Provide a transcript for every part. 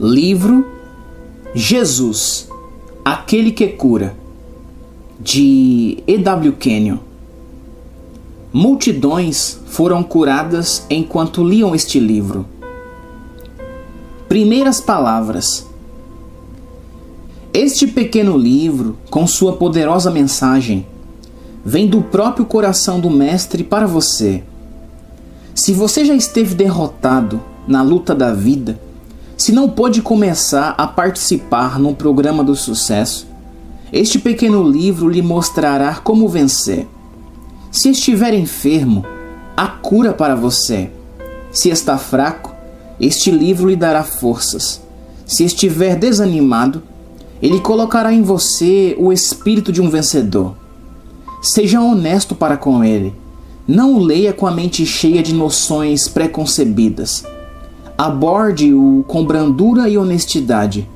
Livro Jesus, aquele que cura, de E.W. Kenyon. Multidões foram curadas enquanto liam este livro. Primeiras palavras. Este pequeno livro, com sua poderosa mensagem, vem do próprio coração do Mestre para você. Se você já esteve derrotado na luta da vida, se não pôde começar a participar no programa do sucesso, este pequeno livro lhe mostrará como vencer. Se estiver enfermo, há cura para você. Se está fraco, este livro lhe dará forças. Se estiver desanimado, ele colocará em você o espírito de um vencedor. Seja honesto para com ele. Não o leia com a mente cheia de noções preconcebidas. Aborde-o com brandura e honestidade,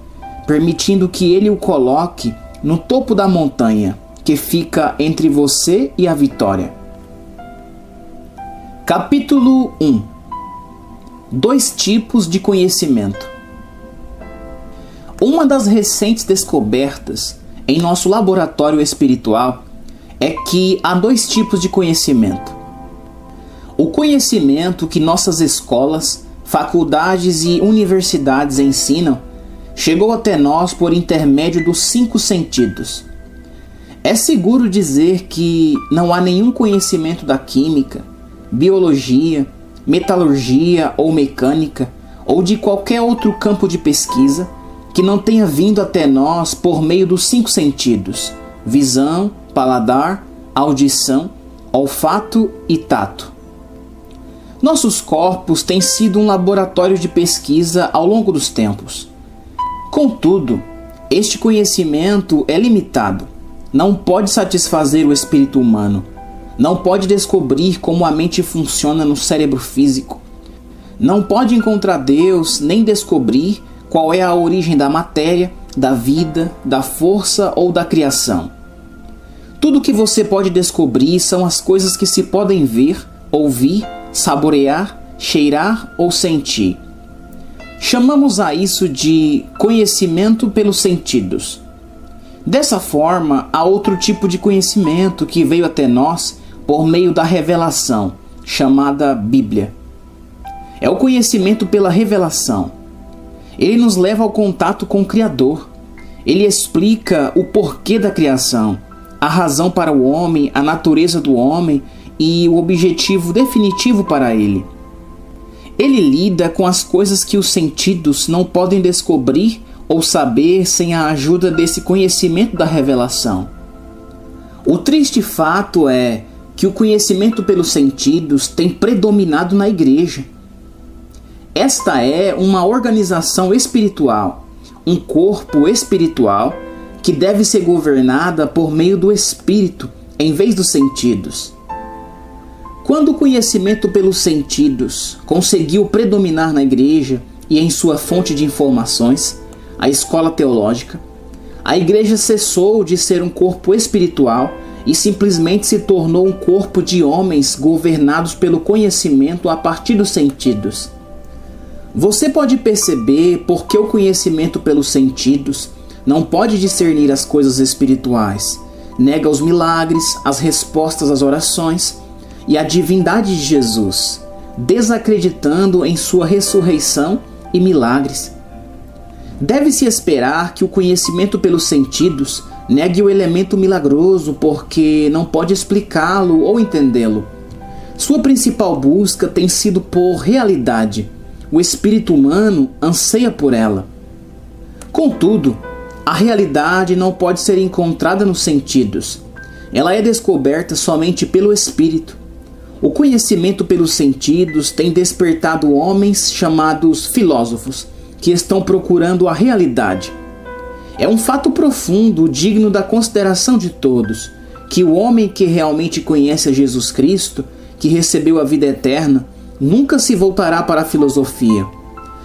permitindo que ele o coloque no topo da montanha que fica entre você e a vitória. Capítulo 1 Dois tipos de conhecimento. Uma das recentes descobertas em nosso laboratório espiritual é que há dois tipos de conhecimento. O conhecimento que nossas escolas, faculdades e universidades ensinam chegou até nós por intermédio dos cinco sentidos. É seguro dizer que não há nenhum conhecimento da química, biologia, metalurgia ou mecânica, ou de qualquer outro campo de pesquisa que não tenha vindo até nós por meio dos cinco sentidos: visão, paladar, audição, olfato e tato. Nossos corpos têm sido um laboratório de pesquisa ao longo dos tempos. Contudo, este conhecimento é limitado. Não pode satisfazer o espírito humano. Não pode descobrir como a mente funciona no cérebro físico. Não pode encontrar Deus nem descobrir qual é a origem da matéria, da vida, da força ou da criação. Tudo que você pode descobrir são as coisas que se podem ver, ouvir, saborear, cheirar ou sentir. Chamamos a isso de conhecimento pelos sentidos. Dessa forma, há outro tipo de conhecimento que veio até nós por meio da revelação, chamada Bíblia. É o conhecimento pela revelação. Ele nos leva ao contato com o Criador. Ele explica o porquê da criação, a razão para o homem, a natureza do homem e o objetivo definitivo para ele. Ele lida com as coisas que os sentidos não podem descobrir ou saber sem a ajuda desse conhecimento da revelação. O triste fato é que o conhecimento pelos sentidos tem predominado na igreja. Esta é uma organização espiritual, um corpo espiritual que deve ser governada por meio do espírito em vez dos sentidos. Quando o conhecimento pelos sentidos conseguiu predominar na igreja e em sua fonte de informações, a escola teológica, a igreja cessou de ser um corpo espiritual e simplesmente se tornou um corpo de homens governados pelo conhecimento a partir dos sentidos. Você pode perceber por que o conhecimento pelos sentidos não pode discernir as coisas espirituais, nega os milagres, as respostas às orações e a divindade de Jesus, desacreditando em sua ressurreição e milagres. Deve-se esperar que o conhecimento pelos sentidos negue o elemento milagroso porque não pode explicá-lo ou entendê-lo. Sua principal busca tem sido por realidade. O espírito humano anseia por ela. Contudo, a realidade não pode ser encontrada nos sentidos. Ela é descoberta somente pelo espírito. O conhecimento pelos sentidos tem despertado homens chamados filósofos, que estão procurando a realidade. É um fato profundo, digno da consideração de todos, que o homem que realmente conhece a Jesus Cristo, que recebeu a vida eterna, nunca se voltará para a filosofia.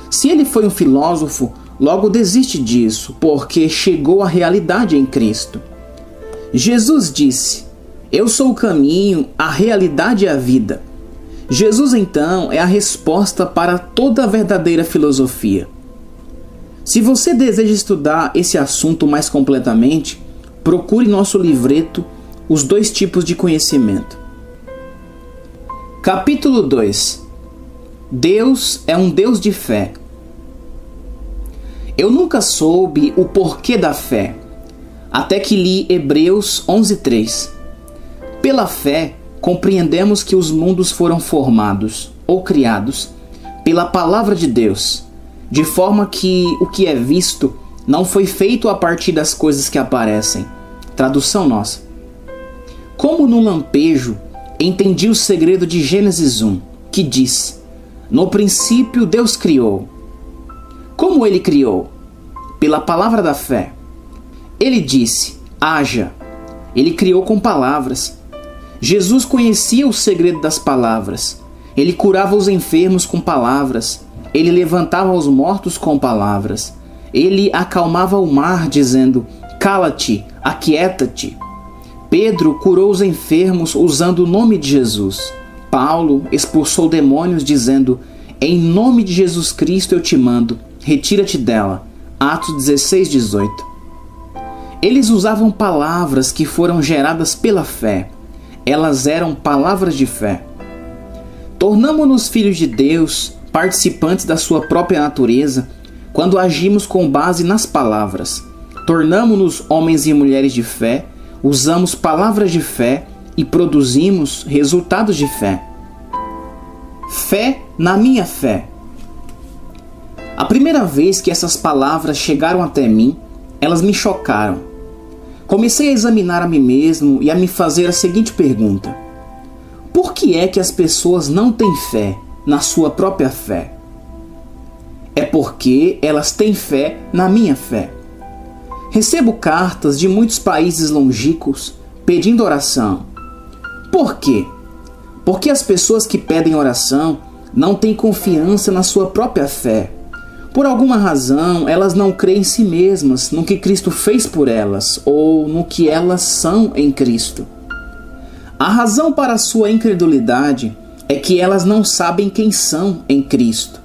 Se ele foi um filósofo, logo desiste disso, porque chegou à realidade em Cristo. Jesus disse: eu sou o caminho, a realidade e a vida. Jesus, então, é a resposta para toda a verdadeira filosofia. Se você deseja estudar esse assunto mais completamente, procure nosso livreto Os Dois Tipos de Conhecimento. Capítulo 2 Deus é um Deus de fé. Eu nunca soube o porquê da fé, até que li Hebreus 11:3. Pela fé, compreendemos que os mundos foram formados ou criados pela palavra de Deus, de forma que o que é visto não foi feito a partir das coisas que aparecem. Tradução nossa. Como no lampejo, entendi o segredo de Gênesis 1, que diz: No princípio Deus criou. Como ele criou? Pela palavra da fé. Ele disse: haja. Ele criou com palavras. Jesus conhecia o segredo das palavras. Ele curava os enfermos com palavras. Ele levantava os mortos com palavras. Ele acalmava o mar, dizendo: Cala-te, aquieta-te. Pedro curou os enfermos usando o nome de Jesus. Paulo expulsou demônios, dizendo: Em nome de Jesus Cristo eu te mando, retira-te dela. Atos 16, 18. Eles usavam palavras que foram geradas pela fé. Elas eram palavras de fé. Tornamos-nos filhos de Deus, participantes da sua própria natureza, quando agimos com base nas palavras. Tornamos-nos homens e mulheres de fé, usamos palavras de fé e produzimos resultados de fé. Fé na minha fé. A primeira vez que essas palavras chegaram até mim, elas me chocaram. Comecei a examinar a mim mesmo e a me fazer a seguinte pergunta: Por que é que as pessoas não têm fé na sua própria fé? É porque elas têm fé na minha fé. Recebo cartas de muitos países longínquos pedindo oração. Por quê? Porque as pessoas que pedem oração não têm confiança na sua própria fé por alguma razão, elas não creem em si mesmas, no que Cristo fez por elas ou no que elas são em Cristo. A razão para sua incredulidade é que elas não sabem quem são em Cristo.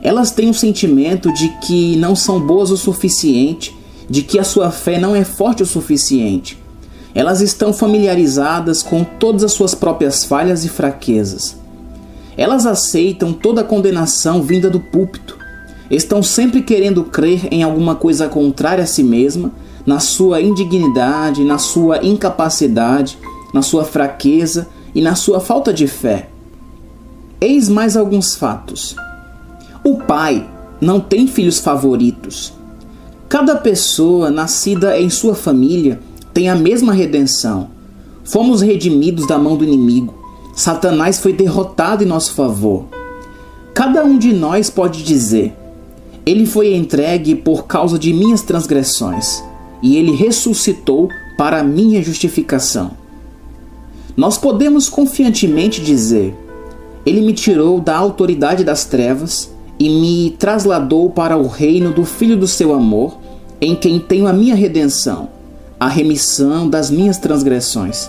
Elas têm o sentimento de que não são boas o suficiente, de que a sua fé não é forte o suficiente. Elas estão familiarizadas com todas as suas próprias falhas e fraquezas. Elas aceitam toda a condenação vinda do púlpito estão sempre querendo crer em alguma coisa contrária a si mesma, na sua indignidade, na sua incapacidade, na sua fraqueza e na sua falta de fé. Eis mais alguns fatos. O pai não tem filhos favoritos. Cada pessoa nascida em sua família tem a mesma redenção. Fomos redimidos da mão do inimigo. Satanás foi derrotado em nosso favor. Cada um de nós pode dizer: ele foi entregue por causa de minhas transgressões, e ele ressuscitou para minha justificação. Nós podemos confiantemente dizer: Ele me tirou da autoridade das trevas e me trasladou para o reino do Filho do seu amor, em quem tenho a minha redenção, a remissão das minhas transgressões.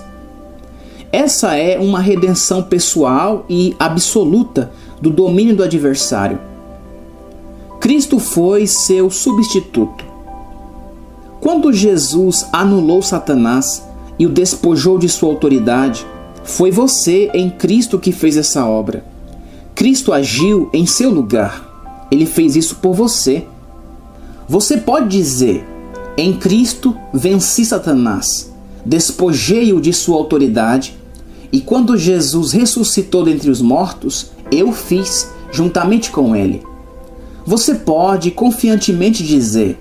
Essa é uma redenção pessoal e absoluta do domínio do adversário Cristo foi seu substituto. Quando Jesus anulou Satanás e o despojou de sua autoridade, foi você em Cristo que fez essa obra. Cristo agiu em seu lugar. Ele fez isso por você. Você pode dizer: em Cristo venci Satanás, despojei-o de sua autoridade, e quando Jesus ressuscitou dentre os mortos, eu fiz juntamente com ele. Você pode confiantemente dizer: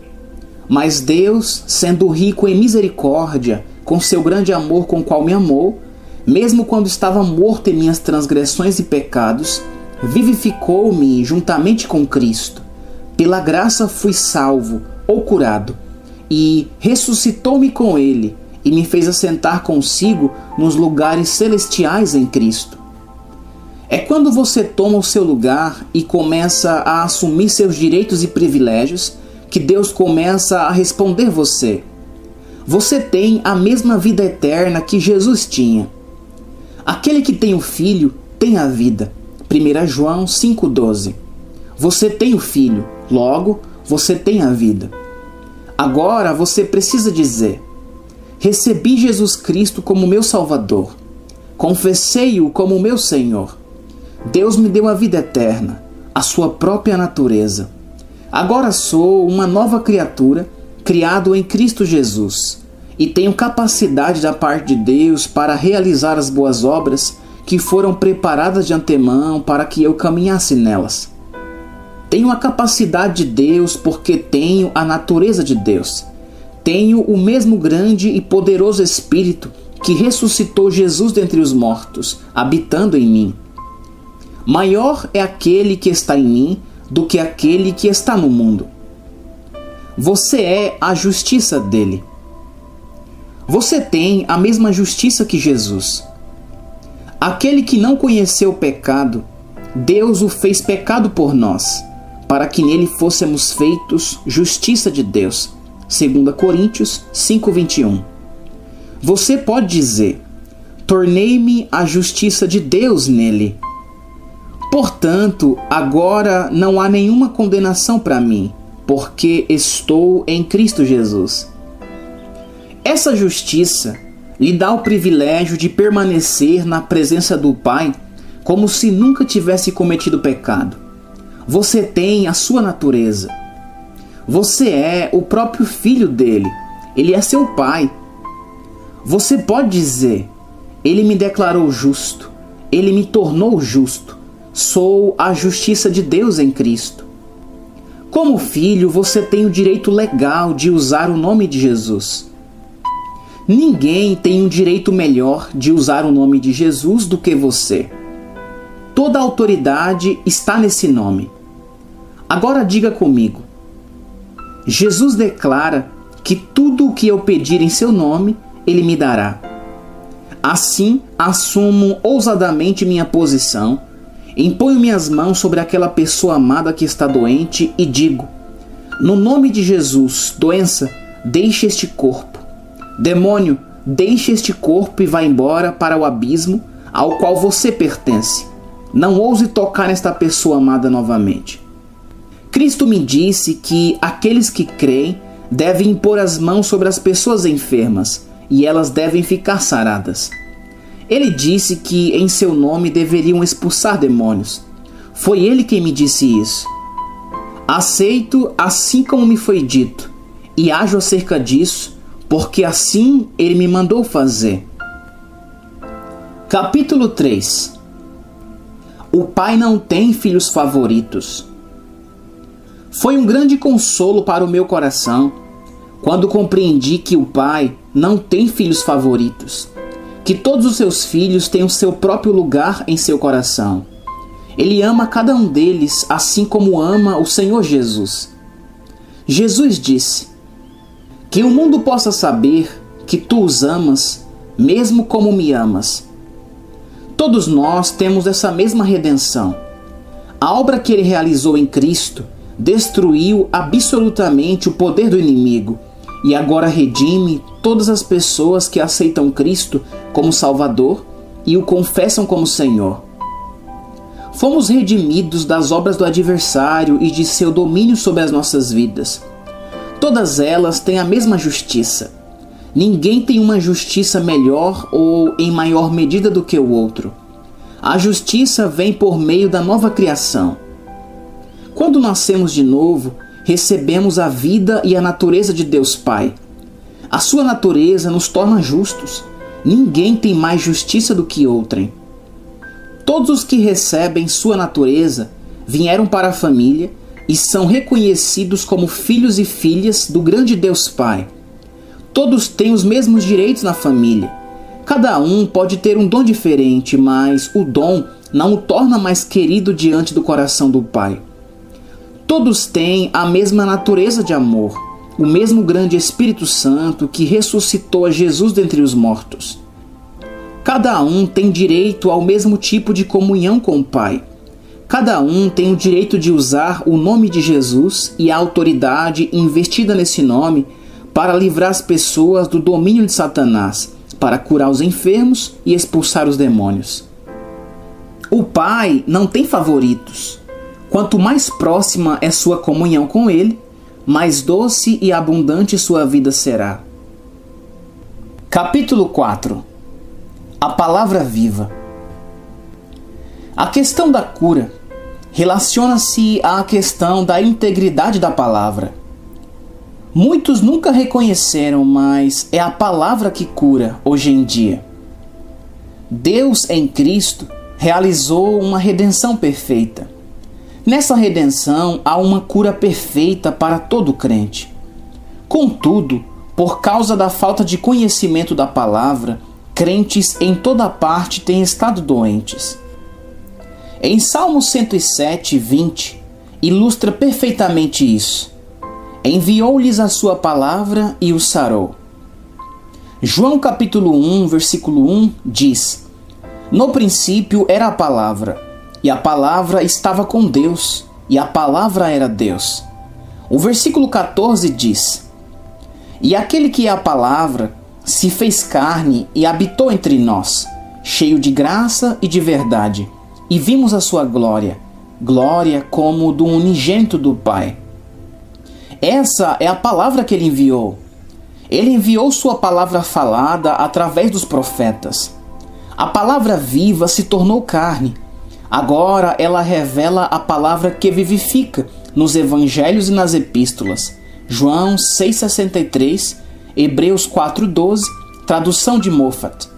Mas Deus, sendo rico em misericórdia, com seu grande amor com o qual me amou, mesmo quando estava morto em minhas transgressões e pecados, vivificou-me juntamente com Cristo. Pela graça fui salvo ou curado, e ressuscitou-me com Ele e me fez assentar consigo nos lugares celestiais em Cristo. É quando você toma o seu lugar e começa a assumir seus direitos e privilégios que Deus começa a responder você. Você tem a mesma vida eterna que Jesus tinha. Aquele que tem o filho tem a vida. 1 João 5,12. Você tem o filho, logo, você tem a vida. Agora você precisa dizer: Recebi Jesus Cristo como meu Salvador. Confessei-o como meu Senhor. Deus me deu a vida eterna, a sua própria natureza. Agora sou uma nova criatura, criado em Cristo Jesus, e tenho capacidade da parte de Deus para realizar as boas obras que foram preparadas de antemão para que eu caminhasse nelas. Tenho a capacidade de Deus porque tenho a natureza de Deus. Tenho o mesmo grande e poderoso Espírito que ressuscitou Jesus dentre os mortos, habitando em mim. Maior é aquele que está em mim do que aquele que está no mundo. Você é a justiça dele. Você tem a mesma justiça que Jesus. Aquele que não conheceu o pecado, Deus o fez pecado por nós para que nele fôssemos feitos justiça de Deus. 2 Coríntios 5:21. Você pode dizer: Tornei-me a justiça de Deus nele. Portanto, agora não há nenhuma condenação para mim, porque estou em Cristo Jesus. Essa justiça lhe dá o privilégio de permanecer na presença do Pai como se nunca tivesse cometido pecado. Você tem a sua natureza. Você é o próprio filho dele. Ele é seu pai. Você pode dizer: Ele me declarou justo. Ele me tornou justo. Sou a justiça de Deus em Cristo. Como filho, você tem o direito legal de usar o nome de Jesus. Ninguém tem um direito melhor de usar o nome de Jesus do que você. Toda autoridade está nesse nome. Agora diga comigo. Jesus declara que tudo o que eu pedir em seu nome, ele me dará. Assim, assumo ousadamente minha posição, imponho minhas mãos sobre aquela pessoa amada que está doente e digo: No nome de Jesus, doença, deixe este corpo. Demônio, deixe este corpo e vá embora para o abismo ao qual você pertence. Não ouse tocar nesta pessoa amada novamente. Cristo me disse que aqueles que creem devem impor as mãos sobre as pessoas enfermas e elas devem ficar saradas. Ele disse que em seu nome deveriam expulsar demônios. Foi ele quem me disse isso. Aceito assim como me foi dito e ajo acerca disso, porque assim ele me mandou fazer. Capítulo 3 o pai não tem filhos favoritos. Foi um grande consolo para o meu coração quando compreendi que o pai não tem filhos favoritos, que todos os seus filhos têm o seu próprio lugar em seu coração. Ele ama cada um deles assim como ama o Senhor Jesus. Jesus disse: Que o mundo possa saber que tu os amas, mesmo como me amas. Todos nós temos essa mesma redenção. A obra que ele realizou em Cristo destruiu absolutamente o poder do inimigo e agora redime todas as pessoas que aceitam Cristo como Salvador e o confessam como Senhor. Fomos redimidos das obras do adversário e de seu domínio sobre as nossas vidas. Todas elas têm a mesma justiça. Ninguém tem uma justiça melhor ou em maior medida do que o outro. A justiça vem por meio da nova criação. Quando nascemos de novo, recebemos a vida e a natureza de Deus Pai. A sua natureza nos torna justos. Ninguém tem mais justiça do que outrem. Todos os que recebem sua natureza vieram para a família e são reconhecidos como filhos e filhas do grande Deus Pai. Todos têm os mesmos direitos na família. Cada um pode ter um dom diferente, mas o dom não o torna mais querido diante do coração do Pai. Todos têm a mesma natureza de amor, o mesmo grande Espírito Santo que ressuscitou a Jesus dentre os mortos. Cada um tem direito ao mesmo tipo de comunhão com o Pai. Cada um tem o direito de usar o nome de Jesus e a autoridade investida nesse nome para livrar as pessoas do domínio de Satanás, para curar os enfermos e expulsar os demônios. O Pai não tem favoritos. Quanto mais próxima é sua comunhão com Ele, mais doce e abundante sua vida será. Capítulo 4 A Palavra Viva A questão da cura relaciona-se à questão da integridade da palavra. Muitos nunca reconheceram, mas é a palavra que cura hoje em dia. Deus em Cristo realizou uma redenção perfeita. Nessa redenção há uma cura perfeita para todo crente. Contudo, por causa da falta de conhecimento da palavra, crentes em toda parte têm estado doentes. Em Salmo 107, 20, ilustra perfeitamente isso. Enviou-lhes a sua palavra e os sarou. João capítulo 1, versículo 1 diz: No princípio era a palavra e a palavra estava com Deus, e a palavra era Deus. O versículo 14 diz: E aquele que é a palavra se fez carne e habitou entre nós, cheio de graça e de verdade, e vimos a sua glória, glória como do unigênito do Pai. Essa é a palavra que ele enviou. Ele enviou sua palavra falada através dos profetas. A palavra viva se tornou carne Agora ela revela a palavra que vivifica nos evangelhos e nas epístolas. João 6,63, Hebreus 4,12, tradução de Moffat.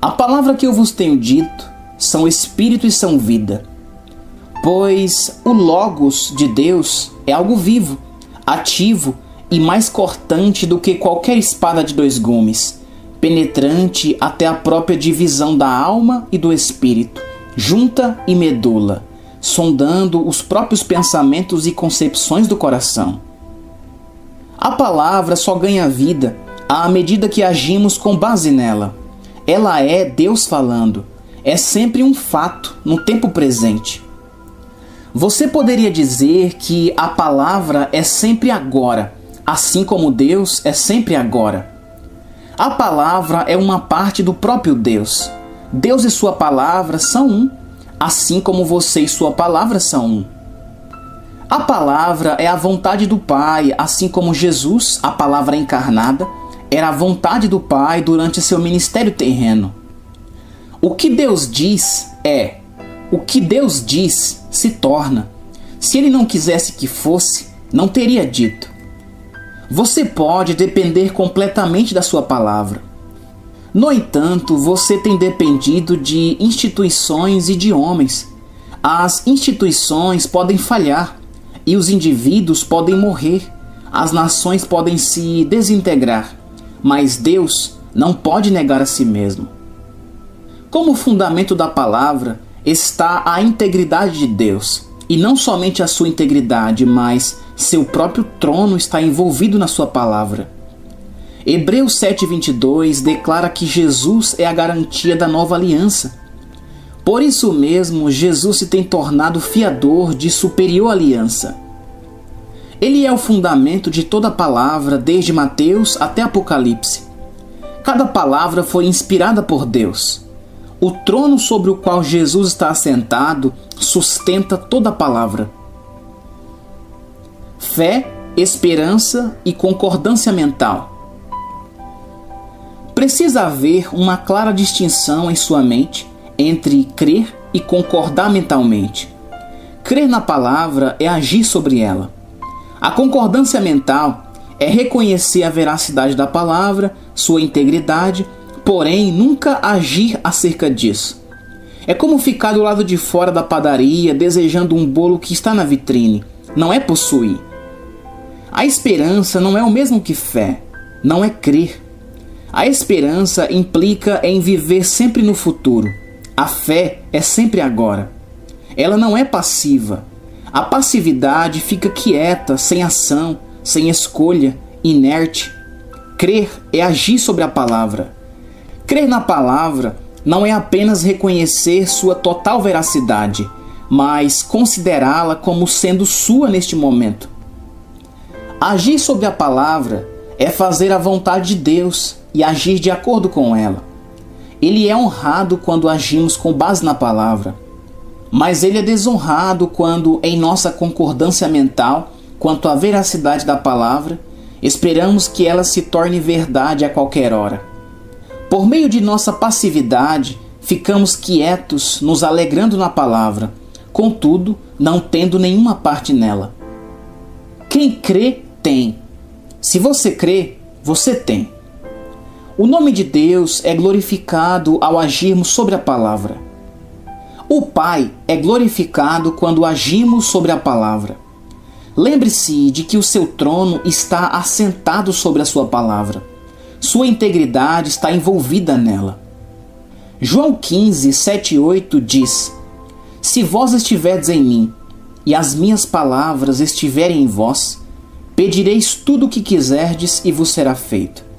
A palavra que eu vos tenho dito são espírito e são vida. Pois o Logos de Deus é algo vivo, ativo e mais cortante do que qualquer espada de dois gumes, penetrante até a própria divisão da alma e do espírito junta e medula, sondando os próprios pensamentos e concepções do coração. A palavra só ganha vida à medida que agimos com base nela. Ela é Deus falando, é sempre um fato no tempo presente. Você poderia dizer que a palavra é sempre agora, assim como Deus é sempre agora. A palavra é uma parte do próprio Deus. Deus e Sua palavra são um, assim como você e Sua palavra são um. A palavra é a vontade do Pai, assim como Jesus, a palavra encarnada, era a vontade do Pai durante seu ministério terreno. O que Deus diz é, o que Deus diz se torna. Se ele não quisesse que fosse, não teria dito. Você pode depender completamente da sua palavra. No entanto, você tem dependido de instituições e de homens. As instituições podem falhar e os indivíduos podem morrer. As nações podem se desintegrar, mas Deus não pode negar a si mesmo. Como fundamento da palavra está a integridade de Deus, e não somente a sua integridade, mas seu próprio trono está envolvido na sua palavra. Hebreus 7,22 declara que Jesus é a garantia da nova aliança. Por isso mesmo, Jesus se tem tornado fiador de superior aliança. Ele é o fundamento de toda palavra, desde Mateus até Apocalipse. Cada palavra foi inspirada por Deus. O trono sobre o qual Jesus está assentado sustenta toda a palavra. Fé, esperança e concordância mental Precisa haver uma clara distinção em sua mente entre crer e concordar mentalmente. Crer na palavra é agir sobre ela. A concordância mental é reconhecer a veracidade da palavra, sua integridade, porém nunca agir acerca disso. É como ficar do lado de fora da padaria desejando um bolo que está na vitrine, não é possuir. A esperança não é o mesmo que fé, não é crer. A esperança implica em viver sempre no futuro. A fé é sempre agora. Ela não é passiva. A passividade fica quieta, sem ação, sem escolha, inerte. Crer é agir sobre a palavra. Crer na palavra não é apenas reconhecer sua total veracidade, mas considerá-la como sendo sua neste momento. Agir sobre a palavra é fazer a vontade de Deus e agir de acordo com ela. Ele é honrado quando agimos com base na palavra, mas ele é desonrado quando, em nossa concordância mental, quanto à veracidade da palavra, esperamos que ela se torne verdade a qualquer hora. Por meio de nossa passividade, ficamos quietos, nos alegrando na palavra, contudo, não tendo nenhuma parte nela. Quem crê, tem. Se você crê, você tem. O nome de Deus é glorificado ao agirmos sobre a palavra. O Pai é glorificado quando agimos sobre a palavra. Lembre-se de que o seu trono está assentado sobre a sua palavra. Sua integridade está envolvida nela. João 15, 7 e 8 diz: Se vós estiverdes em mim, e as minhas palavras estiverem em vós, pedireis tudo o que quiserdes e vos será feito.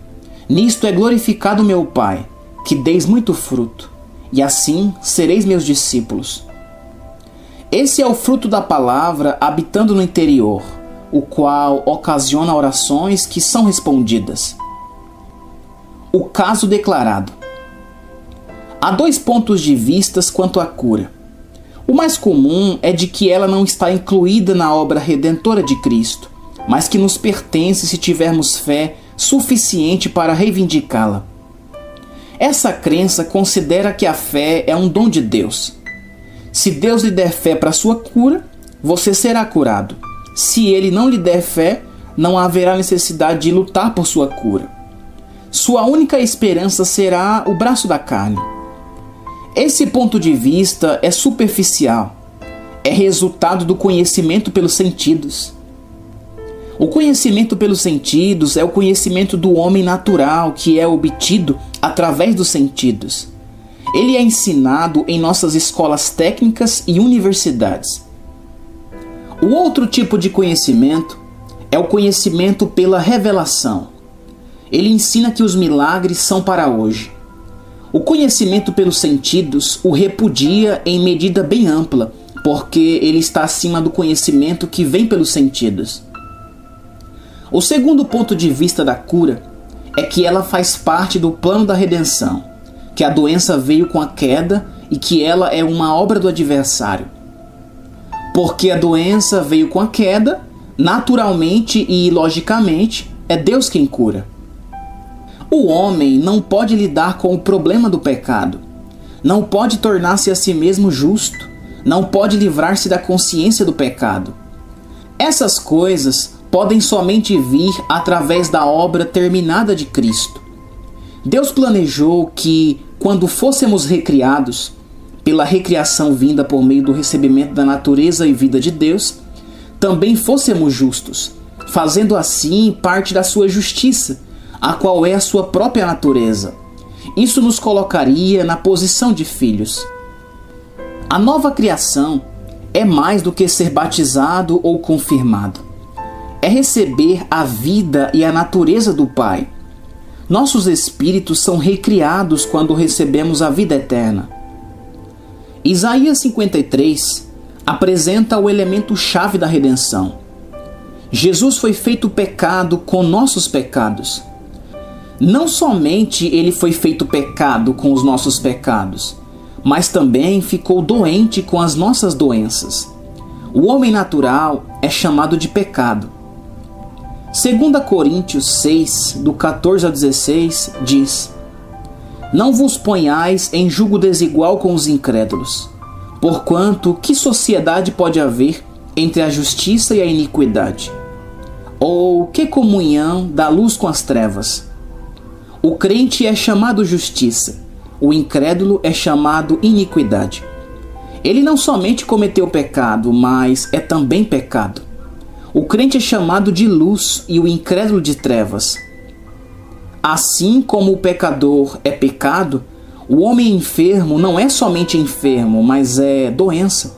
Nisto é glorificado meu Pai, que deis muito fruto, e assim sereis meus discípulos. Esse é o fruto da palavra habitando no interior, o qual ocasiona orações que são respondidas. O caso declarado. Há dois pontos de vistas quanto à cura. O mais comum é de que ela não está incluída na obra redentora de Cristo, mas que nos pertence se tivermos fé suficiente para reivindicá-la. Essa crença considera que a fé é um dom de Deus se Deus lhe der fé para sua cura, você será curado. Se ele não lhe der fé, não haverá necessidade de lutar por sua cura. Sua única esperança será o braço da carne. Esse ponto de vista é superficial. É resultado do conhecimento pelos sentidos. O conhecimento pelos sentidos é o conhecimento do homem natural que é obtido através dos sentidos. Ele é ensinado em nossas escolas técnicas e universidades. O outro tipo de conhecimento é o conhecimento pela revelação. Ele ensina que os milagres são para hoje. O conhecimento pelos sentidos o repudia em medida bem ampla, porque ele está acima do conhecimento que vem pelos sentidos. O segundo ponto de vista da cura é que ela faz parte do plano da redenção que a doença veio com a queda e que ela é uma obra do adversário. Porque a doença veio com a queda, naturalmente e logicamente, é Deus quem cura. O homem não pode lidar com o problema do pecado, não pode tornar-se a si mesmo justo, não pode livrar-se da consciência do pecado. Essas coisas podem somente vir através da obra terminada de Cristo. Deus planejou que, quando fôssemos recriados, pela recriação vinda por meio do recebimento da natureza e vida de Deus, também fôssemos justos, fazendo assim parte da sua justiça, a qual é a sua própria natureza. Isso nos colocaria na posição de filhos. A nova criação é mais do que ser batizado ou confirmado. É receber a vida e a natureza do Pai nossos espíritos são recriados quando recebemos a vida eterna. Isaías 53 apresenta o elemento chave da redenção. Jesus foi feito pecado com nossos pecados. Não somente ele foi feito pecado com os nossos pecados, mas também ficou doente com as nossas doenças. O homem natural é chamado de pecado 2 Coríntios 6, do 14 ao 16, diz: Não vos ponhais em julgo desigual com os incrédulos, porquanto que sociedade pode haver entre a justiça e a iniquidade? Ou que comunhão da luz com as trevas? O crente é chamado justiça, o incrédulo é chamado iniquidade. Ele não somente cometeu pecado, mas é também pecado. O crente é chamado de luz e o incrédulo de trevas. Assim como o pecador é pecado, o homem enfermo não é somente enfermo, mas é doença.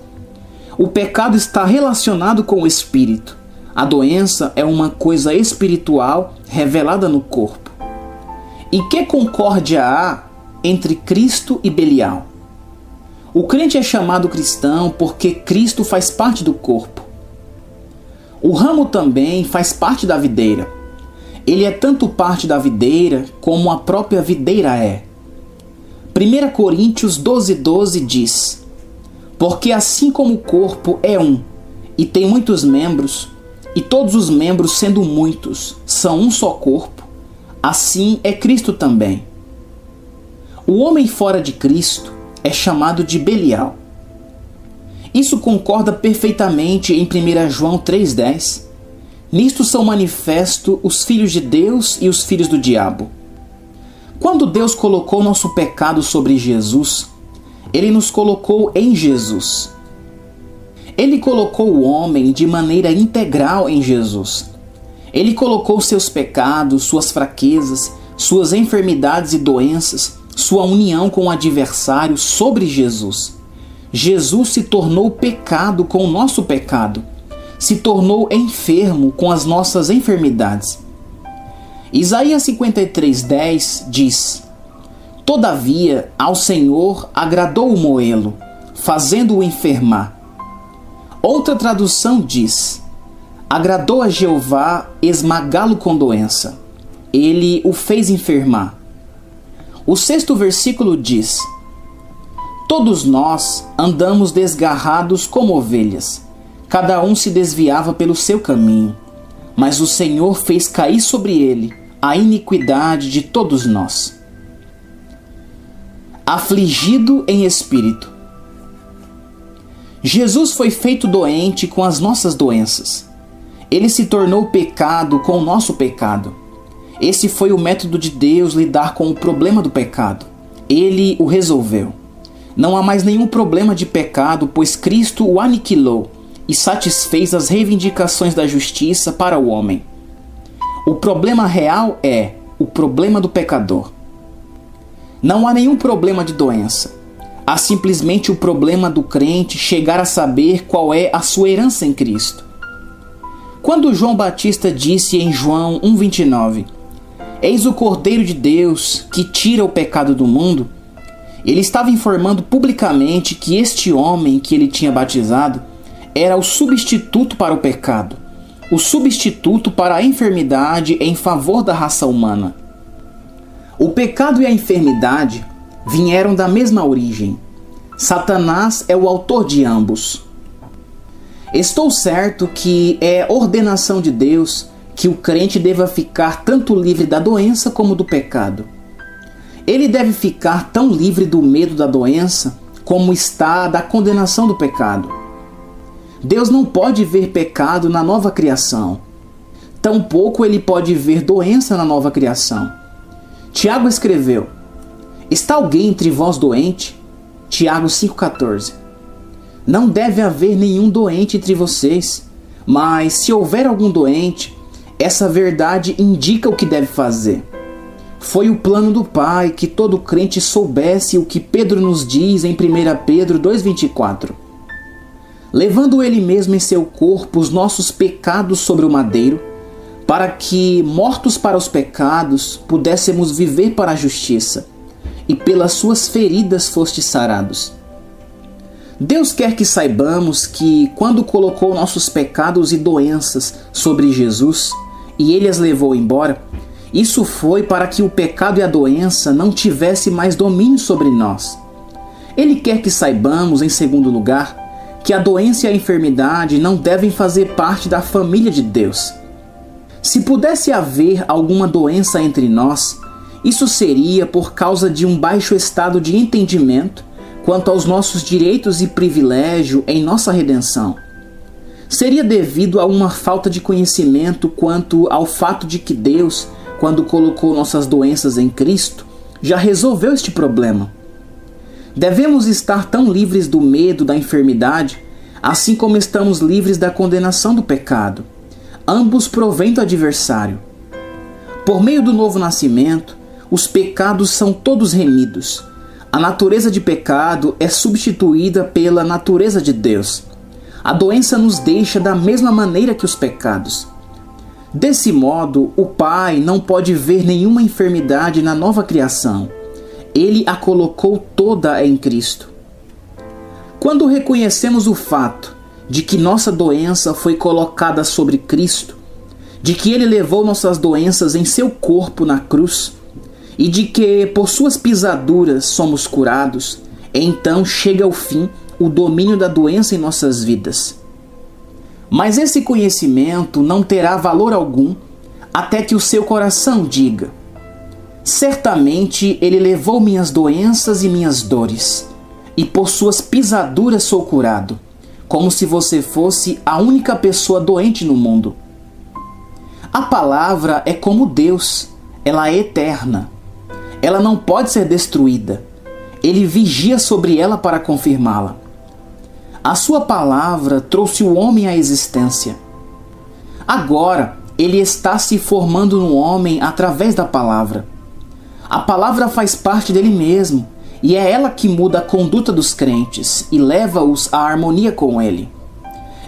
O pecado está relacionado com o espírito. A doença é uma coisa espiritual revelada no corpo. E que concórdia há entre Cristo e Belial? O crente é chamado cristão porque Cristo faz parte do corpo. O ramo também faz parte da videira. Ele é tanto parte da videira como a própria videira é. 1 Coríntios 12,12 12 diz: Porque assim como o corpo é um e tem muitos membros, e todos os membros, sendo muitos, são um só corpo, assim é Cristo também. O homem fora de Cristo é chamado de Belial. Isso concorda perfeitamente em 1 João 3,10. Nisto são manifestos os filhos de Deus e os filhos do diabo. Quando Deus colocou nosso pecado sobre Jesus, ele nos colocou em Jesus. Ele colocou o homem de maneira integral em Jesus. Ele colocou seus pecados, suas fraquezas, suas enfermidades e doenças, sua união com o adversário sobre Jesus. Jesus se tornou pecado com o nosso pecado, se tornou enfermo com as nossas enfermidades. Isaías 53:10 diz: Todavia ao Senhor agradou o moê-lo, fazendo-o enfermar. Outra tradução diz: Agradou a Jeová esmagá-lo com doença. Ele o fez enfermar. O sexto versículo diz: Todos nós andamos desgarrados como ovelhas, cada um se desviava pelo seu caminho, mas o Senhor fez cair sobre ele a iniquidade de todos nós. Afligido em espírito, Jesus foi feito doente com as nossas doenças. Ele se tornou pecado com o nosso pecado. Esse foi o método de Deus lidar com o problema do pecado. Ele o resolveu. Não há mais nenhum problema de pecado, pois Cristo o aniquilou e satisfez as reivindicações da justiça para o homem. O problema real é o problema do pecador. Não há nenhum problema de doença. Há simplesmente o problema do crente chegar a saber qual é a sua herança em Cristo. Quando João Batista disse em João 1,29: Eis o Cordeiro de Deus que tira o pecado do mundo, ele estava informando publicamente que este homem que ele tinha batizado era o substituto para o pecado, o substituto para a enfermidade em favor da raça humana. O pecado e a enfermidade vieram da mesma origem. Satanás é o autor de ambos. Estou certo que é ordenação de Deus que o crente deva ficar tanto livre da doença como do pecado. Ele deve ficar tão livre do medo da doença como está da condenação do pecado. Deus não pode ver pecado na nova criação. Tampouco ele pode ver doença na nova criação. Tiago escreveu: Está alguém entre vós doente? Tiago 5,14. Não deve haver nenhum doente entre vocês, mas se houver algum doente, essa verdade indica o que deve fazer. Foi o plano do Pai que todo crente soubesse o que Pedro nos diz em 1 Pedro 2,24. Levando ele mesmo em seu corpo os nossos pecados sobre o madeiro, para que, mortos para os pecados, pudéssemos viver para a justiça e pelas suas feridas fostes sarados. Deus quer que saibamos que, quando colocou nossos pecados e doenças sobre Jesus e ele as levou embora, isso foi para que o pecado e a doença não tivesse mais domínio sobre nós. Ele quer que saibamos, em segundo lugar, que a doença e a enfermidade não devem fazer parte da família de Deus. Se pudesse haver alguma doença entre nós, isso seria por causa de um baixo estado de entendimento quanto aos nossos direitos e privilégio em nossa redenção. Seria devido a uma falta de conhecimento quanto ao fato de que Deus, quando colocou nossas doenças em Cristo, já resolveu este problema. Devemos estar tão livres do medo da enfermidade, assim como estamos livres da condenação do pecado. Ambos provém do adversário. Por meio do novo nascimento, os pecados são todos remidos. A natureza de pecado é substituída pela natureza de Deus. A doença nos deixa da mesma maneira que os pecados. Desse modo, o Pai não pode ver nenhuma enfermidade na nova criação. Ele a colocou toda em Cristo. Quando reconhecemos o fato de que nossa doença foi colocada sobre Cristo, de que ele levou nossas doenças em seu corpo na cruz, e de que por suas pisaduras somos curados, então chega ao fim o domínio da doença em nossas vidas. Mas esse conhecimento não terá valor algum até que o seu coração diga: Certamente ele levou minhas doenças e minhas dores, e por suas pisaduras sou curado, como se você fosse a única pessoa doente no mundo. A palavra é como Deus, ela é eterna. Ela não pode ser destruída. Ele vigia sobre ela para confirmá-la. A sua palavra trouxe o homem à existência. Agora, ele está se formando no homem através da palavra. A palavra faz parte dele mesmo e é ela que muda a conduta dos crentes e leva-os à harmonia com ele.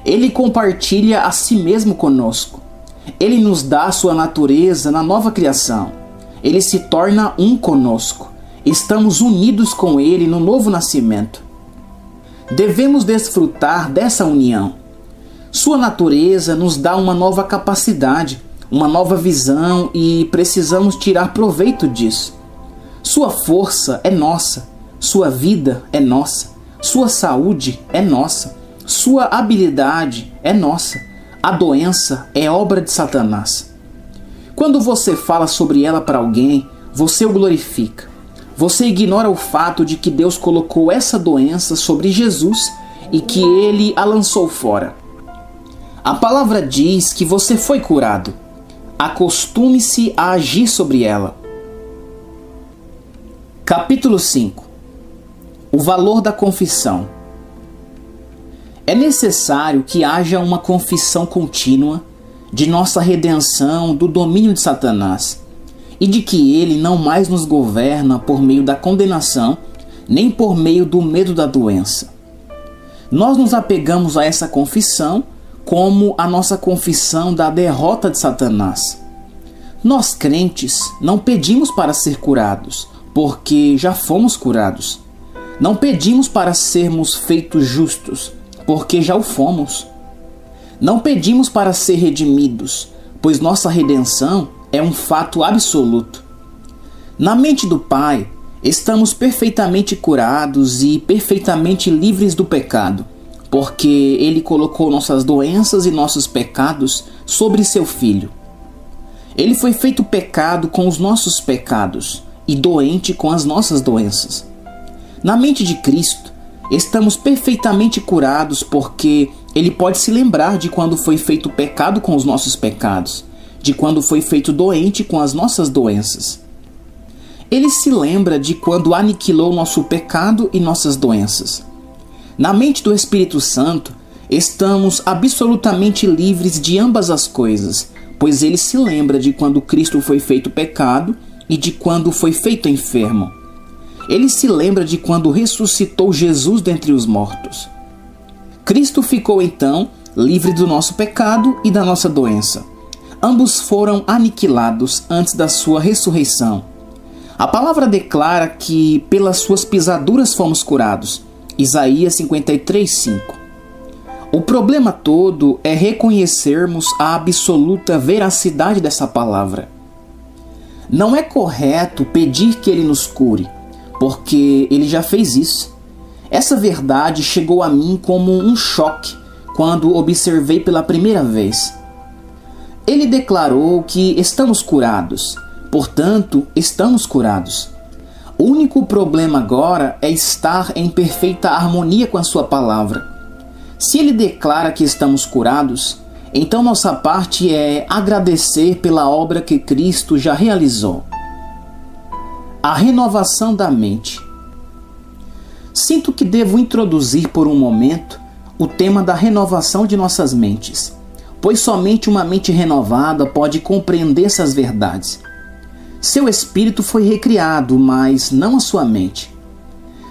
Ele compartilha a si mesmo conosco. Ele nos dá sua natureza na nova criação. Ele se torna um conosco. Estamos unidos com ele no novo nascimento. Devemos desfrutar dessa união. Sua natureza nos dá uma nova capacidade uma nova visão e precisamos tirar proveito disso. Sua força é nossa, sua vida é nossa, sua saúde é nossa, sua habilidade é nossa. A doença é obra de Satanás. Quando você fala sobre ela para alguém, você o glorifica. Você ignora o fato de que Deus colocou essa doença sobre Jesus e que ele a lançou fora. A palavra diz que você foi curado acostume-se a agir sobre ela. Capítulo 5 O valor da confissão. É necessário que haja uma confissão contínua de nossa redenção do domínio de Satanás e de que ele não mais nos governa por meio da condenação, nem por meio do medo da doença. Nós nos apegamos a essa confissão como a nossa confissão da derrota de Satanás. Nós crentes não pedimos para ser curados, porque já fomos curados. Não pedimos para sermos feitos justos, porque já o fomos. Não pedimos para ser redimidos, pois nossa redenção é um fato absoluto. Na mente do Pai, estamos perfeitamente curados e perfeitamente livres do pecado porque ele colocou nossas doenças e nossos pecados sobre seu filho. Ele foi feito pecado com os nossos pecados e doente com as nossas doenças. Na mente de Cristo, estamos perfeitamente curados porque ele pode se lembrar de quando foi feito pecado com os nossos pecados, de quando foi feito doente com as nossas doenças. Ele se lembra de quando aniquilou nosso pecado e nossas doenças. Na mente do Espírito Santo, estamos absolutamente livres de ambas as coisas, pois ele se lembra de quando Cristo foi feito pecado e de quando foi feito enfermo. Ele se lembra de quando ressuscitou Jesus dentre os mortos. Cristo ficou então livre do nosso pecado e da nossa doença. Ambos foram aniquilados antes da sua ressurreição. A palavra declara que pelas suas pisaduras fomos curados. Isaías 53, 5. O problema todo é reconhecermos a absoluta veracidade dessa palavra. Não é correto pedir que ele nos cure, porque ele já fez isso. Essa verdade chegou a mim como um choque quando observei pela primeira vez. Ele declarou que estamos curados, portanto, estamos curados. O único problema agora é estar em perfeita harmonia com a Sua palavra. Se Ele declara que estamos curados, então nossa parte é agradecer pela obra que Cristo já realizou. A renovação da mente. Sinto que devo introduzir por um momento o tema da renovação de nossas mentes, pois somente uma mente renovada pode compreender essas verdades. Seu espírito foi recriado, mas não a sua mente.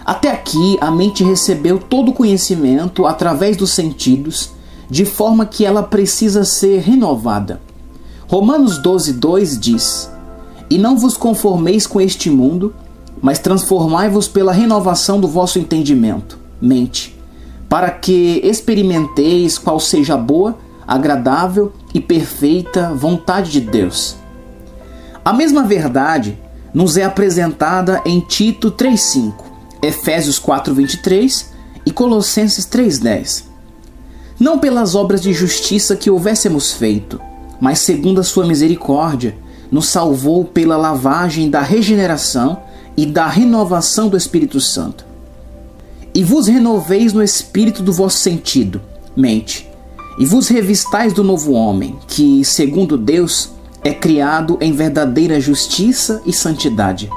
Até aqui, a mente recebeu todo o conhecimento através dos sentidos, de forma que ela precisa ser renovada. Romanos 12, 2 diz: E não vos conformeis com este mundo, mas transformai-vos pela renovação do vosso entendimento, mente, para que experimenteis qual seja a boa, agradável e perfeita vontade de Deus. A mesma verdade nos é apresentada em Tito 3:5, Efésios 4:23 e Colossenses 3:10. não pelas obras de justiça que houvéssemos feito, mas segundo a sua misericórdia, nos salvou pela lavagem da regeneração e da renovação do Espírito Santo. E vos renoveis no espírito do vosso sentido, mente, e vos revistais do novo homem, que, segundo Deus, é criado em verdadeira justiça e santidade.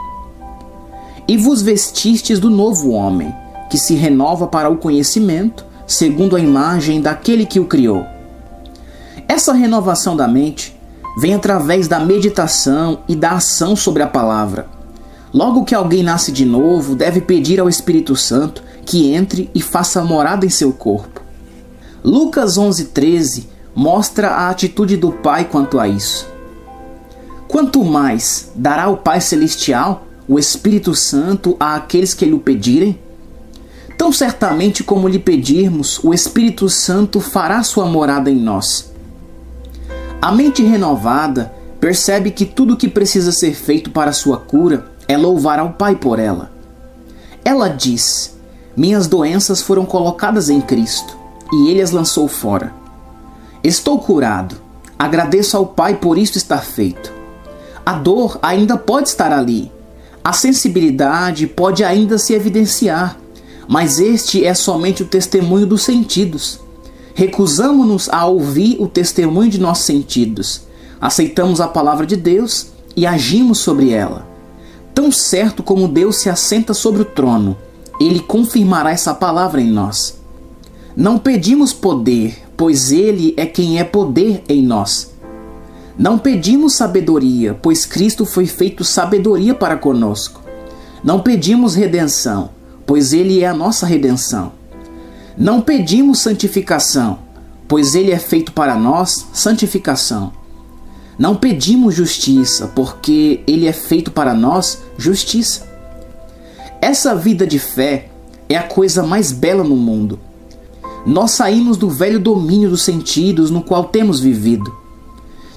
E vos vestistes do novo homem, que se renova para o conhecimento, segundo a imagem daquele que o criou. Essa renovação da mente vem através da meditação e da ação sobre a palavra. Logo que alguém nasce de novo, deve pedir ao Espírito Santo que entre e faça morada em seu corpo. Lucas 11:13 mostra a atitude do Pai quanto a isso. Quanto mais dará o Pai celestial o Espírito Santo a aqueles que lhe o pedirem? Tão certamente como lhe pedirmos, o Espírito Santo fará sua morada em nós. A mente renovada percebe que tudo o que precisa ser feito para sua cura é louvar ao Pai por ela. Ela diz: Minhas doenças foram colocadas em Cristo e ele as lançou fora. Estou curado. Agradeço ao Pai por isto estar feito. A dor ainda pode estar ali. A sensibilidade pode ainda se evidenciar, mas este é somente o testemunho dos sentidos. Recusamos-nos a ouvir o testemunho de nossos sentidos. Aceitamos a palavra de Deus e agimos sobre ela. Tão certo como Deus se assenta sobre o trono, ele confirmará essa palavra em nós. Não pedimos poder, pois Ele é quem é poder em nós. Não pedimos sabedoria, pois Cristo foi feito sabedoria para conosco. Não pedimos redenção, pois Ele é a nossa redenção. Não pedimos santificação, pois Ele é feito para nós santificação. Não pedimos justiça, porque Ele é feito para nós justiça. Essa vida de fé é a coisa mais bela no mundo nós saímos do velho domínio dos sentidos no qual temos vivido.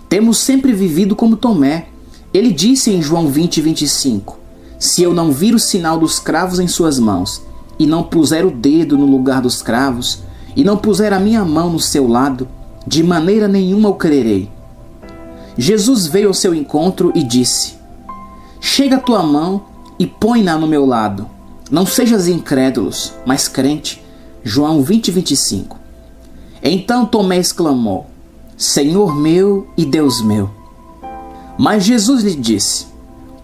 Temos sempre vivido como Tomé. Ele disse em João 20, 25: Se eu não vir o sinal dos cravos em suas mãos, e não puser o dedo no lugar dos cravos, e não puser a minha mão no seu lado, de maneira nenhuma eu crerei. Jesus veio ao seu encontro e disse: Chega a tua mão e põe-na no meu lado. Não sejas incrédulos, mas crente. João 20, 25. Então Tomé exclamou: Senhor meu e Deus meu. Mas Jesus lhe disse: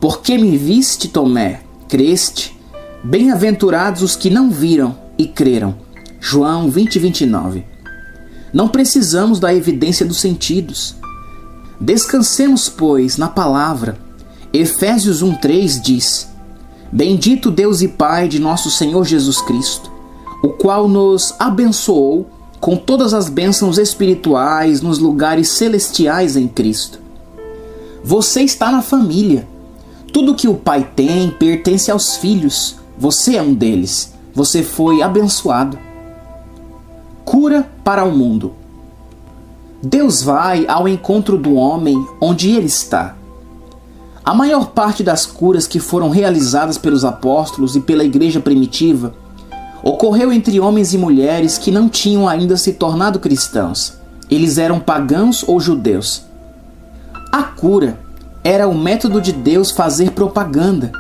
Por que me viste, Tomé? Creste? Bem-aventurados os que não viram e creram. João 20, 29. Não precisamos da evidência dos sentidos. Descansemos, pois, na palavra. Efésios 1,3 diz: Bendito Deus e Pai de nosso Senhor Jesus Cristo o qual nos abençoou com todas as bênçãos espirituais nos lugares celestiais em Cristo. Você está na família. Tudo que o pai tem pertence aos filhos. Você é um deles. Você foi abençoado. Cura para o mundo. Deus vai ao encontro do homem onde ele está. A maior parte das curas que foram realizadas pelos apóstolos e pela igreja primitiva ocorreu entre homens e mulheres que não tinham ainda se tornado cristãos. Eles eram pagãos ou judeus. A cura era o método de Deus fazer propaganda,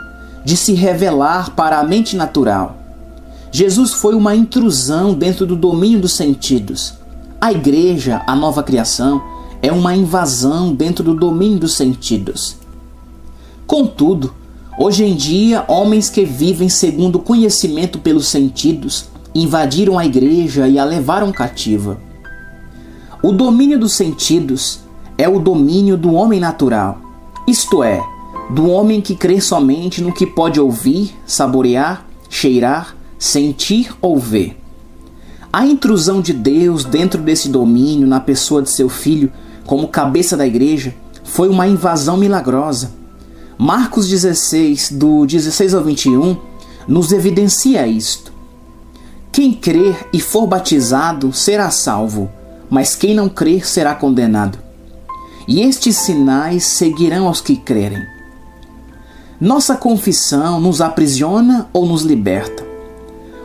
de se revelar para a mente natural. Jesus foi uma intrusão dentro do domínio dos sentidos. A igreja, a nova criação, é uma invasão dentro do domínio dos sentidos. Contudo, Hoje em dia, homens que vivem segundo o conhecimento pelos sentidos invadiram a igreja e a levaram cativa. O domínio dos sentidos é o domínio do homem natural, isto é, do homem que crê somente no que pode ouvir, saborear, cheirar, sentir ou ver. A intrusão de Deus dentro desse domínio na pessoa de seu filho, como cabeça da igreja, foi uma invasão milagrosa Marcos 16, do 16 ao 21, nos evidencia isto. Quem crer e for batizado será salvo, mas quem não crer será condenado. E estes sinais seguirão aos que crerem. Nossa confissão nos aprisiona ou nos liberta?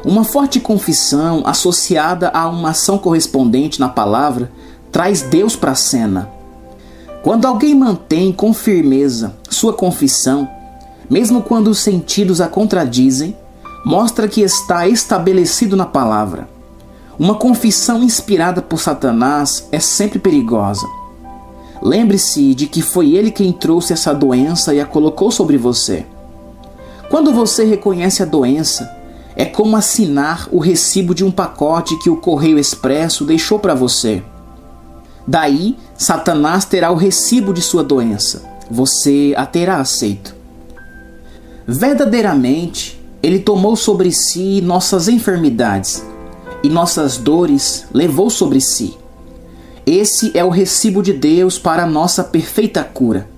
Uma forte confissão associada a uma ação correspondente na palavra traz Deus para a cena. Quando alguém mantém com firmeza sua confissão, mesmo quando os sentidos a contradizem, mostra que está estabelecido na palavra. Uma confissão inspirada por Satanás é sempre perigosa. Lembre-se de que foi ele quem trouxe essa doença e a colocou sobre você. Quando você reconhece a doença, é como assinar o recibo de um pacote que o correio expresso deixou para você. Daí, Satanás terá o recibo de sua doença. Você a terá aceito. Verdadeiramente, ele tomou sobre si nossas enfermidades e nossas dores levou sobre si. Esse é o recibo de Deus para nossa perfeita cura.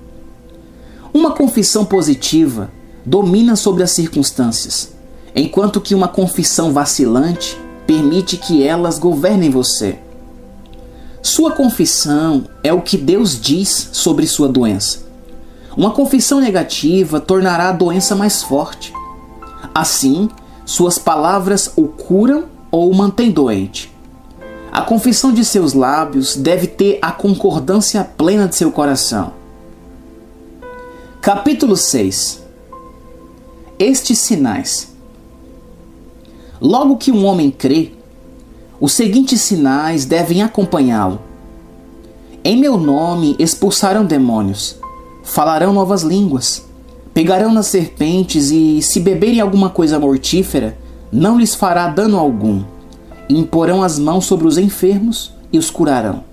Uma confissão positiva domina sobre as circunstâncias, enquanto que uma confissão vacilante permite que elas governem você. Sua confissão é o que Deus diz sobre sua doença. Uma confissão negativa tornará a doença mais forte. Assim, suas palavras o curam ou o mantém doente. A confissão de seus lábios deve ter a concordância plena de seu coração. Capítulo 6 Estes sinais. Logo que um homem crê, os seguintes sinais devem acompanhá-lo. Em meu nome expulsarão demônios, falarão novas línguas, pegarão nas serpentes e, se beberem alguma coisa mortífera, não lhes fará dano algum. Imporão as mãos sobre os enfermos e os curarão.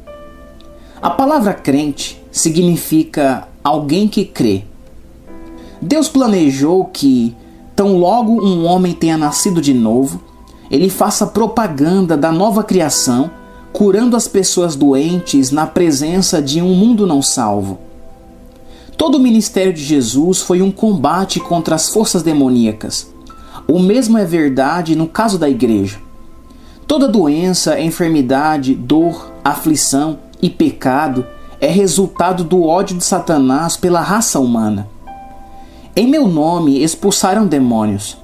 A palavra crente significa alguém que crê. Deus planejou que, tão logo um homem tenha nascido de novo, ele faça propaganda da nova criação, curando as pessoas doentes na presença de um mundo não salvo. Todo o ministério de Jesus foi um combate contra as forças demoníacas, o mesmo é verdade no caso da igreja. Toda doença, enfermidade, dor, aflição e pecado é resultado do ódio de Satanás pela raça humana. Em meu nome expulsaram demônios.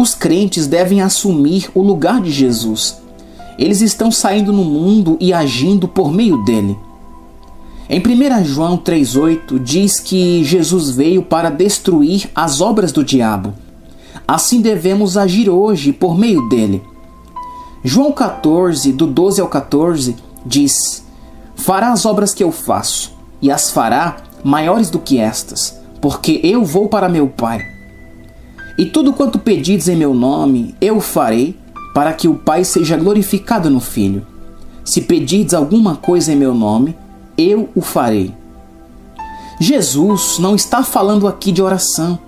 Os crentes devem assumir o lugar de Jesus. Eles estão saindo no mundo e agindo por meio dele. Em 1 João 3,8 diz que Jesus veio para destruir as obras do diabo. Assim devemos agir hoje por meio dele. João 14, do 12 ao 14, diz: Fará as obras que eu faço, e as fará maiores do que estas, porque eu vou para meu Pai. E tudo quanto pedides em meu nome, eu farei, para que o Pai seja glorificado no Filho. Se pedirdes alguma coisa em meu nome, eu o farei. Jesus não está falando aqui de oração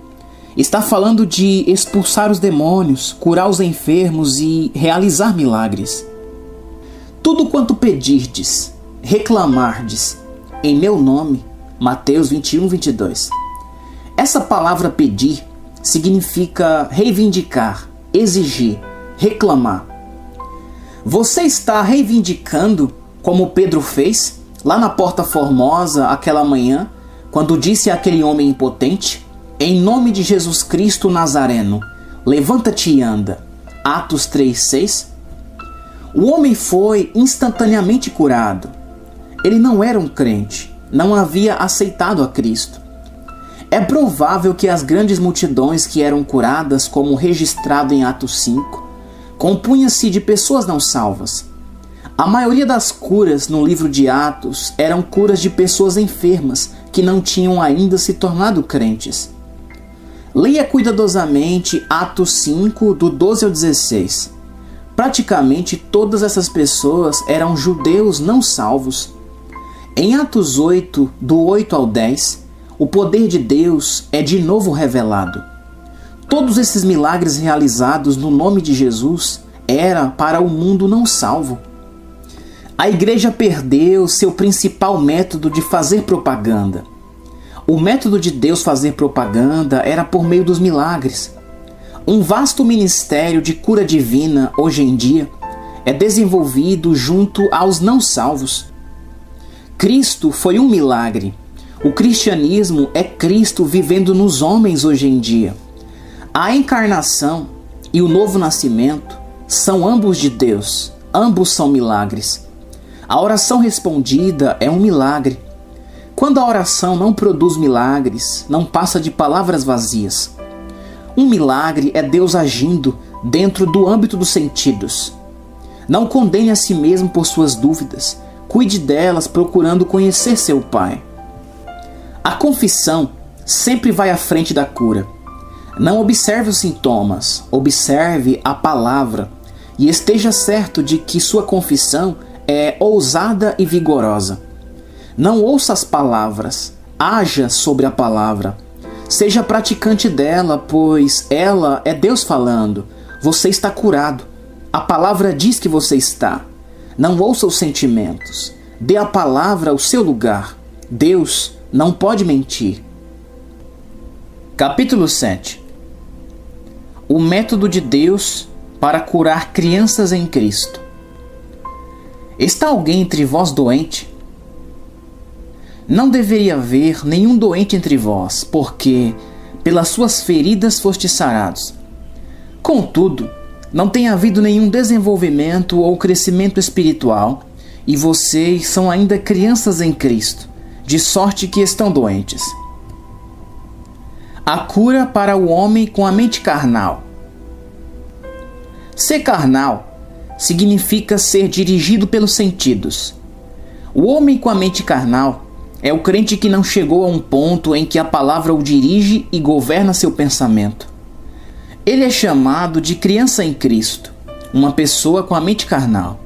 Está falando de expulsar os demônios, curar os enfermos e realizar milagres. Tudo quanto pedirdes, reclamardes, em meu nome, Mateus 21, 22. Essa palavra pedir significa reivindicar, exigir, reclamar. Você está reivindicando, como Pedro fez, lá na Porta Formosa aquela manhã, quando disse àquele homem impotente: em nome de Jesus Cristo Nazareno, levanta-te e anda. Atos 3:6. O homem foi instantaneamente curado. Ele não era um crente, não havia aceitado a Cristo. É provável que as grandes multidões que eram curadas, como registrado em Atos 5, compunha-se de pessoas não salvas. A maioria das curas no livro de Atos eram curas de pessoas enfermas que não tinham ainda se tornado crentes. Leia cuidadosamente Atos 5, do 12 ao 16. Praticamente todas essas pessoas eram judeus não salvos. Em Atos 8, do 8 ao 10, o poder de Deus é de novo revelado. Todos esses milagres realizados no nome de Jesus era para o mundo não salvo. A igreja perdeu seu principal método de fazer propaganda o método de Deus fazer propaganda era por meio dos milagres. Um vasto ministério de cura divina, hoje em dia, é desenvolvido junto aos não salvos. Cristo foi um milagre. O cristianismo é Cristo vivendo nos homens hoje em dia. A encarnação, e o novo nascimento são ambos de Deus, ambos são milagres. A oração respondida é um milagre. Quando a oração não produz milagres, não passa de palavras vazias. Um milagre é Deus agindo dentro do âmbito dos sentidos. Não condene a si mesmo por suas dúvidas, cuide delas procurando conhecer seu Pai. A confissão sempre vai à frente da cura. Não observe os sintomas, observe a palavra e esteja certo de que sua confissão é ousada e vigorosa. Não ouça as palavras, haja sobre a palavra. Seja praticante dela, pois ela é Deus falando. Você está curado. A palavra diz que você está. Não ouça os sentimentos. Dê a palavra o seu lugar. Deus não pode mentir. Capítulo 7 O método de Deus para curar crianças em Cristo. Está alguém entre vós doente? Não deveria haver nenhum doente entre vós, porque pelas suas feridas foste sarados. Contudo, não tem havido nenhum desenvolvimento ou crescimento espiritual, e vocês são ainda crianças em Cristo, de sorte que estão doentes. A cura para o homem com a mente carnal. Ser carnal significa ser dirigido pelos sentidos. O homem com a mente carnal é o crente que não chegou a um ponto em que a palavra o dirige e governa seu pensamento. Ele é chamado de criança em Cristo, uma pessoa com a mente carnal.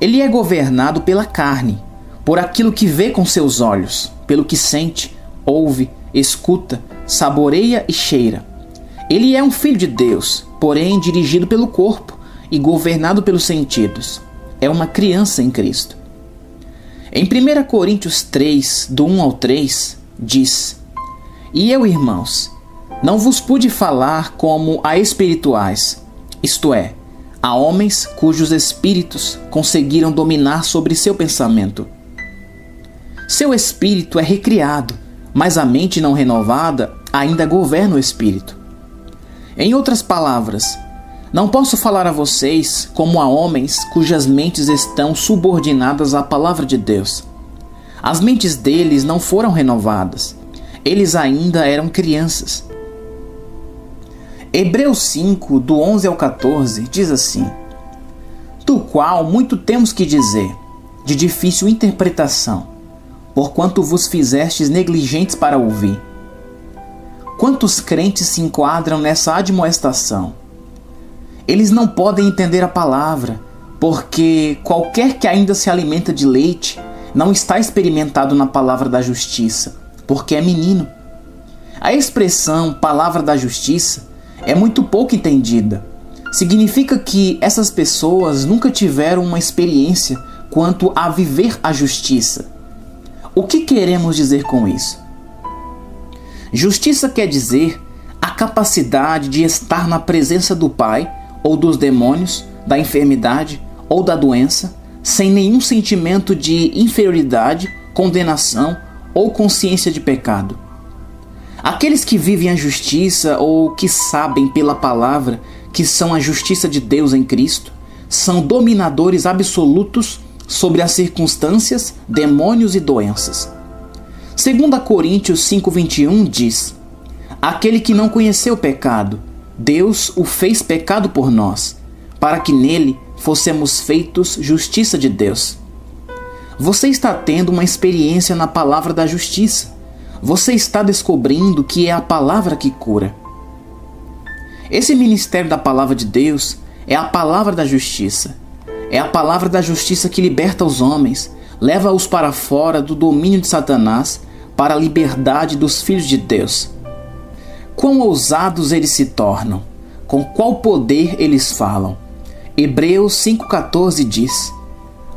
Ele é governado pela carne, por aquilo que vê com seus olhos, pelo que sente, ouve, escuta, saboreia e cheira. Ele é um filho de Deus, porém dirigido pelo corpo e governado pelos sentidos. É uma criança em Cristo. Em 1 Coríntios 3, do 1 ao 3, diz: E eu, irmãos, não vos pude falar como a espirituais, isto é, a homens cujos espíritos conseguiram dominar sobre seu pensamento. Seu espírito é recriado, mas a mente não renovada ainda governa o espírito. Em outras palavras, não posso falar a vocês como a homens cujas mentes estão subordinadas à palavra de Deus. As mentes deles não foram renovadas. Eles ainda eram crianças. Hebreus 5, do 11 ao 14, diz assim: Do qual muito temos que dizer, de difícil interpretação, porquanto vos fizestes negligentes para ouvir. Quantos crentes se enquadram nessa admoestação? Eles não podem entender a palavra, porque qualquer que ainda se alimenta de leite não está experimentado na palavra da justiça, porque é menino. A expressão palavra da justiça é muito pouco entendida. Significa que essas pessoas nunca tiveram uma experiência quanto a viver a justiça. O que queremos dizer com isso? Justiça quer dizer a capacidade de estar na presença do Pai ou dos demônios, da enfermidade ou da doença, sem nenhum sentimento de inferioridade, condenação ou consciência de pecado. Aqueles que vivem a justiça ou que sabem pela palavra que são a justiça de Deus em Cristo são dominadores absolutos sobre as circunstâncias, demônios e doenças. 2 Coríntios 5,21 diz: Aquele que não conheceu o pecado, Deus o fez pecado por nós, para que nele fossemos feitos justiça de Deus. Você está tendo uma experiência na palavra da justiça você está descobrindo que é a palavra que cura. Esse ministério da palavra de Deus é a palavra da justiça. É a palavra da justiça que liberta os homens, leva-os para fora do domínio de Satanás para a liberdade dos filhos de Deus. Quão ousados eles se tornam, com qual poder eles falam. Hebreus 5,14 diz: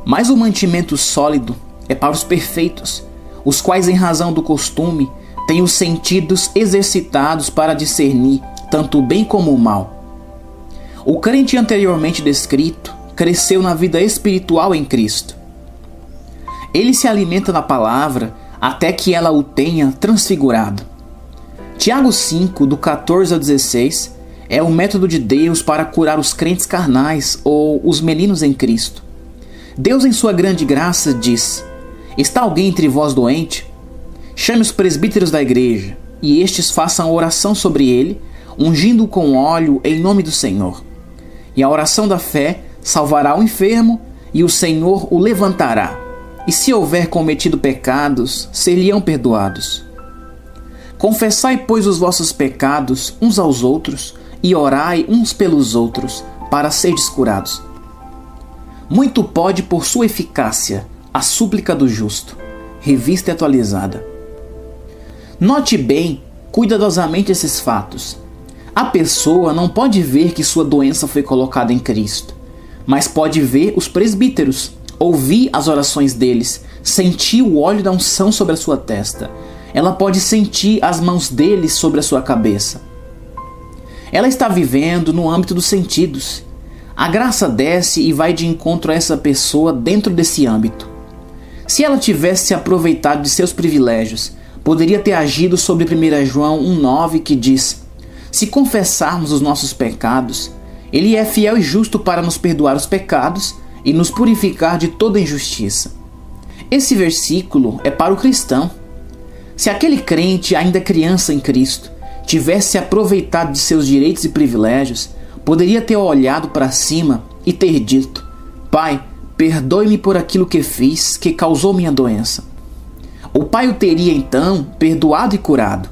Mas o mantimento sólido é para os perfeitos os quais, em razão do costume, têm os sentidos exercitados para discernir tanto o bem como o mal. O crente anteriormente descrito cresceu na vida espiritual em Cristo. Ele se alimenta da palavra até que ela o tenha transfigurado. Tiago 5, do 14 ao 16, é o método de Deus para curar os crentes carnais ou os meninos em Cristo. Deus, em sua grande graça, diz: Está alguém entre vós doente? Chame os presbíteros da igreja, e estes façam oração sobre ele, ungindo-o com óleo em nome do Senhor. E a oração da fé salvará o enfermo, e o Senhor o levantará. E se houver cometido pecados, ser-lhe-ão perdoados. Confessai, pois, os vossos pecados uns aos outros, e orai uns pelos outros, para serdes curados. Muito pode, por sua eficácia, a súplica do justo. Revista atualizada. Note bem, cuidadosamente esses fatos. A pessoa não pode ver que sua doença foi colocada em Cristo, mas pode ver os presbíteros, ouvir as orações deles, sentir o óleo da unção sobre a sua testa. Ela pode sentir as mãos deles sobre a sua cabeça. Ela está vivendo no âmbito dos sentidos. A graça desce e vai de encontro a essa pessoa dentro desse âmbito. Se ela tivesse se aproveitado de seus privilégios, poderia ter agido sobre 1 João 1,9 que diz: Se confessarmos os nossos pecados, Ele é fiel e justo para nos perdoar os pecados e nos purificar de toda injustiça. Esse versículo é para o cristão. Se aquele crente, ainda criança em Cristo, tivesse aproveitado de seus direitos e privilégios, poderia ter olhado para cima e ter dito: Pai, perdoe-me por aquilo que fiz que causou minha doença. O pai o teria então perdoado e curado,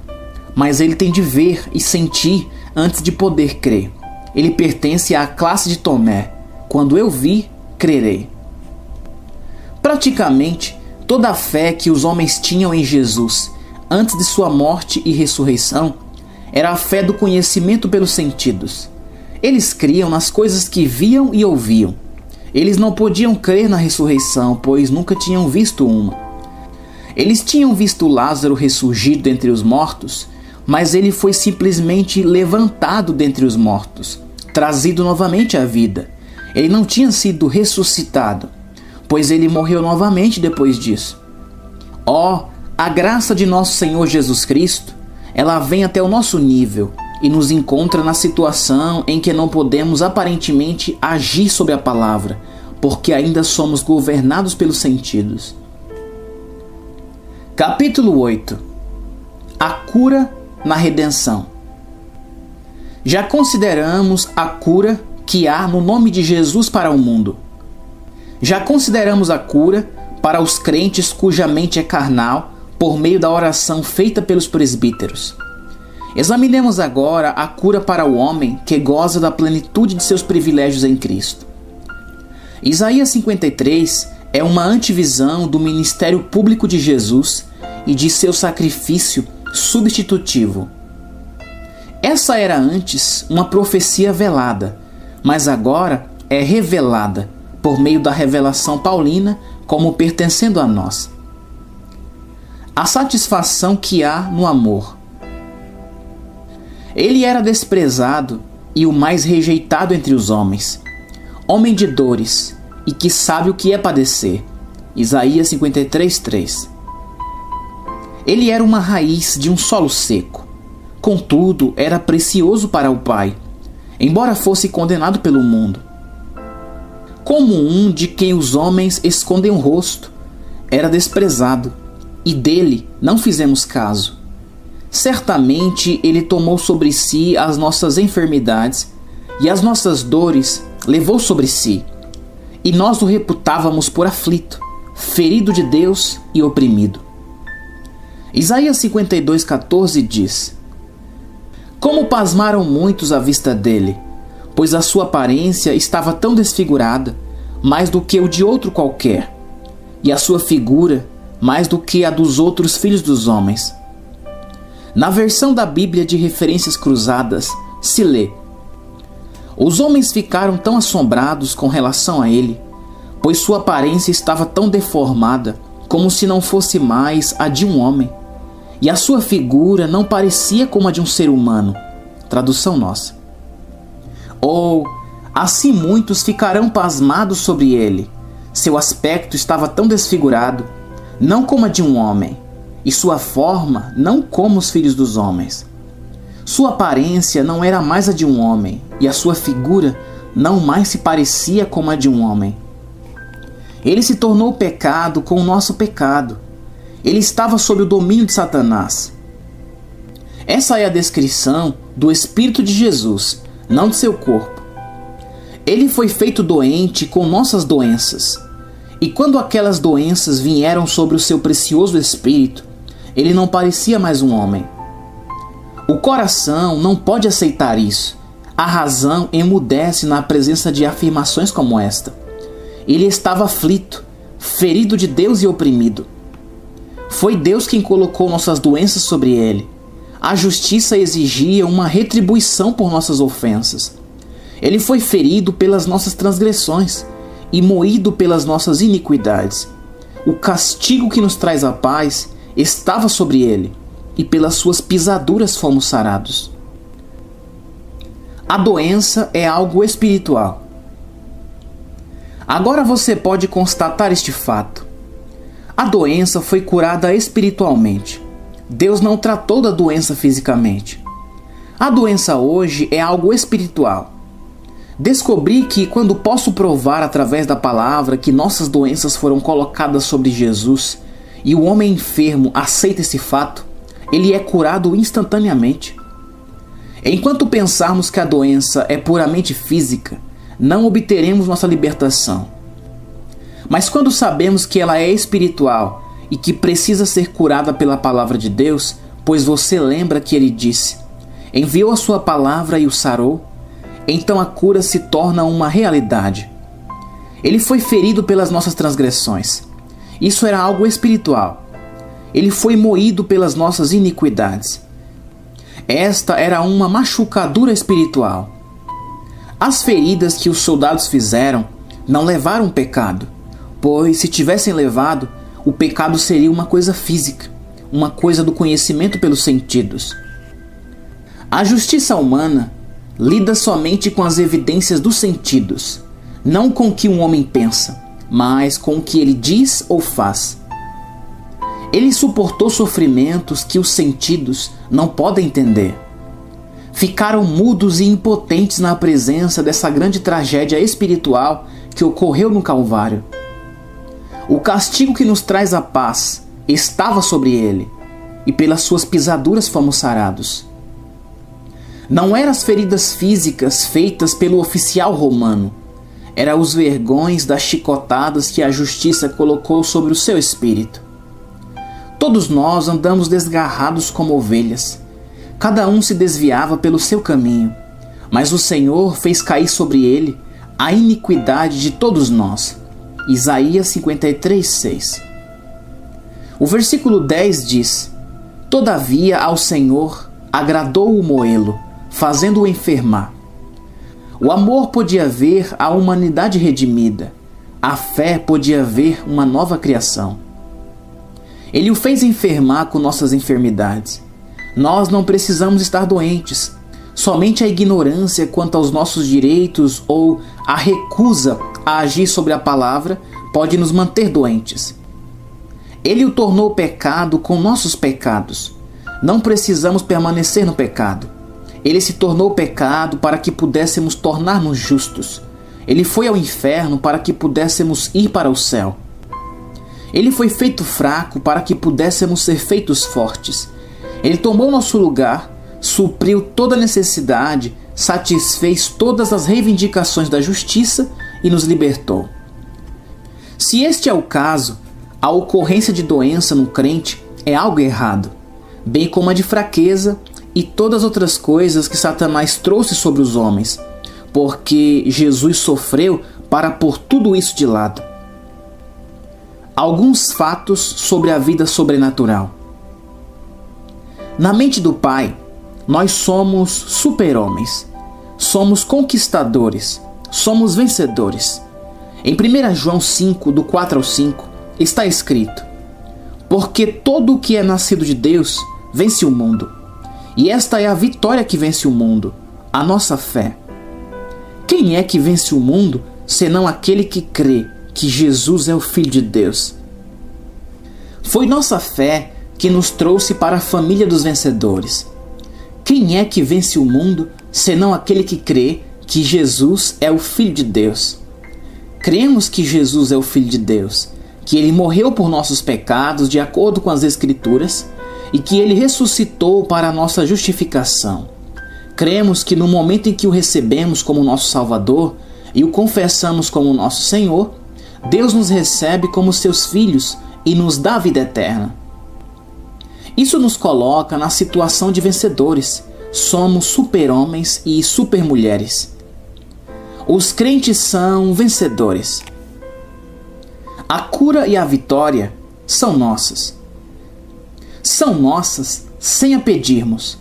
mas ele tem de ver e sentir antes de poder crer. Ele pertence à classe de Tomé. Quando eu vi, crerei. Praticamente toda a fé que os homens tinham em Jesus antes de sua morte e ressurreição era a fé do conhecimento pelos sentidos. Eles criam nas coisas que viam e ouviam. Eles não podiam crer na ressurreição, pois nunca tinham visto uma. Eles tinham visto Lázaro ressurgir dentre os mortos, mas ele foi simplesmente levantado dentre os mortos, trazido novamente à vida. Ele não tinha sido ressuscitado, pois ele morreu novamente depois disso. Ó, oh, a graça de nosso Senhor Jesus Cristo, ela vem até o nosso nível e nos encontra na situação em que não podemos aparentemente agir sobre a palavra, porque ainda somos governados pelos sentidos. Capítulo 8 A cura na redenção. Já consideramos a cura que há no nome de Jesus para o mundo. Já consideramos a cura para os crentes cuja mente é carnal por meio da oração feita pelos presbíteros. Examinemos agora a cura para o homem que goza da plenitude de seus privilégios em Cristo. Isaías 53 é uma antivisão do ministério público de Jesus e de seu sacrifício substitutivo. Essa era antes uma profecia velada, mas agora é revelada por meio da revelação paulina como pertencendo a nós. A satisfação que há no amor ele era desprezado e o mais rejeitado entre os homens, homem de dores e que sabe o que é padecer. Isaías 53:3. Ele era uma raiz de um solo seco. Contudo, era precioso para o Pai, embora fosse condenado pelo mundo. Como um de quem os homens escondem o rosto, era desprezado, e dele não fizemos caso. Certamente ele tomou sobre si as nossas enfermidades e as nossas dores levou sobre si. E nós o reputávamos por aflito, ferido de Deus e oprimido. Isaías 52,14 diz: Como pasmaram muitos à vista dele, pois a sua aparência estava tão desfigurada, mais do que o de outro qualquer, e a sua figura mais do que a dos outros filhos dos homens. Na versão da Bíblia de referências cruzadas, se lê: Os homens ficaram tão assombrados com relação a ele, pois sua aparência estava tão deformada, como se não fosse mais a de um homem, e a sua figura não parecia como a de um ser humano. Tradução nossa. Ou, assim muitos ficarão pasmados sobre ele. Seu aspecto estava tão desfigurado, não como a de um homem, e sua forma não como os filhos dos homens. Sua aparência não era mais a de um homem, e a sua figura não mais se parecia com a de um homem. Ele se tornou pecado com o nosso pecado. Ele estava sob o domínio de Satanás. Essa é a descrição do Espírito de Jesus, não de seu corpo. Ele foi feito doente com nossas doenças. E quando aquelas doenças vieram sobre o seu precioso espírito, ele não parecia mais um homem. O coração não pode aceitar isso. A razão emudece na presença de afirmações como esta. Ele estava aflito, ferido de Deus e oprimido. Foi Deus quem colocou nossas doenças sobre ele. A justiça exigia uma retribuição por nossas ofensas. Ele foi ferido pelas nossas transgressões e moído pelas nossas iniquidades. O castigo que nos traz a paz estava sobre ele, e pelas suas pisaduras fomos sarados. A doença é algo espiritual. Agora você pode constatar este fato. A doença foi curada espiritualmente. Deus não tratou da doença fisicamente. A doença hoje é algo espiritual. Descobri que quando posso provar através da palavra que nossas doenças foram colocadas sobre Jesus e o homem enfermo aceita esse fato, ele é curado instantaneamente. Enquanto pensarmos que a doença é puramente física, não obteremos nossa libertação. Mas quando sabemos que ela é espiritual e que precisa ser curada pela palavra de Deus, pois você lembra que ele disse: enviou a sua palavra e o sarou, então a cura se torna uma realidade. Ele foi ferido pelas nossas transgressões. Isso era algo espiritual. Ele foi moído pelas nossas iniquidades. Esta era uma machucadura espiritual. As feridas que os soldados fizeram não levaram pecado, pois se tivessem levado, o pecado seria uma coisa física, uma coisa do conhecimento pelos sentidos. A justiça humana lida somente com as evidências dos sentidos, não com o que um homem pensa, mas com o que ele diz ou faz. Ele suportou sofrimentos que os sentidos não podem entender. Ficaram mudos e impotentes na presença dessa grande tragédia espiritual que ocorreu no Calvário. O castigo que nos traz a paz estava sobre ele, e pelas suas pisaduras fomos sarados. Não eram as feridas físicas feitas pelo oficial romano, eram os vergões das chicotadas que a justiça colocou sobre o seu espírito. Todos nós andamos desgarrados como ovelhas. Cada um se desviava pelo seu caminho, mas o Senhor fez cair sobre ele a iniquidade de todos nós. Isaías 53, 6. O versículo 10 diz: Todavia ao Senhor agradou o moê-lo, fazendo-o enfermar. O amor podia ver a humanidade redimida, a fé podia ver uma nova criação. Ele o fez enfermar com nossas enfermidades. Nós não precisamos estar doentes. Somente a ignorância quanto aos nossos direitos ou a recusa a agir sobre a palavra pode nos manter doentes. Ele o tornou pecado com nossos pecados. Não precisamos permanecer no pecado. Ele se tornou pecado para que pudéssemos tornar-nos justos. Ele foi ao inferno para que pudéssemos ir para o céu. Ele foi feito fraco para que pudéssemos ser feitos fortes. Ele tomou nosso lugar, supriu toda necessidade, satisfez todas as reivindicações da justiça e nos libertou. Se este é o caso, a ocorrência de doença no crente é algo errado, bem como a de fraqueza e todas as outras coisas que Satanás trouxe sobre os homens, porque Jesus sofreu para pôr tudo isso de lado alguns fatos sobre a vida sobrenatural. Na mente do Pai, nós somos super-homens, somos conquistadores, somos vencedores. Em 1 João 5, do 4 ao 5, está escrito: Porque todo o que é nascido de Deus vence o mundo. E esta é a vitória que vence o mundo, a nossa fé. Quem é que vence o mundo senão aquele que crê que Jesus é o Filho de Deus. Foi nossa fé que nos trouxe para a família dos vencedores. Quem é que vence o mundo senão aquele que crê que Jesus é o Filho de Deus? Cremos que Jesus é o Filho de Deus, que ele morreu por nossos pecados de acordo com as Escrituras e que ele ressuscitou para a nossa justificação. Cremos que no momento em que o recebemos como nosso Salvador e o confessamos como nosso Senhor, Deus nos recebe como seus filhos e nos dá vida eterna. Isso nos coloca na situação de vencedores. Somos super-homens e super-mulheres. Os crentes são vencedores. A cura e a vitória são nossas. São nossas sem a pedirmos.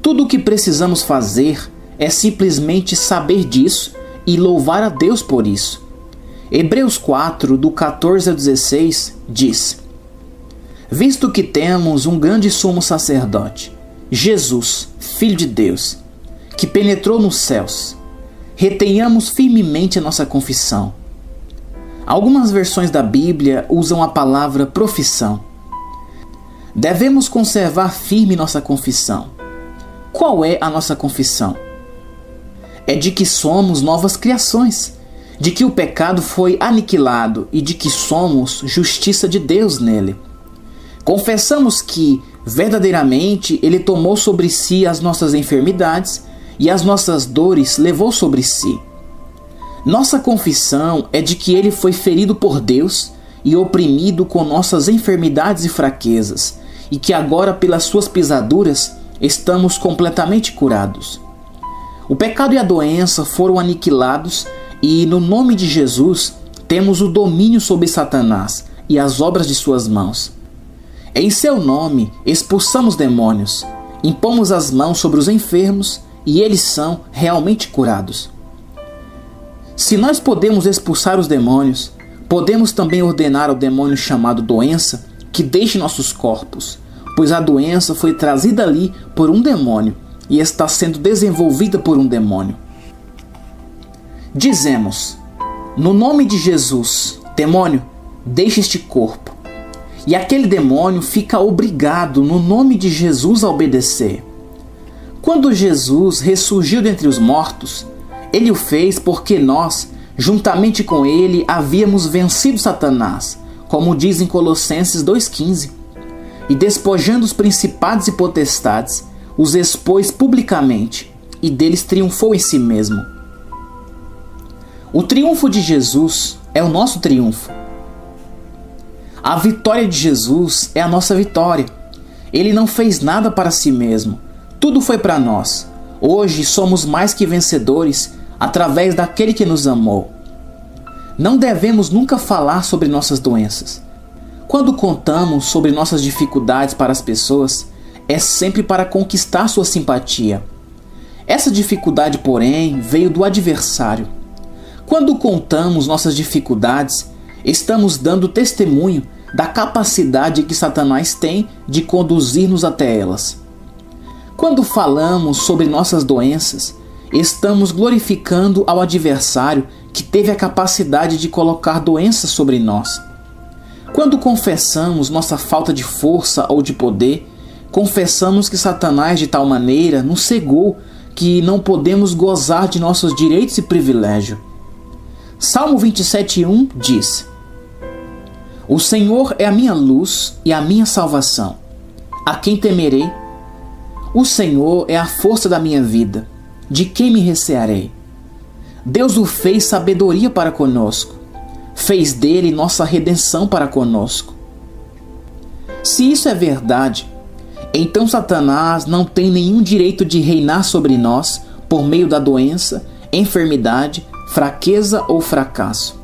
Tudo o que precisamos fazer é simplesmente saber disso e louvar a Deus por isso. Hebreus 4, do 14 ao 16, diz: Visto que temos um grande sumo sacerdote, Jesus, Filho de Deus, que penetrou nos céus, retenhamos firmemente a nossa confissão. Algumas versões da Bíblia usam a palavra profissão. Devemos conservar firme nossa confissão. Qual é a nossa confissão? É de que somos novas criações, de que o pecado foi aniquilado e de que somos justiça de Deus nele. Confessamos que, verdadeiramente, Ele tomou sobre si as nossas enfermidades e as nossas dores levou sobre si. Nossa confissão é de que Ele foi ferido por Deus e oprimido com nossas enfermidades e fraquezas, e que agora, pelas Suas pisaduras, estamos completamente curados. O pecado e a doença foram aniquilados e, no nome de Jesus, temos o domínio sobre Satanás e as obras de suas mãos. Em seu nome expulsamos demônios, impomos as mãos sobre os enfermos e eles são realmente curados. Se nós podemos expulsar os demônios, podemos também ordenar ao demônio chamado doença que deixe nossos corpos, pois a doença foi trazida ali por um demônio e está sendo desenvolvida por um demônio. Dizemos: No nome de Jesus, demônio, deixe este corpo. E aquele demônio fica obrigado, no nome de Jesus, a obedecer. Quando Jesus ressurgiu dentre os mortos, ele o fez porque nós, juntamente com ele, havíamos vencido Satanás, como diz em Colossenses 2,15. E despojando os principados e potestades, os expôs publicamente, e deles triunfou em si mesmo. O triunfo de Jesus é o nosso triunfo. A vitória de Jesus é a nossa vitória. Ele não fez nada para si mesmo, tudo foi para nós. Hoje somos mais que vencedores através daquele que nos amou. Não devemos nunca falar sobre nossas doenças. Quando contamos sobre nossas dificuldades para as pessoas, é sempre para conquistar sua simpatia. Essa dificuldade, porém, veio do adversário. Quando contamos nossas dificuldades, estamos dando testemunho da capacidade que Satanás tem de conduzir-nos até elas. Quando falamos sobre nossas doenças, estamos glorificando ao adversário que teve a capacidade de colocar doenças sobre nós. Quando confessamos nossa falta de força ou de poder, confessamos que Satanás de tal maneira nos cegou que não podemos gozar de nossos direitos e privilégios. Salmo 27:1 diz: o Senhor é a minha luz e a minha salvação. A quem temerei? O Senhor é a força da minha vida. De quem me recearei? Deus o fez sabedoria para conosco. Fez dele nossa redenção para conosco. Se isso é verdade, então Satanás não tem nenhum direito de reinar sobre nós por meio da doença, enfermidade, fraqueza ou fracasso.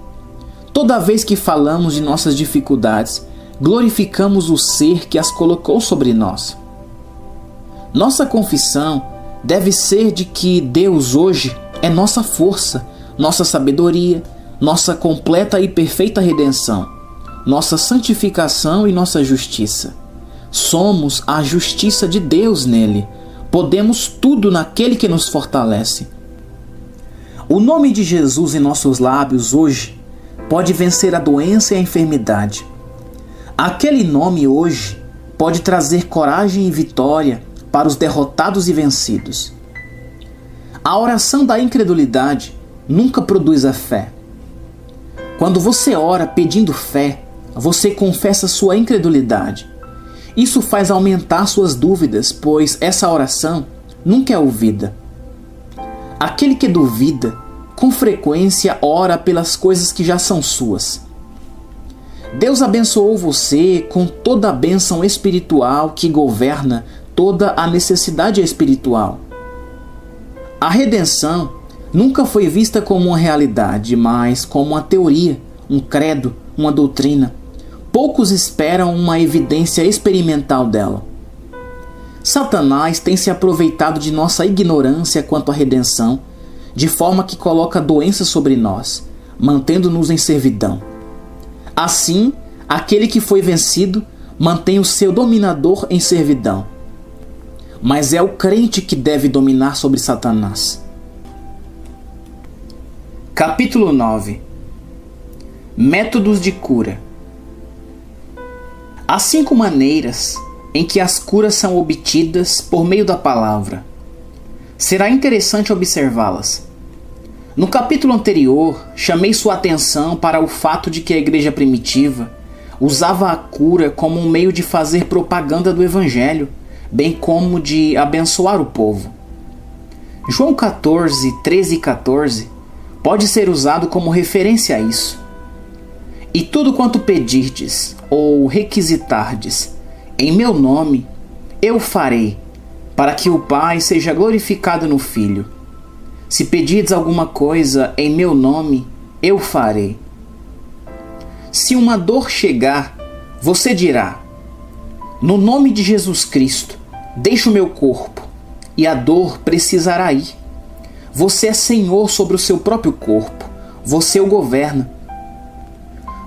Toda vez que falamos de nossas dificuldades, glorificamos o ser que as colocou sobre nós. Nossa confissão deve ser de que Deus hoje é nossa força, nossa sabedoria, nossa completa e perfeita redenção, nossa santificação e nossa justiça. Somos a justiça de Deus nele. Podemos tudo naquele que nos fortalece. O nome de Jesus em nossos lábios hoje pode vencer a doença e a enfermidade. Aquele nome hoje pode trazer coragem e vitória para os derrotados e vencidos. A oração da incredulidade nunca produz a fé. Quando você ora pedindo fé, você confessa sua incredulidade. Isso faz aumentar suas dúvidas, pois essa oração nunca é ouvida. Aquele que duvida, com frequência ora pelas coisas que já são suas. Deus abençoou você com toda a bênção espiritual que governa toda a necessidade espiritual. A redenção nunca foi vista como uma realidade, mas como uma teoria, um credo, uma doutrina. Poucos esperam uma evidência experimental dela. Satanás tem se aproveitado de nossa ignorância quanto à redenção, de forma que coloca doenças sobre nós, mantendo-nos em servidão. Assim, aquele que foi vencido mantém o seu dominador em servidão. Mas é o crente que deve dominar sobre Satanás. Capítulo 9 Métodos de cura Há cinco maneiras em que as curas são obtidas por meio da palavra. Será interessante observá-las. No capítulo anterior, chamei sua atenção para o fato de que a igreja primitiva usava a cura como um meio de fazer propaganda do evangelho, bem como de abençoar o povo. João 14, 13 e 14 pode ser usado como referência a isso. E tudo quanto pedirdes ou requisitardes em meu nome, eu farei, para que o Pai seja glorificado no Filho. Se pedirdes alguma coisa em meu nome, eu farei. Se uma dor chegar, você dirá: No nome de Jesus Cristo, deixo o meu corpo, e a dor precisará ir. Você é senhor sobre o seu próprio corpo, você o governa.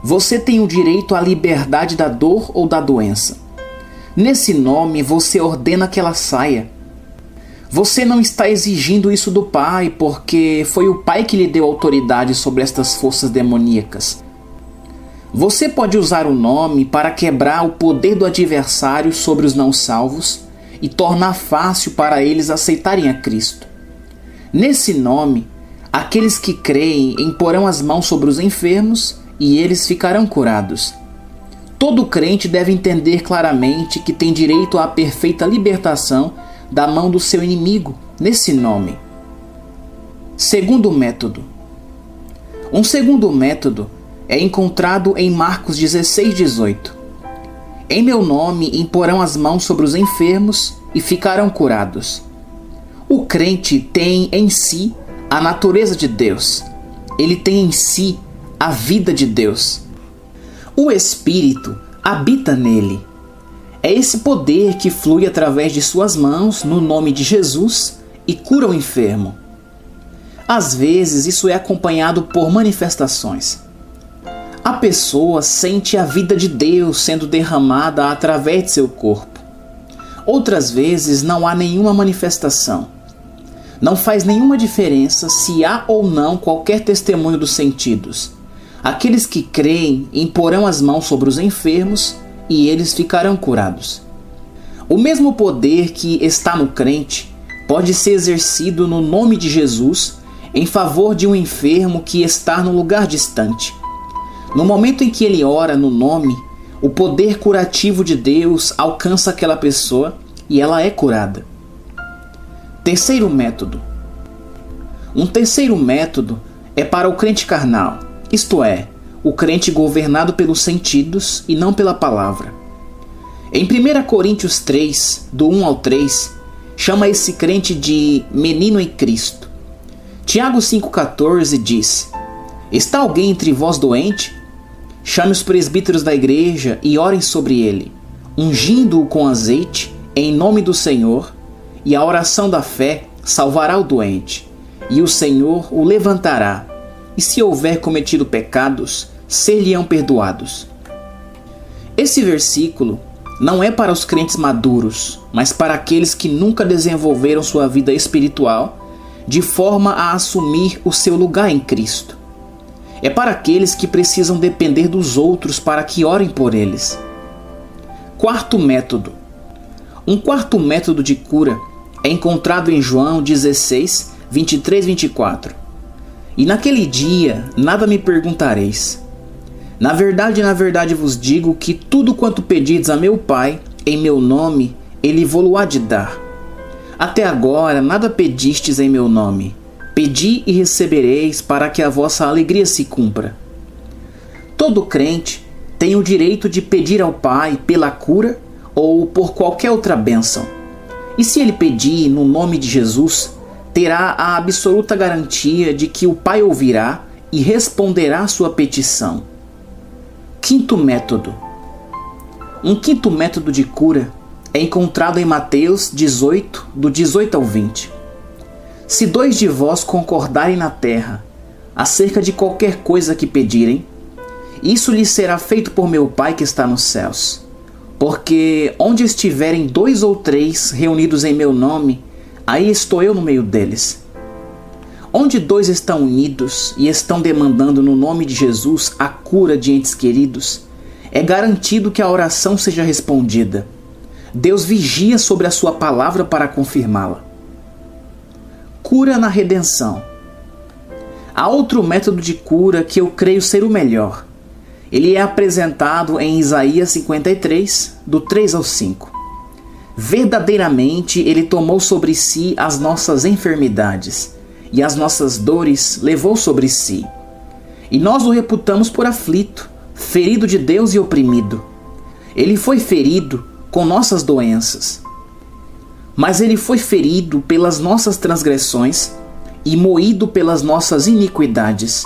Você tem o direito à liberdade da dor ou da doença. Nesse nome, você ordena que ela saia. Você não está exigindo isso do Pai, porque foi o Pai que lhe deu autoridade sobre estas forças demoníacas. Você pode usar o nome para quebrar o poder do adversário sobre os não salvos e tornar fácil para eles aceitarem a Cristo. Nesse nome, aqueles que creem imporão as mãos sobre os enfermos e eles ficarão curados. Todo crente deve entender claramente que tem direito à perfeita libertação da mão do seu inimigo nesse nome. Segundo método. Um segundo método é encontrado em Marcos 16, 18. Em meu nome imporão as mãos sobre os enfermos e ficarão curados. O crente tem em si a natureza de Deus. Ele tem em si a vida de Deus. O Espírito habita nele. É esse poder que flui através de suas mãos no nome de Jesus e cura o enfermo. Às vezes, isso é acompanhado por manifestações. A pessoa sente a vida de Deus sendo derramada através de seu corpo. Outras vezes, não há nenhuma manifestação. Não faz nenhuma diferença se há ou não qualquer testemunho dos sentidos Aqueles que creem imporão as mãos sobre os enfermos e eles ficarão curados. O mesmo poder que está no crente pode ser exercido no nome de Jesus em favor de um enfermo que está no lugar distante. No momento em que ele ora no nome, o poder curativo de Deus alcança aquela pessoa e ela é curada. Terceiro método. Um terceiro método é para o crente carnal isto é, o crente governado pelos sentidos e não pela palavra. Em 1 Coríntios 3, do 1 ao 3, chama esse crente de menino em Cristo. Tiago 5,14 diz: Está alguém entre vós doente? Chame os presbíteros da igreja e orem sobre ele, ungindo-o com azeite, em nome do Senhor, e a oração da fé salvará o doente, e o Senhor o levantará e se houver cometido pecados, ser-lhe-ão perdoados. Esse versículo não é para os crentes maduros, mas para aqueles que nunca desenvolveram sua vida espiritual de forma a assumir o seu lugar em Cristo. É para aqueles que precisam depender dos outros para que orem por eles. Quarto método: Um quarto método de cura é encontrado em João 16, 23 24. E naquele dia nada me perguntareis. Na verdade, na verdade vos digo que tudo quanto pedides a meu Pai, em meu nome, ele vou-lo há de dar. Até agora nada pedistes em meu nome. Pedi e recebereis para que a vossa alegria se cumpra. Todo crente tem o direito de pedir ao Pai pela cura ou por qualquer outra bênção. E se ele pedir no nome de Jesus, terá a absoluta garantia de que o Pai ouvirá e responderá sua petição. Quinto método. Um quinto método de cura é encontrado em Mateus 18, do 18 ao 20. Se dois de vós concordarem na terra acerca de qualquer coisa que pedirem, isso lhes será feito por meu Pai que está nos céus. Porque onde estiverem dois ou três reunidos em meu nome, aí estou eu no meio deles. Onde dois estão unidos e estão demandando no nome de Jesus a cura de entes queridos, é garantido que a oração seja respondida. Deus vigia sobre a sua palavra para confirmá-la. Cura na redenção. Há outro método de cura que eu creio ser o melhor. Ele é apresentado em Isaías 53, do 3 ao 5. Verdadeiramente ele tomou sobre si as nossas enfermidades e as nossas dores levou sobre si. E nós o reputamos por aflito, ferido de Deus e oprimido. Ele foi ferido com nossas doenças. Mas ele foi ferido pelas nossas transgressões e moído pelas nossas iniquidades.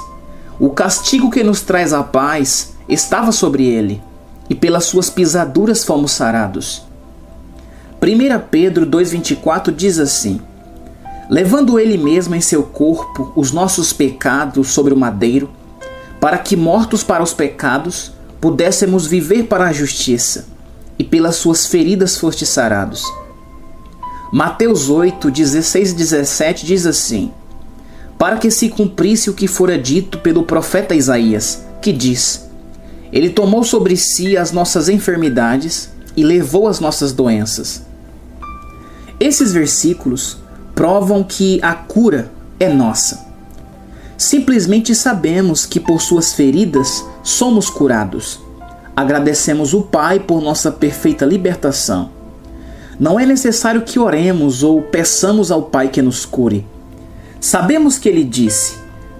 O castigo que nos traz a paz estava sobre ele, e pelas suas pisaduras fomos sarados. 1 Pedro 2,24 diz assim: Levando ele mesmo em seu corpo os nossos pecados sobre o madeiro, para que, mortos para os pecados, pudéssemos viver para a justiça, e pelas suas feridas foste sarados. Mateus 8, 16 e 17 diz assim: Para que se cumprisse o que fora dito pelo profeta Isaías, que diz: ele tomou sobre si as nossas enfermidades e levou as nossas doenças. Esses versículos provam que a cura é nossa. Simplesmente sabemos que por suas feridas somos curados. Agradecemos o Pai por nossa perfeita libertação. Não é necessário que oremos ou peçamos ao Pai que nos cure. Sabemos que ele disse: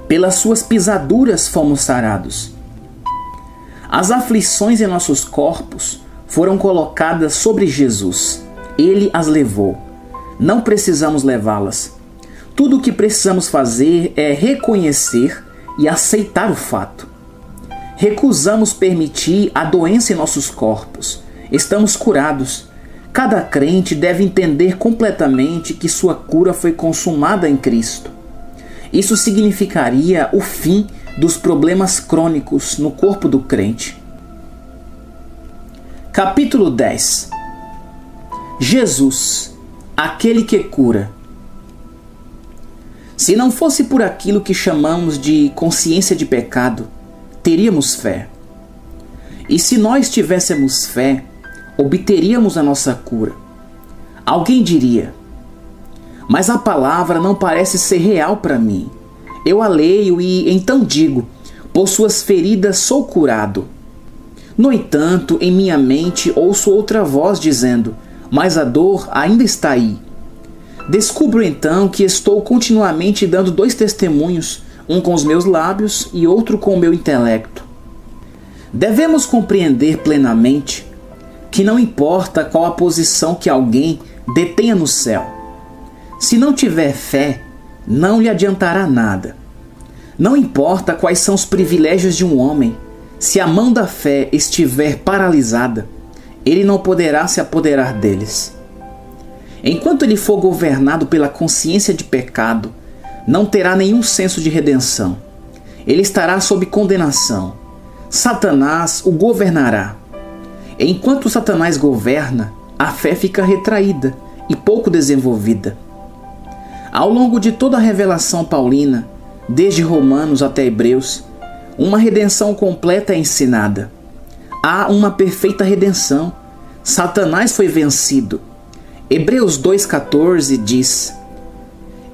Pelas suas pisaduras fomos sarados. As aflições em nossos corpos foram colocadas sobre Jesus. Ele as levou. Não precisamos levá-las. Tudo o que precisamos fazer é reconhecer e aceitar o fato. Recusamos permitir a doença em nossos corpos. Estamos curados. Cada crente deve entender completamente que sua cura foi consumada em Cristo. Isso significaria o fim dos problemas crônicos no corpo do crente. Capítulo 10 Jesus, aquele que cura. Se não fosse por aquilo que chamamos de consciência de pecado, teríamos fé. E se nós tivéssemos fé, obteríamos a nossa cura. Alguém diria: Mas a palavra não parece ser real para mim. Eu a leio e então digo: Por suas feridas sou curado. No entanto, em minha mente ouço outra voz dizendo: Mas a dor ainda está aí. Descubro então que estou continuamente dando dois testemunhos, um com os meus lábios e outro com o meu intelecto. Devemos compreender plenamente que não importa qual a posição que alguém detenha no céu, se não tiver fé, não lhe adiantará nada. Não importa quais são os privilégios de um homem, se a mão da fé estiver paralisada, ele não poderá se apoderar deles. Enquanto ele for governado pela consciência de pecado, não terá nenhum senso de redenção. Ele estará sob condenação. Satanás o governará. Enquanto Satanás governa, a fé fica retraída e pouco desenvolvida. Ao longo de toda a revelação paulina, desde Romanos até Hebreus, uma redenção completa é ensinada. Há uma perfeita redenção. Satanás foi vencido. Hebreus 2,14 diz: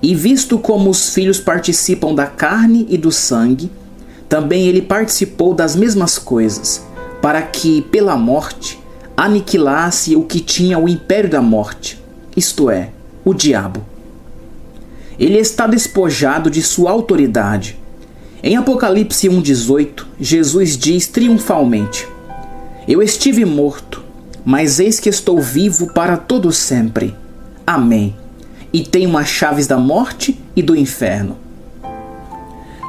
E visto como os filhos participam da carne e do sangue, também ele participou das mesmas coisas, para que, pela morte, aniquilasse o que tinha o império da morte, isto é, o diabo. Ele está despojado de sua autoridade. Em Apocalipse 1,18, Jesus diz triunfalmente: Eu estive morto, mas eis que estou vivo para todo sempre. Amém. E tenho as chaves da morte e do inferno.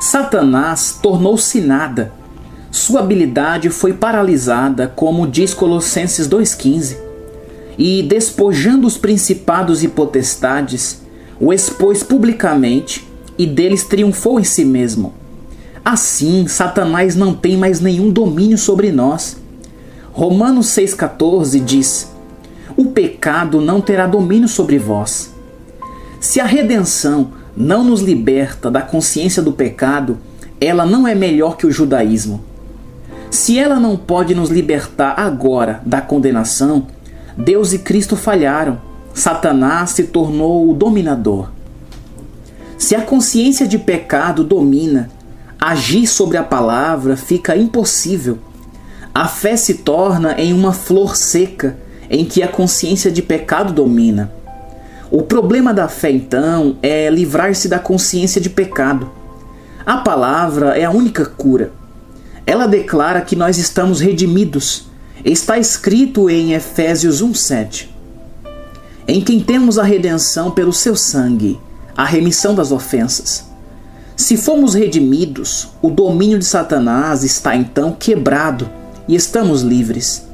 Satanás tornou-se nada. Sua habilidade foi paralisada, como diz Colossenses 2,15. E, despojando os principados e potestades, o expôs publicamente e deles triunfou em si mesmo. Assim, Satanás não tem mais nenhum domínio sobre nós. Romanos 6,14 diz: O pecado não terá domínio sobre vós. Se a redenção não nos liberta da consciência do pecado, ela não é melhor que o judaísmo. Se ela não pode nos libertar agora da condenação, Deus e Cristo falharam. Satanás se tornou o dominador. Se a consciência de pecado domina, agir sobre a palavra fica impossível. A fé se torna em uma flor seca em que a consciência de pecado domina. O problema da fé, então, é livrar-se da consciência de pecado. A palavra é a única cura. Ela declara que nós estamos redimidos. Está escrito em Efésios 1:7. Em quem temos a redenção pelo seu sangue, a remissão das ofensas. Se fomos redimidos, o domínio de Satanás está então quebrado e estamos livres.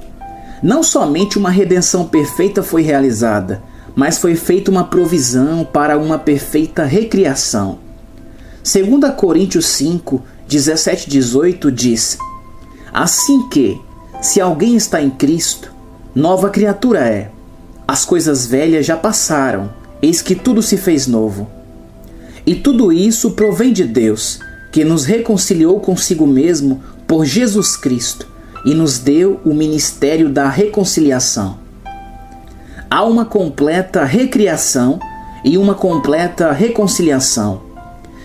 Não somente uma redenção perfeita foi realizada, mas foi feita uma provisão para uma perfeita recriação. 2 Coríntios 5, 17 e 18 diz: Assim que, se alguém está em Cristo, nova criatura é. As coisas velhas já passaram, eis que tudo se fez novo. E tudo isso provém de Deus, que nos reconciliou consigo mesmo por Jesus Cristo e nos deu o ministério da reconciliação há uma completa recriação e uma completa reconciliação.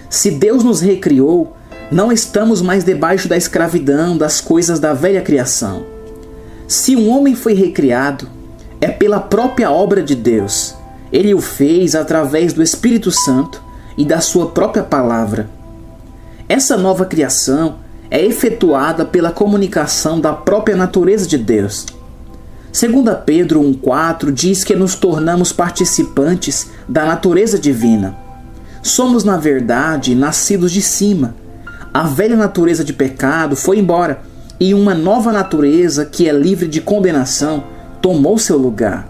Se Deus nos recriou, não estamos mais debaixo da escravidão das coisas da velha criação. Se um homem foi recriado, é pela própria obra de Deus. Ele o fez através do Espírito Santo e da sua própria palavra. Essa nova criação é efetuada pela comunicação da própria natureza de Deus. 2 Pedro 1,4 diz que nos tornamos participantes da natureza divina. Somos, na verdade, nascidos de cima. A velha natureza de pecado foi embora e uma nova natureza, que é livre de condenação, tomou seu lugar.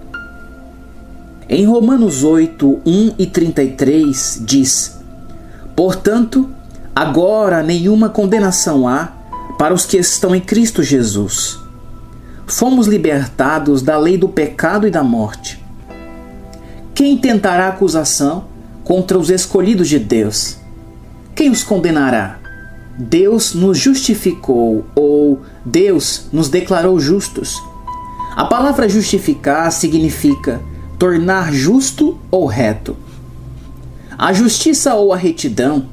Em Romanos 8, 1 e 33 diz: Portanto, agora nenhuma condenação há para os que estão em Cristo Jesus fomos libertados da lei do pecado e da morte. Quem tentará acusação contra os escolhidos de Deus? Quem os condenará? Deus nos justificou ou Deus nos declarou justos. A palavra justificar significa tornar justo ou reto. A justiça ou a retidão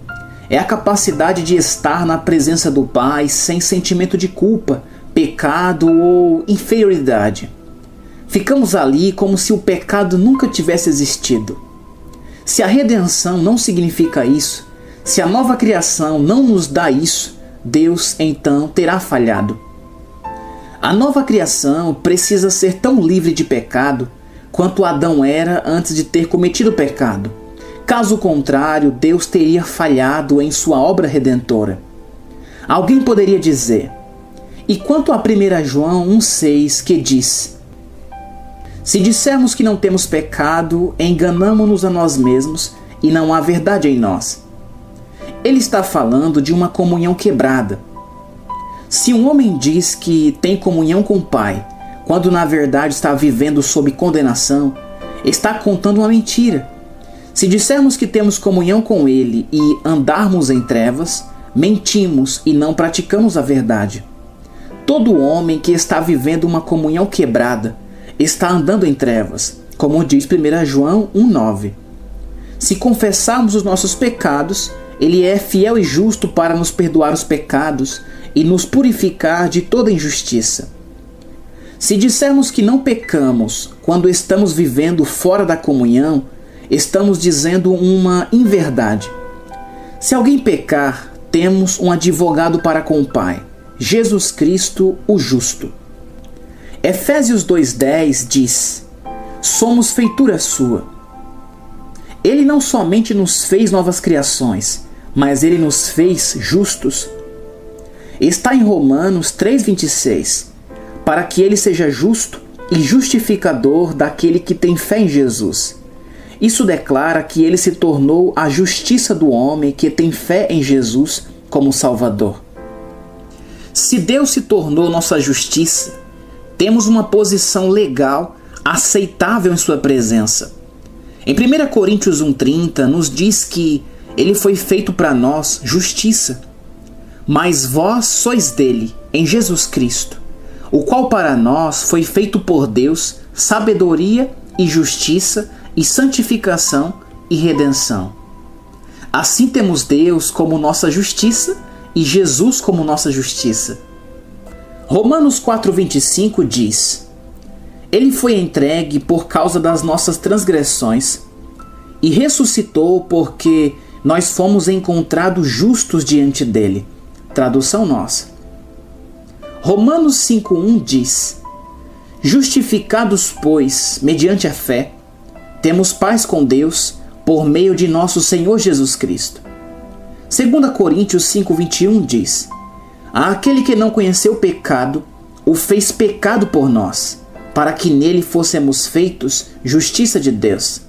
é a capacidade de estar na presença do Pai sem sentimento de culpa pecado ou inferioridade. Ficamos ali como se o pecado nunca tivesse existido. Se a redenção não significa isso, se a nova criação não nos dá isso, Deus então terá falhado. A nova criação precisa ser tão livre de pecado quanto Adão era antes de ter cometido o pecado. Caso contrário, Deus teria falhado em sua obra redentora. Alguém poderia dizer: e quanto a 1 João 1,6 que diz: Se dissermos que não temos pecado, enganamos-nos a nós mesmos e não há verdade em nós. Ele está falando de uma comunhão quebrada. Se um homem diz que tem comunhão com o Pai, quando na verdade está vivendo sob condenação, está contando uma mentira. Se dissermos que temos comunhão com Ele e andarmos em trevas, mentimos e não praticamos a verdade. Todo homem que está vivendo uma comunhão quebrada está andando em trevas, como diz 1 João 1,9. Se confessarmos os nossos pecados, Ele é fiel e justo para nos perdoar os pecados e nos purificar de toda injustiça. Se dissermos que não pecamos quando estamos vivendo fora da comunhão, estamos dizendo uma inverdade. Se alguém pecar, temos um advogado para com o Pai, Jesus Cristo, o justo. Efésios 2,10 diz: Somos feitura sua. Ele não somente nos fez novas criações, mas ele nos fez justos. Está em Romanos 3,26: Para que ele seja justo e justificador daquele que tem fé em Jesus. Isso declara que ele se tornou a justiça do homem que tem fé em Jesus como Salvador. Se Deus se tornou nossa justiça, temos uma posição legal aceitável em Sua presença. Em 1 Coríntios 1,30 nos diz que Ele foi feito para nós justiça. Mas vós sois dele, em Jesus Cristo, o qual para nós foi feito por Deus sabedoria e justiça e santificação e redenção. Assim temos Deus como nossa justiça e Jesus como nossa justiça. Romanos 4,25 diz: Ele foi entregue por causa das nossas transgressões e ressuscitou porque nós fomos encontrados justos diante dele. Tradução nossa. Romanos 5,1 diz: Justificados, pois, mediante a fé, temos paz com Deus por meio de nosso Senhor Jesus Cristo. 2 Coríntios 5,21 diz: Aquele que não conheceu pecado, o fez pecado por nós, para que nele fôssemos feitos justiça de Deus.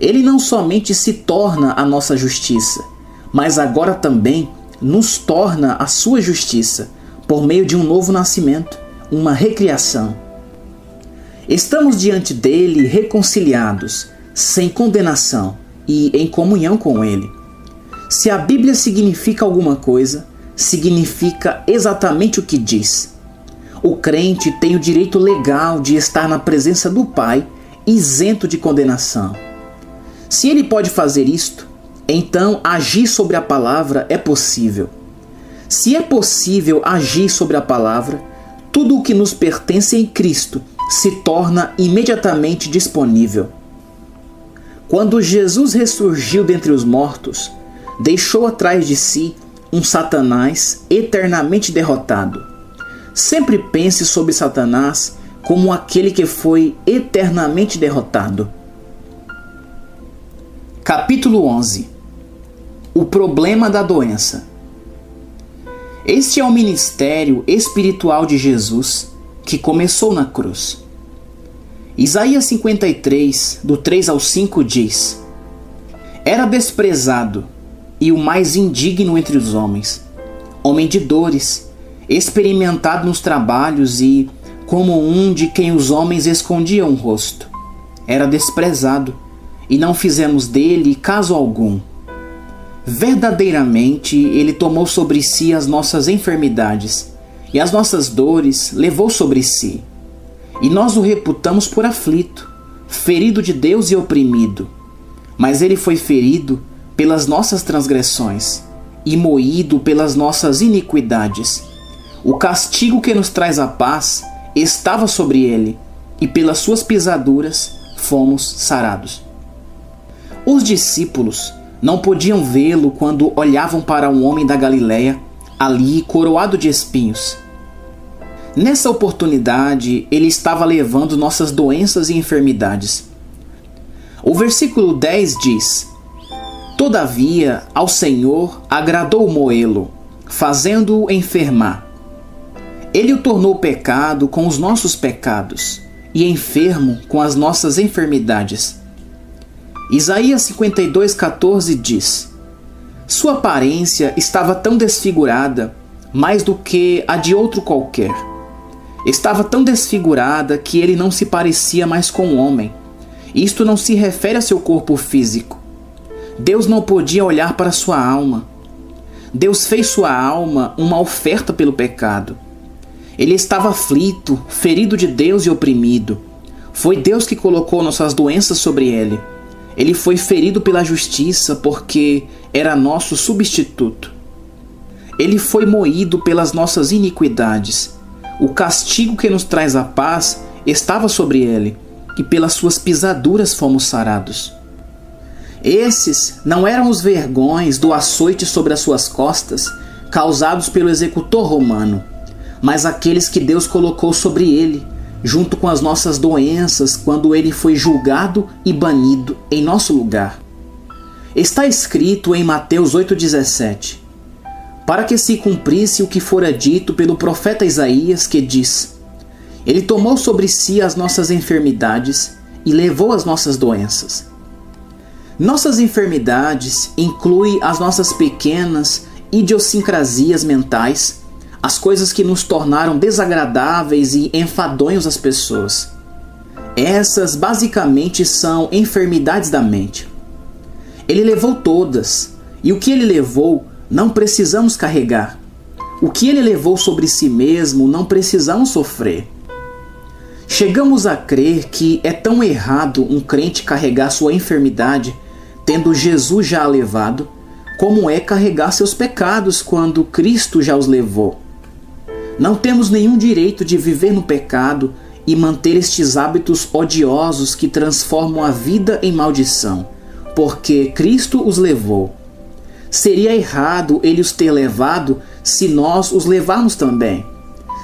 Ele não somente se torna a nossa justiça, mas agora também nos torna a sua justiça por meio de um novo nascimento, uma recriação. Estamos diante dele reconciliados, sem condenação e em comunhão com ele. Se a Bíblia significa alguma coisa, significa exatamente o que diz. O crente tem o direito legal de estar na presença do Pai, isento de condenação. Se ele pode fazer isto, então agir sobre a palavra é possível. Se é possível agir sobre a palavra, tudo o que nos pertence em Cristo se torna imediatamente disponível. Quando Jesus ressurgiu dentre os mortos, deixou atrás de si um Satanás eternamente derrotado. Sempre pense sobre Satanás como aquele que foi eternamente derrotado. Capítulo 11 O problema da doença. Este é o ministério espiritual de Jesus que começou na cruz. Isaías 53, do 3 ao 5 diz: Era desprezado e o mais indigno entre os homens, homem de dores, experimentado nos trabalhos e como um de quem os homens escondiam o rosto. Era desprezado e não fizemos dele caso algum. Verdadeiramente, ele tomou sobre si as nossas enfermidades e as nossas dores levou sobre si. E nós o reputamos por aflito, ferido de Deus e oprimido. Mas ele foi ferido pelas nossas transgressões e moído pelas nossas iniquidades. O castigo que nos traz a paz estava sobre ele, e pelas suas pisaduras fomos sarados. Os discípulos não podiam vê-lo quando olhavam para um homem da Galiléia, ali coroado de espinhos. Nessa oportunidade, ele estava levando nossas doenças e enfermidades. O versículo 10 diz: Todavia, ao Senhor agradou moê-lo, fazendo-o enfermar. Ele o tornou pecado com os nossos pecados e enfermo com as nossas enfermidades. Isaías 52,14 diz: Sua aparência estava tão desfigurada, mais do que a de outro qualquer. Estava tão desfigurada que ele não se parecia mais com o homem. Isto não se refere a seu corpo físico Deus não podia olhar para sua alma. Deus fez sua alma uma oferta pelo pecado. Ele estava aflito, ferido de Deus e oprimido. Foi Deus que colocou nossas doenças sobre ele. Ele foi ferido pela justiça porque era nosso substituto. Ele foi moído pelas nossas iniquidades. O castigo que nos traz a paz estava sobre ele, e pelas suas pisaduras fomos sarados. Esses não eram os vergões do açoite sobre as suas costas, causados pelo executor romano, mas aqueles que Deus colocou sobre ele, junto com as nossas doenças, quando ele foi julgado e banido em nosso lugar. Está escrito em Mateus 8,17: Para que se cumprisse o que fora dito pelo profeta Isaías, que diz: Ele tomou sobre si as nossas enfermidades e levou as nossas doenças. Nossas enfermidades incluem as nossas pequenas idiosincrasias mentais, as coisas que nos tornaram desagradáveis e enfadonhos às pessoas. Essas basicamente são enfermidades da mente. Ele levou todas, e o que ele levou não precisamos carregar. O que ele levou sobre si mesmo não precisamos sofrer. Chegamos a crer que é tão errado um crente carregar sua enfermidade, tendo Jesus já a levado, como é carregar seus pecados quando Cristo já os levou. Não temos nenhum direito de viver no pecado e manter estes hábitos odiosos que transformam a vida em maldição, porque Cristo os levou. Seria errado ele os ter levado se nós os levarmos também.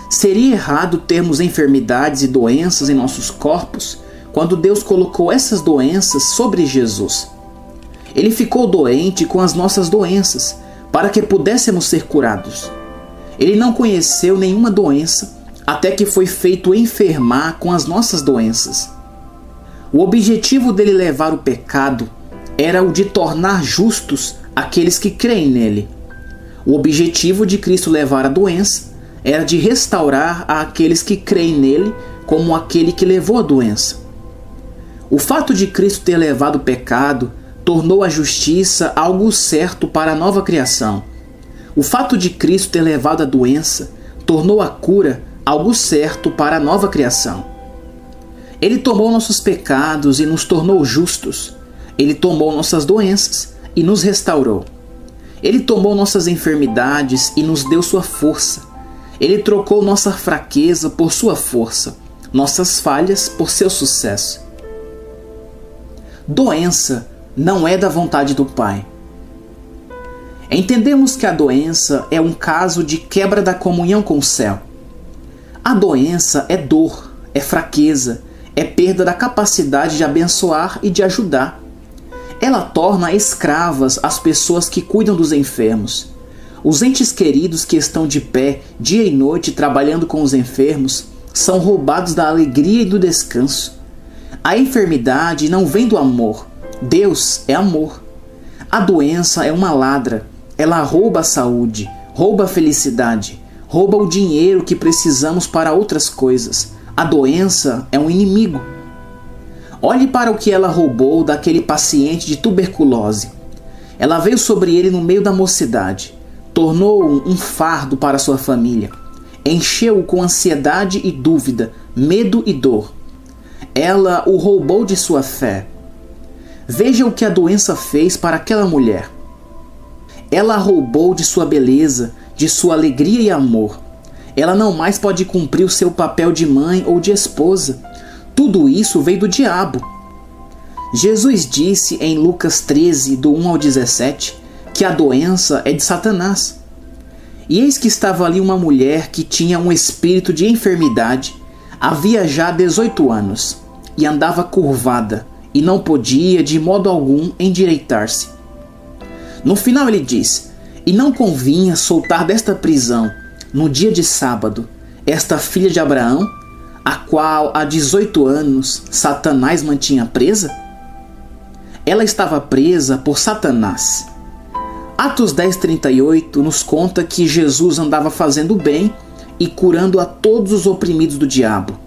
Seria errado termos enfermidades e doenças em nossos corpos quando Deus colocou essas doenças sobre Jesus. Ele ficou doente com as nossas doenças, para que pudéssemos ser curados. Ele não conheceu nenhuma doença até que foi feito enfermar com as nossas doenças. O objetivo dele levar o pecado era o de tornar justos aqueles que creem nele. O objetivo de Cristo levar a doença era de restaurar aqueles que creem nele como aquele que levou a doença. O fato de Cristo ter levado o pecado tornou a justiça algo certo para a nova criação. O fato de Cristo ter levado a doença tornou a cura algo certo para a nova criação. Ele tomou nossos pecados e nos tornou justos. Ele tomou nossas doenças e nos restaurou. Ele tomou nossas enfermidades e nos deu sua força. Ele trocou nossa fraqueza por sua força, nossas falhas por seu sucesso. Doença não é da vontade do Pai. Entendemos que a doença é um caso de quebra da comunhão com o céu. A doença é dor, é fraqueza, é perda da capacidade de abençoar e de ajudar. Ela torna escravas as pessoas que cuidam dos enfermos. Os entes queridos que estão de pé dia e noite trabalhando com os enfermos são roubados da alegria e do descanso. A enfermidade não vem do amor, Deus é amor. A doença é uma ladra. Ela rouba a saúde, rouba a felicidade, rouba o dinheiro que precisamos para outras coisas. A doença é um inimigo. Olhe para o que ela roubou daquele paciente de tuberculose. Ela veio sobre ele no meio da mocidade, tornou-o um fardo para sua família, encheu-o com ansiedade e dúvida, medo e dor. Ela o roubou de sua fé, Veja o que a doença fez para aquela mulher. Ela roubou de sua beleza, de sua alegria e amor. Ela não mais pode cumprir o seu papel de mãe ou de esposa. Tudo isso veio do diabo. Jesus disse em Lucas 13, do 1 ao 17, que a doença é de Satanás. E eis que estava ali uma mulher que tinha um espírito de enfermidade, havia já 18 anos, e andava curvada, e não podia de modo algum endireitar-se. No final ele diz: E não convinha soltar desta prisão, no dia de sábado, esta filha de Abraão, a qual há 18 anos Satanás mantinha presa? Ela estava presa por Satanás. Atos 10:38 nos conta que Jesus andava fazendo bem e curando a todos os oprimidos do diabo.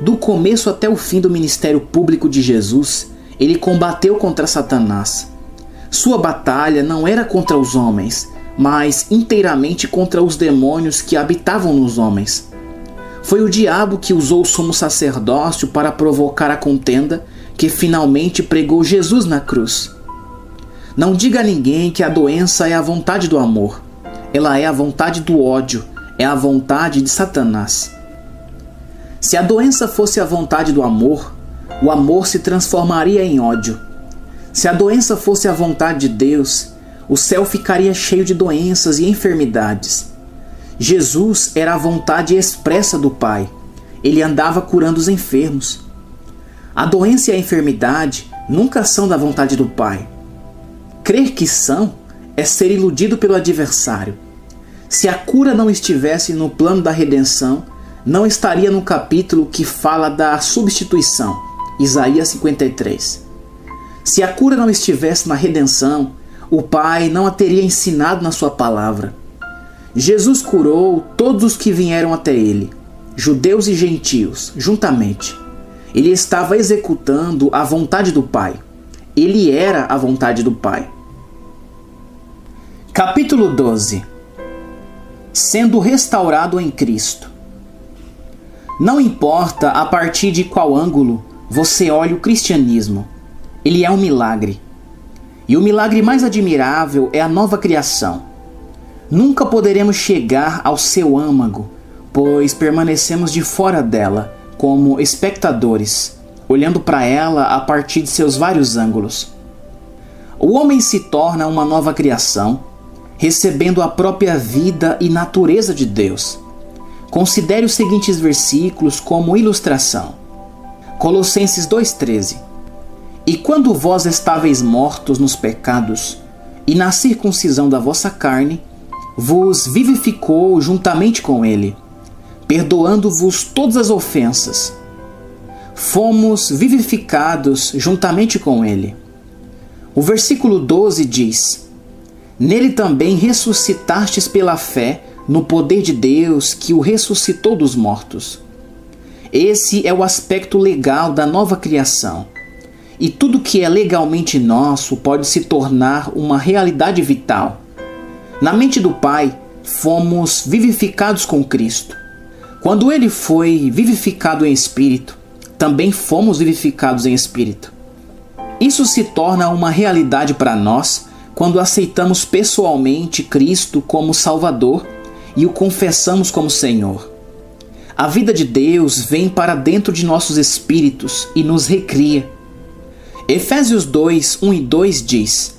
Do começo até o fim do ministério público de Jesus, ele combateu contra Satanás. Sua batalha não era contra os homens, mas inteiramente contra os demônios que habitavam nos homens. Foi o diabo que usou o sumo sacerdócio para provocar a contenda que finalmente pregou Jesus na cruz. Não diga a ninguém que a doença é a vontade do amor. Ela é a vontade do ódio, é a vontade de Satanás. Se a doença fosse a vontade do amor, o amor se transformaria em ódio. Se a doença fosse a vontade de Deus, o céu ficaria cheio de doenças e enfermidades. Jesus era a vontade expressa do Pai. Ele andava curando os enfermos. A doença e a enfermidade nunca são da vontade do Pai. Crer que são é ser iludido pelo adversário. Se a cura não estivesse no plano da redenção, não estaria no capítulo que fala da substituição, Isaías 53. Se a cura não estivesse na redenção, o Pai não a teria ensinado na sua palavra. Jesus curou todos os que vieram até ele, judeus e gentios, juntamente. Ele estava executando a vontade do Pai. Ele era a vontade do Pai. Capítulo 12 Sendo restaurado em Cristo. Não importa a partir de qual ângulo você olha o cristianismo, ele é um milagre. E o milagre mais admirável é a nova criação. Nunca poderemos chegar ao seu âmago, pois permanecemos de fora dela, como espectadores, olhando para ela a partir de seus vários ângulos. O homem se torna uma nova criação, recebendo a própria vida e natureza de Deus. Considere os seguintes versículos como ilustração. Colossenses 2,13 E quando vós estáveis mortos nos pecados, e na circuncisão da vossa carne, vos vivificou juntamente com ele, perdoando-vos todas as ofensas. Fomos vivificados juntamente com ele. O versículo 12 diz: Nele também ressuscitastes pela fé no poder de Deus que o ressuscitou dos mortos. Esse é o aspecto legal da nova criação. E tudo que é legalmente nosso pode se tornar uma realidade vital na mente do Pai, fomos vivificados com Cristo. Quando ele foi vivificado em espírito, também fomos vivificados em espírito. Isso se torna uma realidade para nós quando aceitamos pessoalmente Cristo como Salvador e o confessamos como Senhor. A vida de Deus vem para dentro de nossos espíritos e nos recria. Efésios 2, 1 e 2 diz: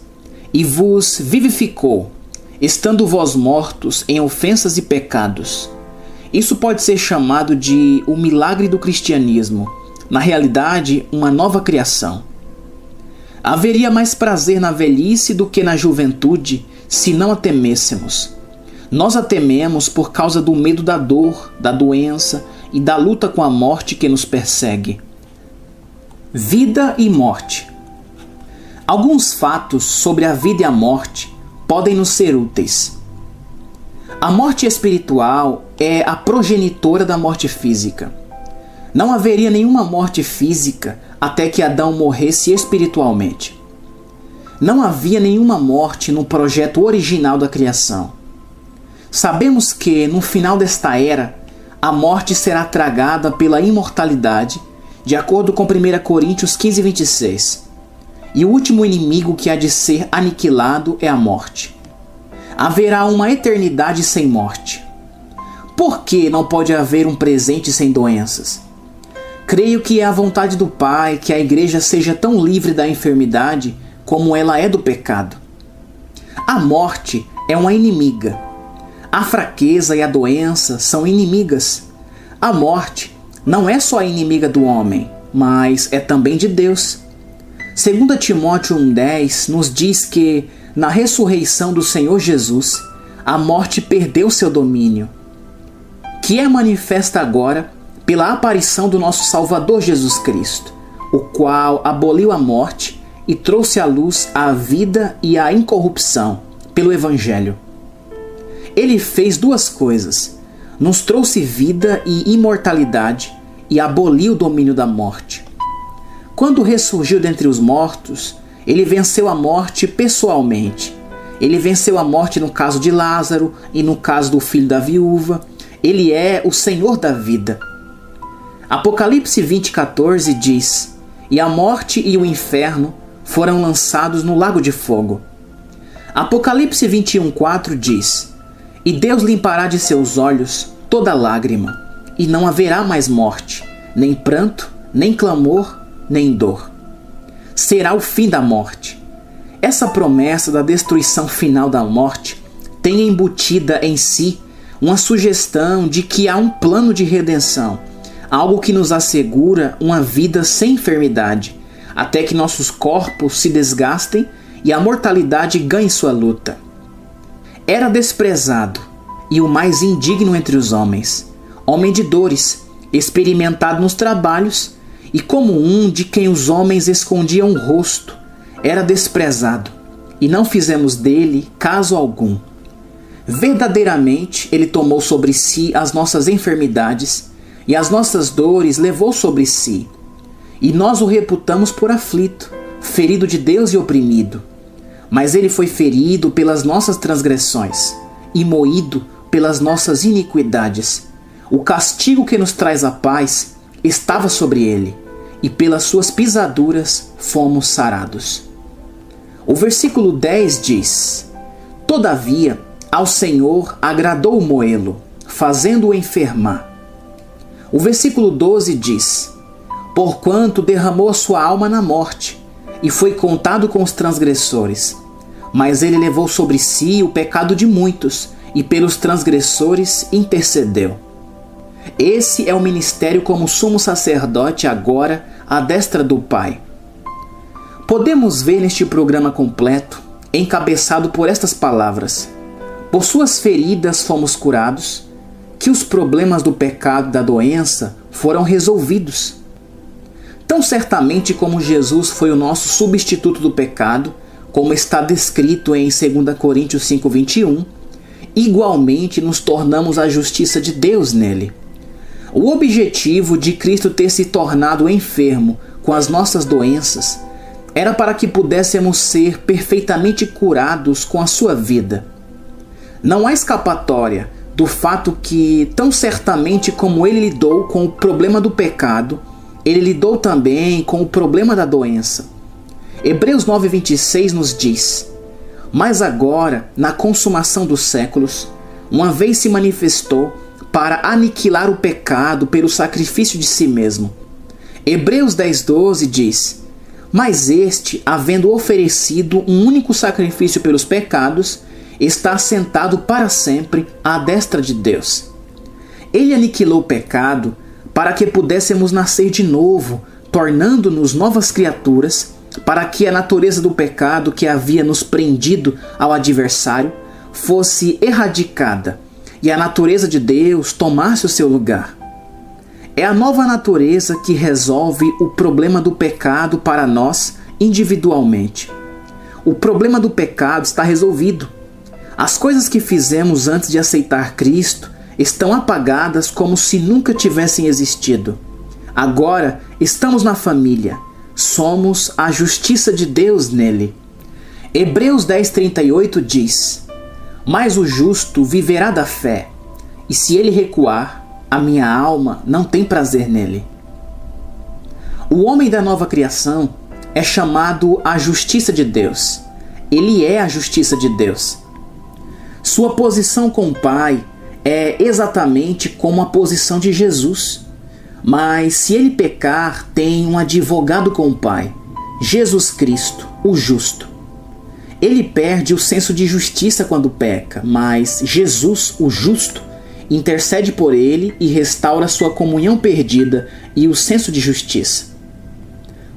E vos vivificou estando vós mortos em ofensas e pecados. Isso pode ser chamado de o milagre do cristianismo, na realidade, uma nova criação. Haveria mais prazer na velhice do que na juventude se não a temêssemos. Nós a tememos por causa do medo da dor, da doença e da luta com a morte que nos persegue. Vida e morte. Alguns fatos sobre a vida e a morte podem nos ser úteis. A morte espiritual é a progenitora da morte física. Não haveria nenhuma morte física até que Adão morresse espiritualmente. Não havia nenhuma morte no projeto original da criação. Sabemos que, no final desta era, a morte será tragada pela imortalidade, de acordo com 1 Coríntios 15, 26 e o último inimigo que há de ser aniquilado é a morte. Haverá uma eternidade sem morte. Por que não pode haver um presente sem doenças? Creio que é a vontade do Pai que a igreja seja tão livre da enfermidade como ela é do pecado. A morte é uma inimiga. A fraqueza e a doença são inimigas. A morte não é só inimiga do homem, mas é também de Deus. 2 Timóteo 1,10 nos diz que, na ressurreição do Senhor Jesus, a morte perdeu seu domínio, que é manifesta agora pela aparição do nosso Salvador Jesus Cristo, o qual aboliu a morte e trouxe à luz a vida e a incorrupção pelo Evangelho. Ele fez duas coisas: nos trouxe vida e imortalidade e aboliu o domínio da morte. Quando ressurgiu dentre os mortos, ele venceu a morte pessoalmente. Ele venceu a morte no caso de Lázaro e no caso do filho da viúva. Ele é o Senhor da vida. Apocalipse 20:14 diz: "E a morte e o inferno foram lançados no lago de fogo." Apocalipse 21:4 diz: "E Deus limpará de seus olhos toda lágrima, e não haverá mais morte, nem pranto, nem clamor, nem dor. Será o fim da morte." Essa promessa da destruição final da morte tem embutida em si uma sugestão de que há um plano de redenção, algo que nos assegura uma vida sem enfermidade, até que nossos corpos se desgastem e a mortalidade ganhe sua luta. Era desprezado e o mais indigno entre os homens, homem de dores, experimentado nos trabalhos e como um de quem os homens escondiam o rosto, era desprezado e não fizemos dele caso algum. Verdadeiramente, ele tomou sobre si as nossas enfermidades e as nossas dores levou sobre si. E nós o reputamos por aflito, ferido de Deus e oprimido. Mas ele foi ferido pelas nossas transgressões e moído pelas nossas iniquidades. O castigo que nos traz a paz estava sobre ele, e pelas suas pisaduras fomos sarados. O versículo 10 diz: Todavia, ao Senhor agradou moê-lo, fazendo-o enfermar. O versículo 12 diz: Porquanto derramou a sua alma na morte, e foi contado com os transgressores. Mas ele levou sobre si o pecado de muitos, e pelos transgressores intercedeu. Esse é o ministério como sumo sacerdote agora à destra do Pai. Podemos ver neste programa completo, encabeçado por estas palavras: por suas feridas fomos curados, que os problemas do pecado da doença foram resolvidos. Tão certamente como Jesus foi o nosso substituto do pecado, como está descrito em 2 Coríntios 5:21, igualmente nos tornamos a justiça de Deus nele. O objetivo de Cristo ter se tornado enfermo com as nossas doenças era para que pudéssemos ser perfeitamente curados com a sua vida. Não há escapatória do fato que, tão certamente como ele lidou com o problema do pecado, ele lidou também com o problema da doença. Hebreus 9,26 nos diz: Mas agora, na consumação dos séculos, uma vez se manifestou para aniquilar o pecado pelo sacrifício de si mesmo. Hebreus 10,12 diz: Mas este, havendo oferecido um único sacrifício pelos pecados, está sentado para sempre à destra de Deus. Ele aniquilou o pecado para que pudéssemos nascer de novo, tornando-nos novas criaturas, para que a natureza do pecado que havia nos prendido ao adversário fosse erradicada e a natureza de Deus tomasse o seu lugar. É a nova natureza que resolve o problema do pecado para nós individualmente. O problema do pecado está resolvido as coisas que fizemos antes de aceitar Cristo estão apagadas como se nunca tivessem existido. Agora estamos na família, somos a justiça de Deus nele. Hebreus 10:38 diz: Mas o justo viverá da fé, e se ele recuar, a minha alma não tem prazer nele. O homem da nova criação é chamado a justiça de Deus. Ele é a justiça de Deus. Sua posição com o Pai é exatamente como a posição de Jesus. Mas se ele pecar, tem um advogado com o Pai, Jesus Cristo, o justo. Ele perde o senso de justiça quando peca, mas Jesus, o justo, intercede por ele e restaura sua comunhão perdida e o senso de justiça.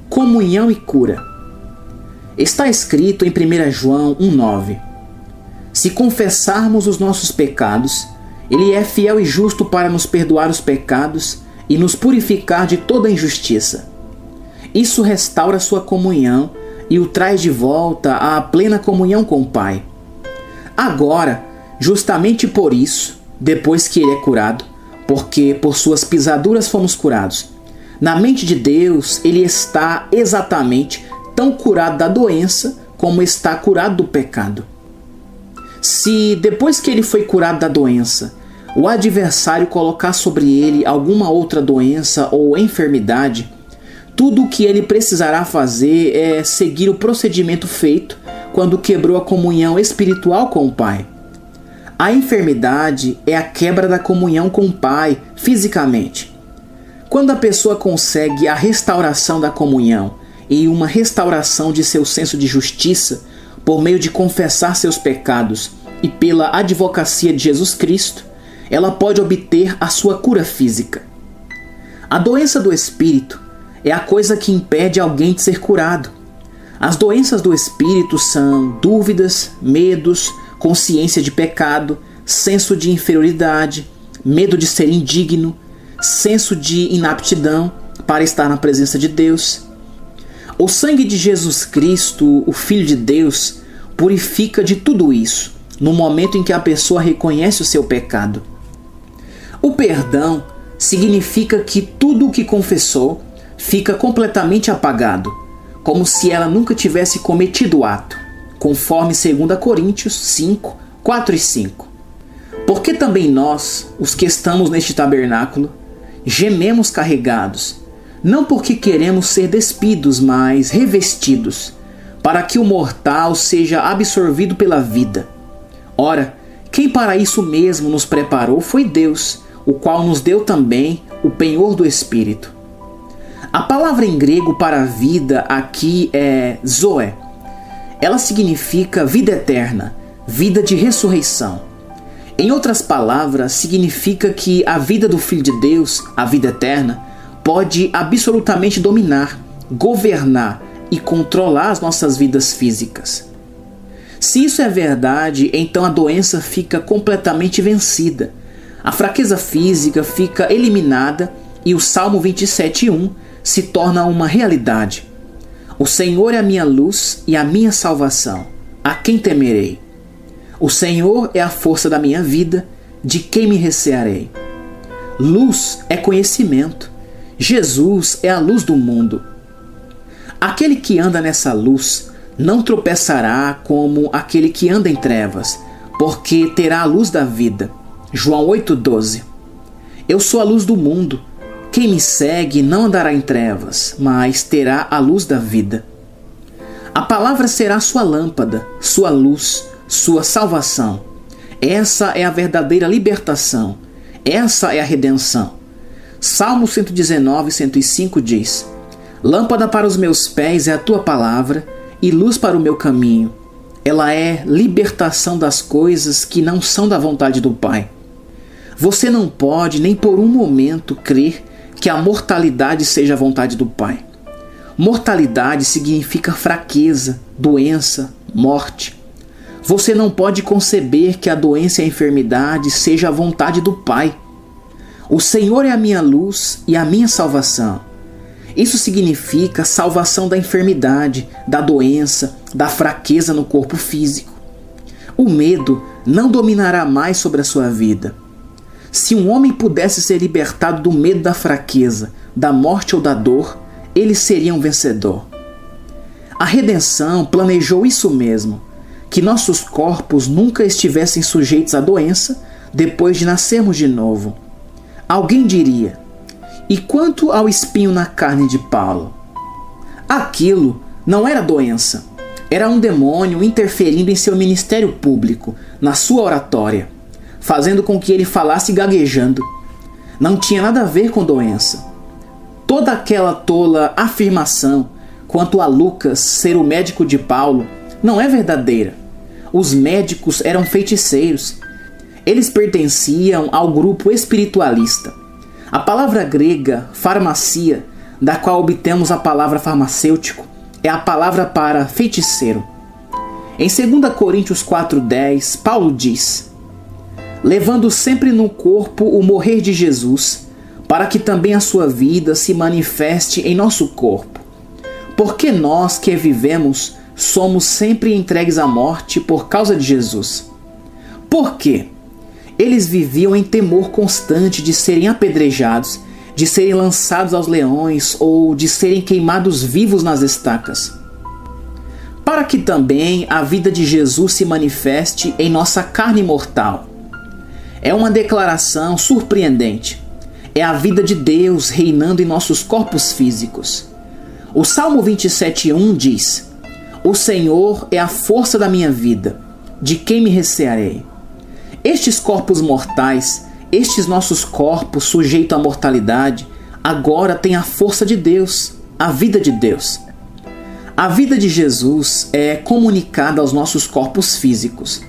Comunhão e cura. Está escrito em 1 João 1,9: se confessarmos os nossos pecados, Ele é fiel e justo para nos perdoar os pecados e nos purificar de toda injustiça. Isso restaura sua comunhão e o traz de volta à plena comunhão com o Pai. Agora, justamente por isso, depois que ele é curado, porque por suas pisaduras fomos curados, na mente de Deus ele está exatamente tão curado da doença como está curado do pecado. Se depois que ele foi curado da doença, o adversário colocar sobre ele alguma outra doença ou enfermidade, tudo o que ele precisará fazer é seguir o procedimento feito quando quebrou a comunhão espiritual com o Pai. A enfermidade é a quebra da comunhão com o Pai fisicamente. Quando a pessoa consegue a restauração da comunhão e uma restauração de seu senso de justiça por meio de confessar seus pecados e pela advocacia de Jesus Cristo, ela pode obter a sua cura física. A doença do espírito é a coisa que impede alguém de ser curado. As doenças do espírito são dúvidas, medos, consciência de pecado, senso de inferioridade, medo de ser indigno, senso de inaptidão para estar na presença de Deus. O sangue de Jesus Cristo, o Filho de Deus, purifica de tudo isso no momento em que a pessoa reconhece o seu pecado. O perdão significa que tudo o que confessou fica completamente apagado, como se ela nunca tivesse cometido o ato, conforme 2 Coríntios 5, 4 e 5. Porque também nós, os que estamos neste tabernáculo, gememos carregados, não porque queremos ser despidos, mas revestidos, para que o mortal seja absorvido pela vida. Ora, quem para isso mesmo nos preparou foi Deus, o qual nos deu também o penhor do Espírito. A palavra em grego para vida aqui é zoe. Ela significa vida eterna, vida de ressurreição. Em outras palavras, significa que a vida do Filho de Deus, a vida eterna, pode absolutamente dominar, governar e controlar as nossas vidas físicas. Se isso é verdade, então a doença fica completamente vencida. A fraqueza física fica eliminada e o Salmo 27:1 se torna uma realidade. O Senhor é a minha luz e a minha salvação. A quem temerei? O Senhor é a força da minha vida, de quem me recearei? Luz é conhecimento. Jesus é a luz do mundo. Aquele que anda nessa luz não tropeçará como aquele que anda em trevas, porque terá a luz da vida. João 8,12 Eu sou a luz do mundo. Quem me segue não andará em trevas, mas terá a luz da vida. A palavra será sua lâmpada, sua luz, sua salvação. Essa é a verdadeira libertação. Essa é a redenção. Salmo 119, 105 diz: Lâmpada para os meus pés é a tua palavra e luz para o meu caminho. Ela é libertação das coisas que não são da vontade do Pai. Você não pode nem por um momento crer que a mortalidade seja a vontade do Pai. Mortalidade significa fraqueza, doença, morte. Você não pode conceber que a doença e a enfermidade seja a vontade do Pai. O Senhor é a minha luz e a minha salvação. Isso significa salvação da enfermidade, da doença, da fraqueza no corpo físico. O medo não dominará mais sobre a sua vida. Se um homem pudesse ser libertado do medo da fraqueza, da morte ou da dor, ele seria um vencedor. A redenção planejou isso mesmo que nossos corpos nunca estivessem sujeitos à doença depois de nascermos de novo. Alguém diria: e quanto ao espinho na carne de Paulo? Aquilo não era doença, era um demônio interferindo em seu ministério público, na sua oratória, fazendo com que ele falasse gaguejando. Não tinha nada a ver com doença. Toda aquela tola afirmação quanto a Lucas ser o médico de Paulo não é verdadeira. Os médicos eram feiticeiros. Eles pertenciam ao grupo espiritualista. A palavra grega farmacia, da qual obtemos a palavra farmacêutico, é a palavra para feiticeiro. Em 2 Coríntios 4,10, Paulo diz: Levando sempre no corpo o morrer de Jesus, para que também a sua vida se manifeste em nosso corpo. Porque nós que vivemos somos sempre entregues à morte por causa de Jesus. Por quê? Eles viviam em temor constante de serem apedrejados, de serem lançados aos leões ou de serem queimados vivos nas estacas. Para que também a vida de Jesus se manifeste em nossa carne mortal. É uma declaração surpreendente. É a vida de Deus reinando em nossos corpos físicos. O Salmo 27:1 diz: O Senhor é a força da minha vida. De quem me recearei? Estes corpos mortais, estes nossos corpos sujeitos à mortalidade, agora têm a força de Deus, a vida de Deus. A vida de Jesus é comunicada aos nossos corpos físicos.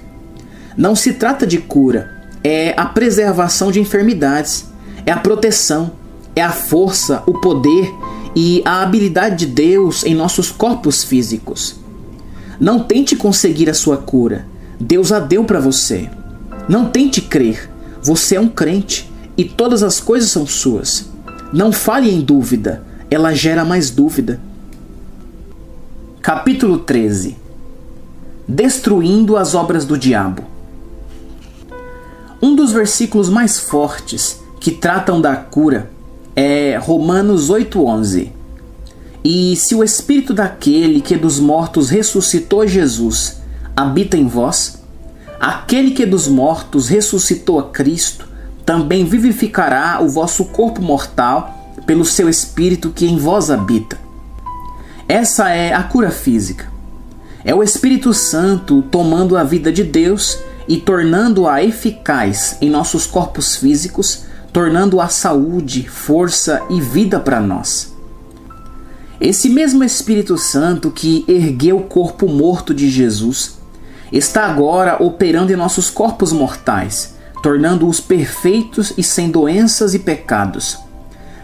Não se trata de cura, é a preservação de enfermidades, é a proteção, é a força, o poder e a habilidade de Deus em nossos corpos físicos. Não tente conseguir a sua cura, Deus a deu para você. Não tente crer, você é um crente e todas as coisas são suas. Não fale em dúvida, ela gera mais dúvida. Capítulo 13 Destruindo as obras do diabo. Um dos versículos mais fortes que tratam da cura é Romanos 8:11. E se o espírito daquele que dos mortos ressuscitou Jesus habita em vós, aquele que dos mortos ressuscitou a Cristo também vivificará o vosso corpo mortal pelo seu espírito que em vós habita. Essa é a cura física. É o Espírito Santo tomando a vida de Deus e tornando-a eficaz em nossos corpos físicos, tornando-a saúde, força e vida para nós. Esse mesmo Espírito Santo que ergueu o corpo morto de Jesus está agora operando em nossos corpos mortais, tornando-os perfeitos e sem doenças e pecados.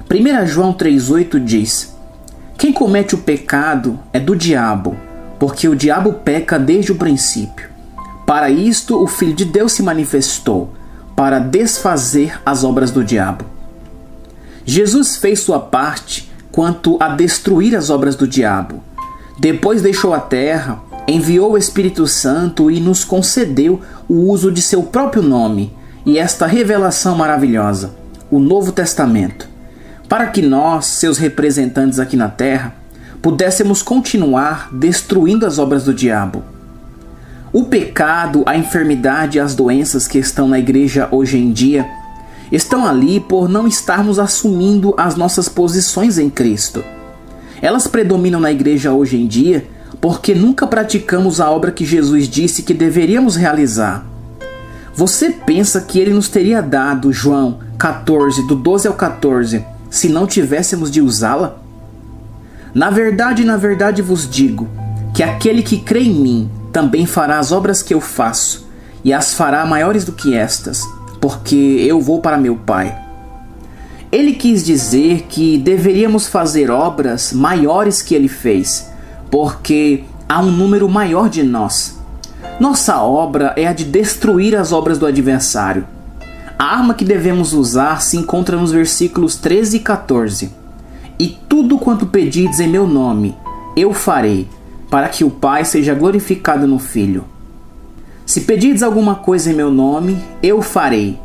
1 João 3,8 diz: Quem comete o pecado é do diabo, porque o diabo peca desde o princípio. Para isto o Filho de Deus se manifestou, para desfazer as obras do diabo. Jesus fez sua parte quanto a destruir as obras do diabo. Depois deixou a terra, enviou o Espírito Santo e nos concedeu o uso de seu próprio nome e esta revelação maravilhosa, o Novo Testamento, para que nós, seus representantes aqui na terra, pudéssemos continuar destruindo as obras do diabo o pecado, a enfermidade e as doenças que estão na igreja hoje em dia estão ali por não estarmos assumindo as nossas posições em Cristo. Elas predominam na igreja hoje em dia porque nunca praticamos a obra que Jesus disse que deveríamos realizar. Você pensa que ele nos teria dado João 14, do 12 ao 14, se não tivéssemos de usá-la? Na verdade, na verdade vos digo que aquele que crê em mim também fará as obras que eu faço, e as fará maiores do que estas, porque eu vou para meu Pai. Ele quis dizer que deveríamos fazer obras maiores que ele fez, porque há um número maior de nós. Nossa obra é a de destruir as obras do adversário. A arma que devemos usar se encontra nos versículos 13 e 14. E tudo quanto pedides em meu nome, eu farei, para que o Pai seja glorificado no Filho. Se pedirdes alguma coisa em meu nome, eu farei.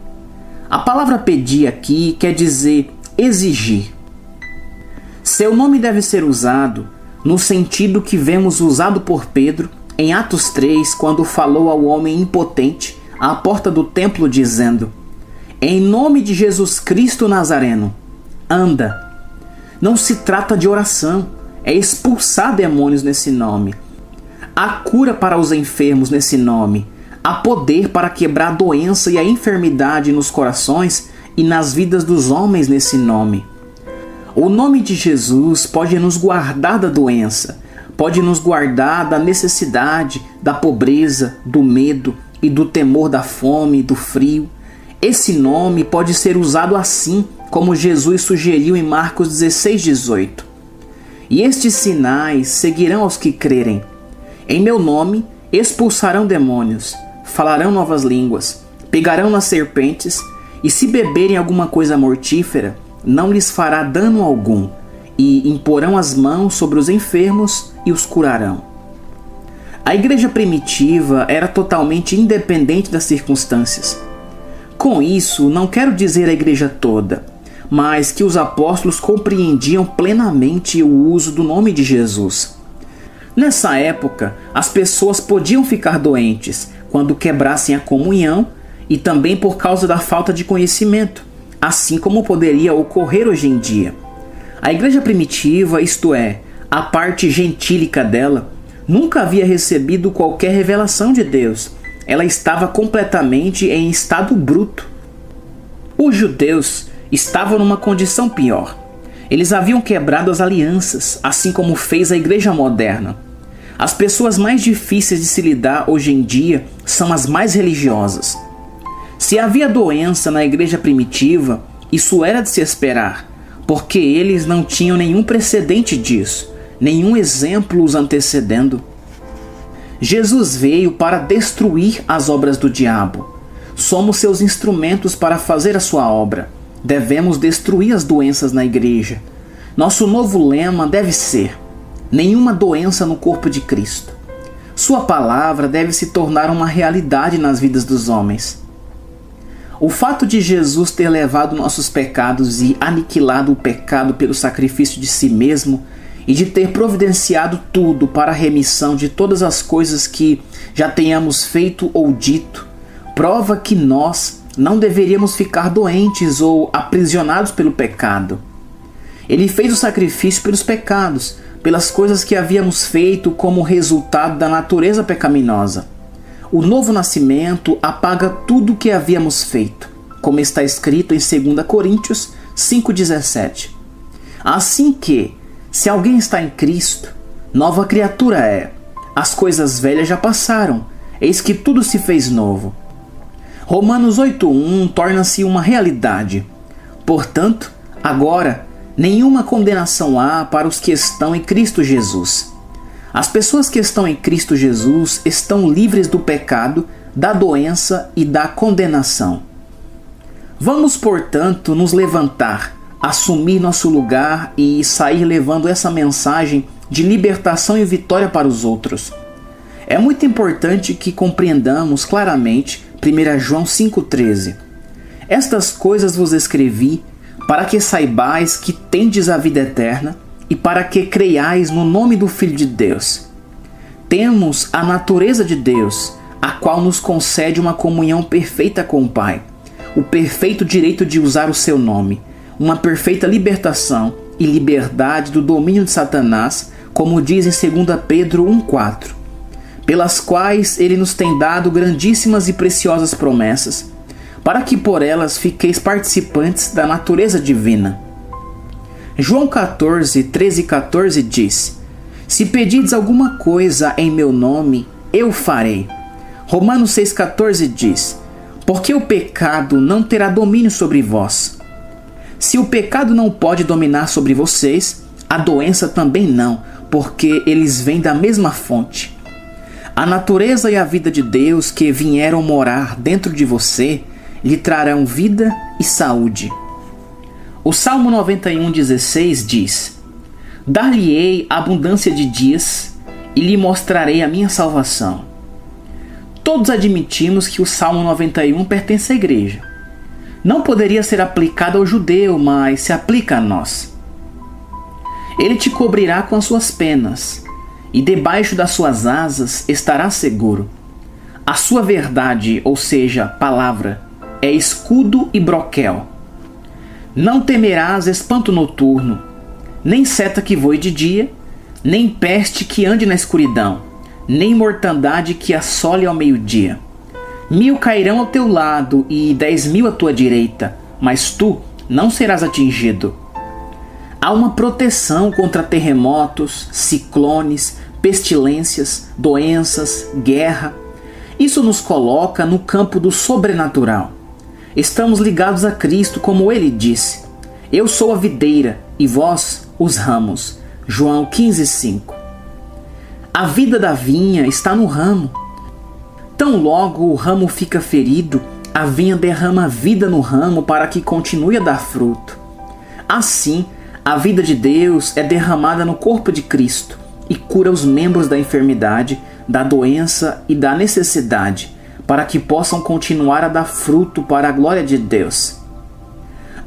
A palavra pedir aqui quer dizer exigir. Seu nome deve ser usado no sentido que vemos usado por Pedro em Atos 3, quando falou ao homem impotente à porta do templo, dizendo: Em nome de Jesus Cristo Nazareno, anda. Não se trata de oração, é expulsar demônios nesse nome. Há cura para os enfermos nesse nome. Há poder para quebrar a doença e a enfermidade nos corações e nas vidas dos homens nesse nome. O nome de Jesus pode nos guardar da doença, pode nos guardar da necessidade, da pobreza, do medo e do temor da fome, do frio. Esse nome pode ser usado assim, como Jesus sugeriu em Marcos 16, 18. E estes sinais seguirão aos que crerem. Em meu nome expulsarão demônios, falarão novas línguas, pegarão nas serpentes, e se beberem alguma coisa mortífera, não lhes fará dano algum, e imporão as mãos sobre os enfermos e os curarão. A igreja primitiva era totalmente independente das circunstâncias. Com isso, não quero dizer a igreja toda mas que os apóstolos compreendiam plenamente o uso do nome de Jesus. Nessa época, as pessoas podiam ficar doentes quando quebrassem a comunhão e também por causa da falta de conhecimento, assim como poderia ocorrer hoje em dia. A igreja primitiva, isto é, a parte gentílica dela, nunca havia recebido qualquer revelação de Deus. Ela estava completamente em estado bruto. Os judeus estavam numa condição pior. Eles haviam quebrado as alianças, assim como fez a igreja moderna. As pessoas mais difíceis de se lidar hoje em dia são as mais religiosas. Se havia doença na igreja primitiva, isso era de se esperar, porque eles não tinham nenhum precedente disso, nenhum exemplo os antecedendo. Jesus veio para destruir as obras do diabo. Somos seus instrumentos para fazer a sua obra. Devemos destruir as doenças na igreja. Nosso novo lema deve ser: nenhuma doença no corpo de Cristo. Sua palavra deve se tornar uma realidade nas vidas dos homens. O fato de Jesus ter levado nossos pecados e aniquilado o pecado pelo sacrifício de si mesmo e de ter providenciado tudo para a remissão de todas as coisas que já tenhamos feito ou dito, prova que nós não deveríamos ficar doentes ou aprisionados pelo pecado. Ele fez o sacrifício pelos pecados, pelas coisas que havíamos feito como resultado da natureza pecaminosa. O novo nascimento apaga tudo o que havíamos feito, como está escrito em 2 Coríntios 5,17. Assim que, se alguém está em Cristo, nova criatura é. As coisas velhas já passaram, eis que tudo se fez novo. Romanos 8:1 torna-se uma realidade. Portanto, agora nenhuma condenação há para os que estão em Cristo Jesus. As pessoas que estão em Cristo Jesus estão livres do pecado, da doença e da condenação. Vamos, portanto, nos levantar assumir nosso lugar e sair levando essa mensagem de libertação e vitória para os outros. É muito importante que compreendamos claramente 1 João 5,13. Estas coisas vos escrevi para que saibais que tendes a vida eterna e para que creiais no nome do Filho de Deus. Temos a natureza de Deus, a qual nos concede uma comunhão perfeita com o Pai, o perfeito direito de usar o seu nome uma perfeita libertação e liberdade do domínio de Satanás, como diz em 2 Pedro 1,4, pelas quais ele nos tem dado grandíssimas e preciosas promessas, para que por elas fiqueis participantes da natureza divina. João 14, 13 e 14 diz: Se pedides alguma coisa em meu nome, eu farei. Romanos 6,14 diz: Porque o pecado não terá domínio sobre vós se o pecado não pode dominar sobre vocês, a doença também não, porque eles vêm da mesma fonte. A natureza e a vida de Deus que vieram morar dentro de você lhe trarão vida e saúde. O Salmo 91,16 diz: Dar-lhe-ei abundância de dias e lhe mostrarei a minha salvação. Todos admitimos que o Salmo 91 pertence à igreja não poderia ser aplicado ao judeu, mas se aplica a nós. Ele te cobrirá com as suas penas, e debaixo das suas asas estará seguro. A sua verdade, ou seja, palavra, é escudo e broquel. Não temerás espanto noturno, nem seta que voe de dia, nem peste que ande na escuridão, nem mortandade que assole ao meio-dia. Mil cairão ao teu lado e dez mil à tua direita, mas tu não serás atingido. Há uma proteção contra terremotos, ciclones, pestilências, doenças, guerra. Isso nos coloca no campo do sobrenatural. Estamos ligados a Cristo, como ele disse: Eu sou a videira e vós os ramos. João 15:5. A vida da vinha está no ramo. Tão logo o ramo fica ferido, a vinha derrama vida no ramo para que continue a dar fruto. Assim, a vida de Deus é derramada no corpo de Cristo e cura os membros da enfermidade, da doença e da necessidade, para que possam continuar a dar fruto para a glória de Deus.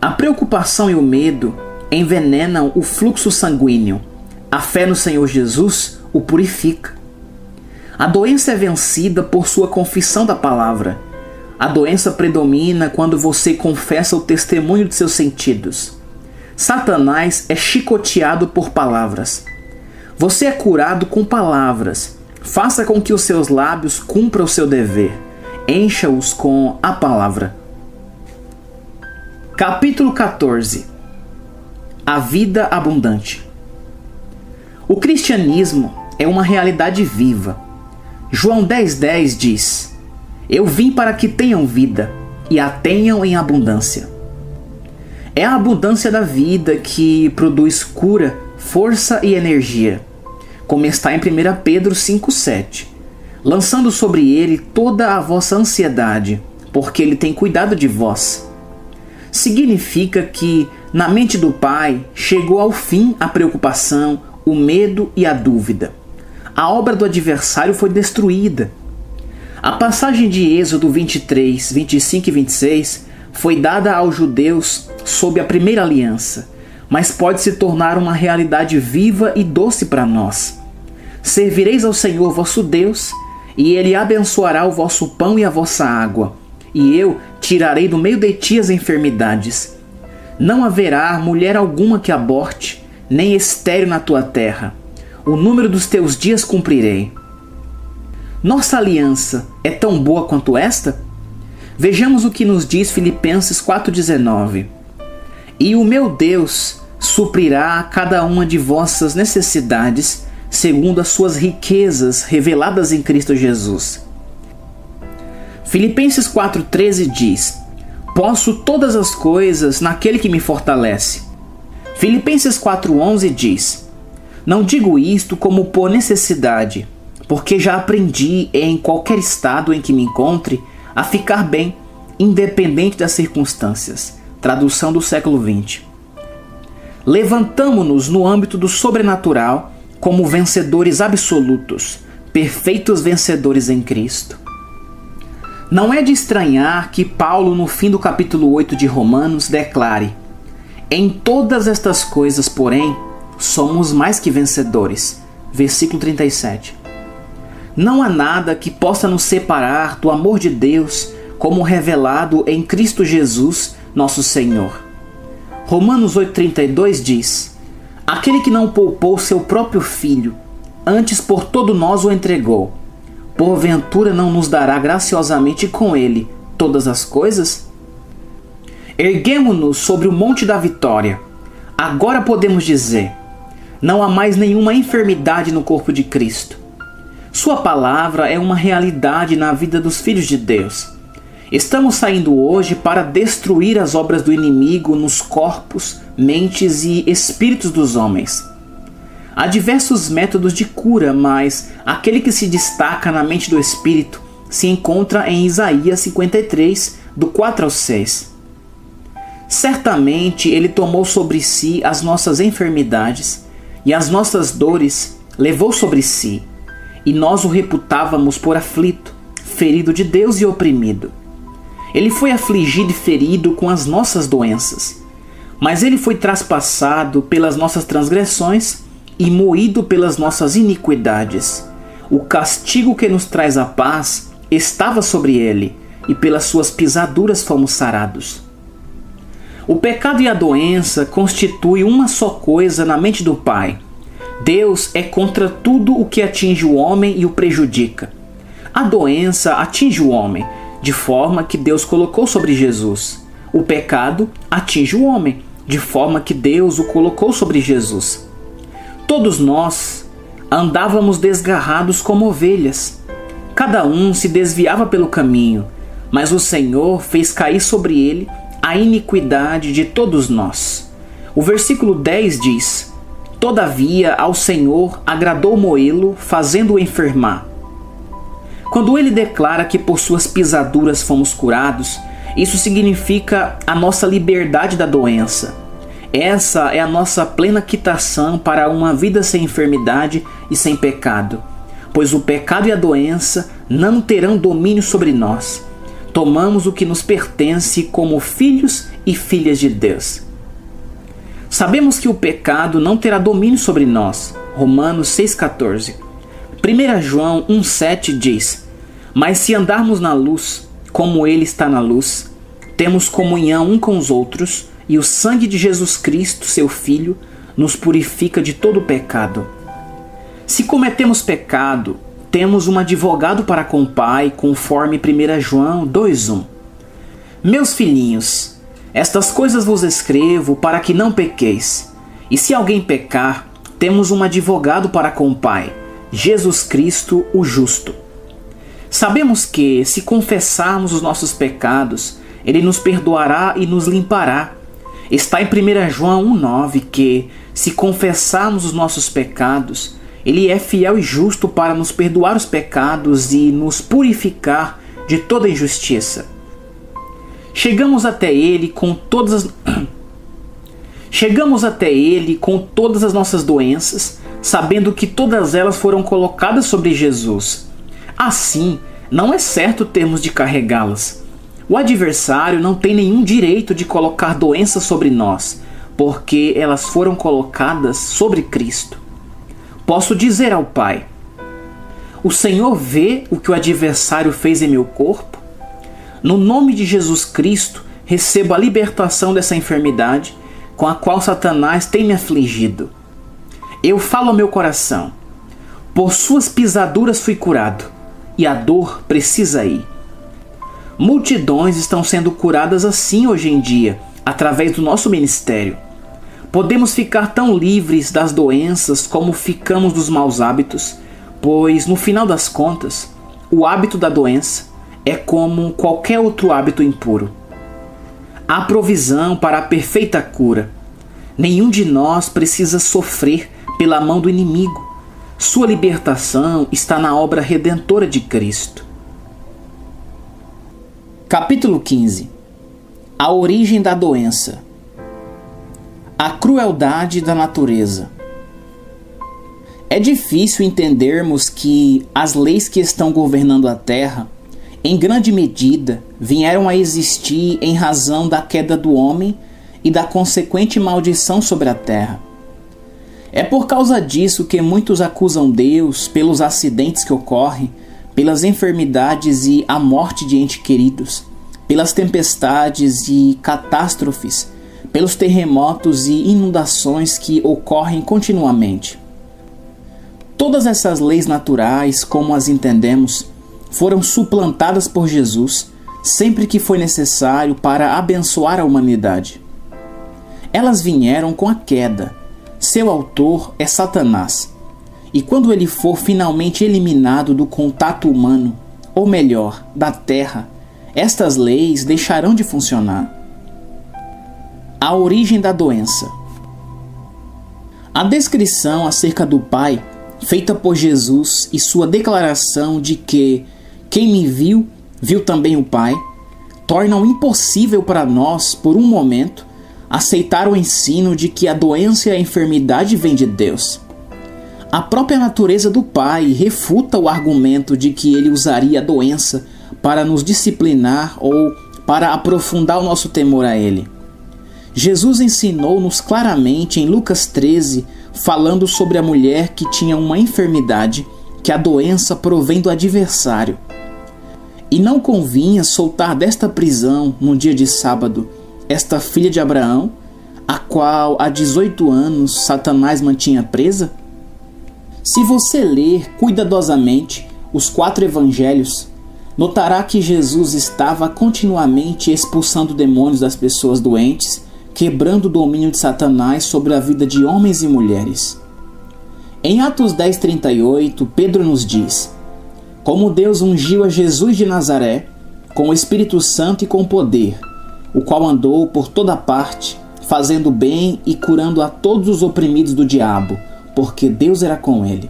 A preocupação e o medo envenenam o fluxo sanguíneo. A fé no Senhor Jesus o purifica. A doença é vencida por sua confissão da palavra. A doença predomina quando você confessa o testemunho de seus sentidos. Satanás é chicoteado por palavras. Você é curado com palavras. Faça com que os seus lábios cumpram o seu dever. Encha-os com a palavra. Capítulo 14 A vida abundante. O cristianismo é uma realidade viva. João 10,10 10 diz: Eu vim para que tenham vida e a tenham em abundância. É a abundância da vida que produz cura, força e energia, como está em 1 Pedro 5,7, lançando sobre ele toda a vossa ansiedade, porque ele tem cuidado de vós. Significa que, na mente do Pai, chegou ao fim a preocupação, o medo e a dúvida. A obra do adversário foi destruída. A passagem de Êxodo 23, 25 e 26 foi dada aos judeus sob a primeira aliança, mas pode se tornar uma realidade viva e doce para nós. Servireis ao Senhor vosso Deus, e ele abençoará o vosso pão e a vossa água, e eu tirarei do meio de ti as enfermidades. Não haverá mulher alguma que aborte, nem estéreo na tua terra. O número dos teus dias cumprirei. Nossa aliança é tão boa quanto esta? Vejamos o que nos diz Filipenses 4,19. E o meu Deus suprirá cada uma de vossas necessidades, segundo as suas riquezas reveladas em Cristo Jesus. Filipenses 4,13 diz: Posso todas as coisas naquele que me fortalece. Filipenses 4,11 diz: Não digo isto como por necessidade, porque já aprendi em qualquer estado em que me encontre a ficar bem, independente das circunstâncias. Tradução do século XX. Levantamo-nos no âmbito do sobrenatural como vencedores absolutos, perfeitos vencedores em Cristo. Não é de estranhar que Paulo, no fim do capítulo 8 de Romanos, declare: Em todas estas coisas, porém, somos mais que vencedores. Versículo 37. Não há nada que possa nos separar do amor de Deus, como revelado em Cristo Jesus, nosso Senhor. Romanos 8,32 diz: Aquele que não poupou seu próprio filho, antes por todo nós o entregou, porventura não nos dará graciosamente com ele todas as coisas? Erguemo-nos sobre o monte da vitória. Agora podemos dizer: não há mais nenhuma enfermidade no corpo de Cristo sua palavra é uma realidade na vida dos filhos de Deus. Estamos saindo hoje para destruir as obras do inimigo nos corpos, mentes e espíritos dos homens. Há diversos métodos de cura, mas aquele que se destaca na mente do espírito se encontra em Isaías 53, do 4 ao 6. Certamente ele tomou sobre si as nossas enfermidades e as nossas dores levou sobre si e nós o reputávamos por aflito, ferido de Deus e oprimido. Ele foi afligido e ferido com as nossas doenças, mas ele foi traspassado pelas nossas transgressões e moído pelas nossas iniquidades. O castigo que nos traz a paz estava sobre ele, e pelas suas pisaduras fomos sarados. O pecado e a doença constituem uma só coisa na mente do Pai Deus é contra tudo o que atinge o homem e o prejudica. A doença atinge o homem, de forma que Deus colocou sobre Jesus. O pecado atinge o homem, de forma que Deus o colocou sobre Jesus. Todos nós andávamos desgarrados como ovelhas. Cada um se desviava pelo caminho, mas o Senhor fez cair sobre ele a iniquidade de todos nós. O versículo 10 diz: Todavia, ao Senhor agradou moê-lo, fazendo-o enfermar. Quando ele declara que por suas pisaduras fomos curados, isso significa a nossa liberdade da doença. Essa é a nossa plena quitação para uma vida sem enfermidade e sem pecado, pois o pecado e a doença não terão domínio sobre nós. Tomamos o que nos pertence como filhos e filhas de Deus. Sabemos que o pecado não terá domínio sobre nós. Romanos 6,14. 1 João 1,7 diz: Mas se andarmos na luz, como ele está na luz, temos comunhão um com os outros, e o sangue de Jesus Cristo, seu Filho, nos purifica de todo pecado. Se cometemos pecado, temos um advogado para com o Pai, conforme 1 João 2:1. Meus filhinhos, estas coisas vos escrevo para que não pequeis. E se alguém pecar, temos um advogado para com o Pai, Jesus Cristo, o justo. Sabemos que, se confessarmos os nossos pecados, ele nos perdoará e nos limpará. Está em 1 João 1,9 que, se confessarmos os nossos pecados, ele é fiel e justo para nos perdoar os pecados e nos purificar de toda injustiça. Chegamos até ele com todas as Chegamos até ele com todas as nossas doenças, sabendo que todas elas foram colocadas sobre Jesus. Assim, não é certo termos de carregá-las. O adversário não tem nenhum direito de colocar doenças sobre nós, porque elas foram colocadas sobre Cristo posso dizer ao Pai: O Senhor vê o que o adversário fez em meu corpo? No nome de Jesus Cristo, recebo a libertação dessa enfermidade com a qual Satanás tem me afligido. Eu falo ao meu coração: Por suas pisaduras fui curado, e a dor precisa ir. Multidões estão sendo curadas assim hoje em dia, através do nosso ministério. Podemos ficar tão livres das doenças como ficamos dos maus hábitos, pois no final das contas, o hábito da doença é como qualquer outro hábito impuro. Há provisão para a perfeita cura. Nenhum de nós precisa sofrer pela mão do inimigo. Sua libertação está na obra redentora de Cristo. Capítulo 15 A origem da doença a crueldade da natureza. É difícil entendermos que as leis que estão governando a Terra, em grande medida, vieram a existir em razão da queda do homem e da consequente maldição sobre a Terra. É por causa disso que muitos acusam Deus pelos acidentes que ocorrem, pelas enfermidades e a morte de entes queridos, pelas tempestades e catástrofes pelos terremotos e inundações que ocorrem continuamente. Todas essas leis naturais, como as entendemos, foram suplantadas por Jesus sempre que foi necessário para abençoar a humanidade. Elas vieram com a queda. Seu autor é Satanás. E quando ele for finalmente eliminado do contato humano, ou melhor, da terra, estas leis deixarão de funcionar a origem da doença. A descrição acerca do Pai, feita por Jesus e sua declaração de que quem me viu, viu também o Pai, tornam impossível para nós, por um momento, aceitar o ensino de que a doença e a enfermidade vêm de Deus. A própria natureza do Pai refuta o argumento de que ele usaria a doença para nos disciplinar ou para aprofundar o nosso temor a Ele. Jesus ensinou-nos claramente em Lucas 13, falando sobre a mulher que tinha uma enfermidade, que a doença provém do adversário. E não convinha soltar desta prisão, no dia de sábado, esta filha de Abraão, a qual há 18 anos Satanás mantinha presa? Se você ler cuidadosamente os quatro evangelhos, notará que Jesus estava continuamente expulsando demônios das pessoas doentes quebrando o domínio de Satanás sobre a vida de homens e mulheres. Em Atos 10:38, Pedro nos diz: Como Deus ungiu a Jesus de Nazaré com o Espírito Santo e com poder, o qual andou por toda parte, fazendo bem e curando a todos os oprimidos do diabo, porque Deus era com ele.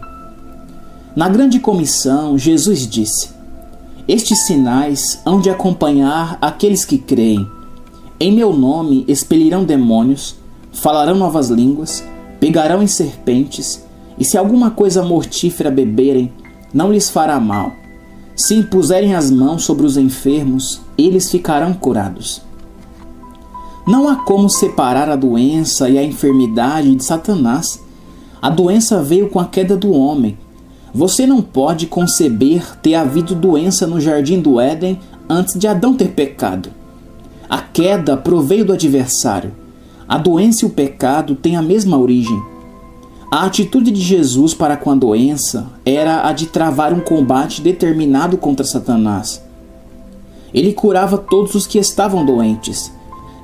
Na grande comissão, Jesus disse: Estes sinais hão de acompanhar aqueles que creem. Em meu nome expelirão demônios, falarão novas línguas, pegarão em serpentes, e se alguma coisa mortífera beberem, não lhes fará mal. Se impuserem as mãos sobre os enfermos, eles ficarão curados. Não há como separar a doença e a enfermidade de Satanás. A doença veio com a queda do homem. Você não pode conceber ter havido doença no jardim do Éden antes de Adão ter pecado. A queda proveio do adversário. A doença e o pecado têm a mesma origem. A atitude de Jesus para com a doença era a de travar um combate determinado contra Satanás. Ele curava todos os que estavam doentes.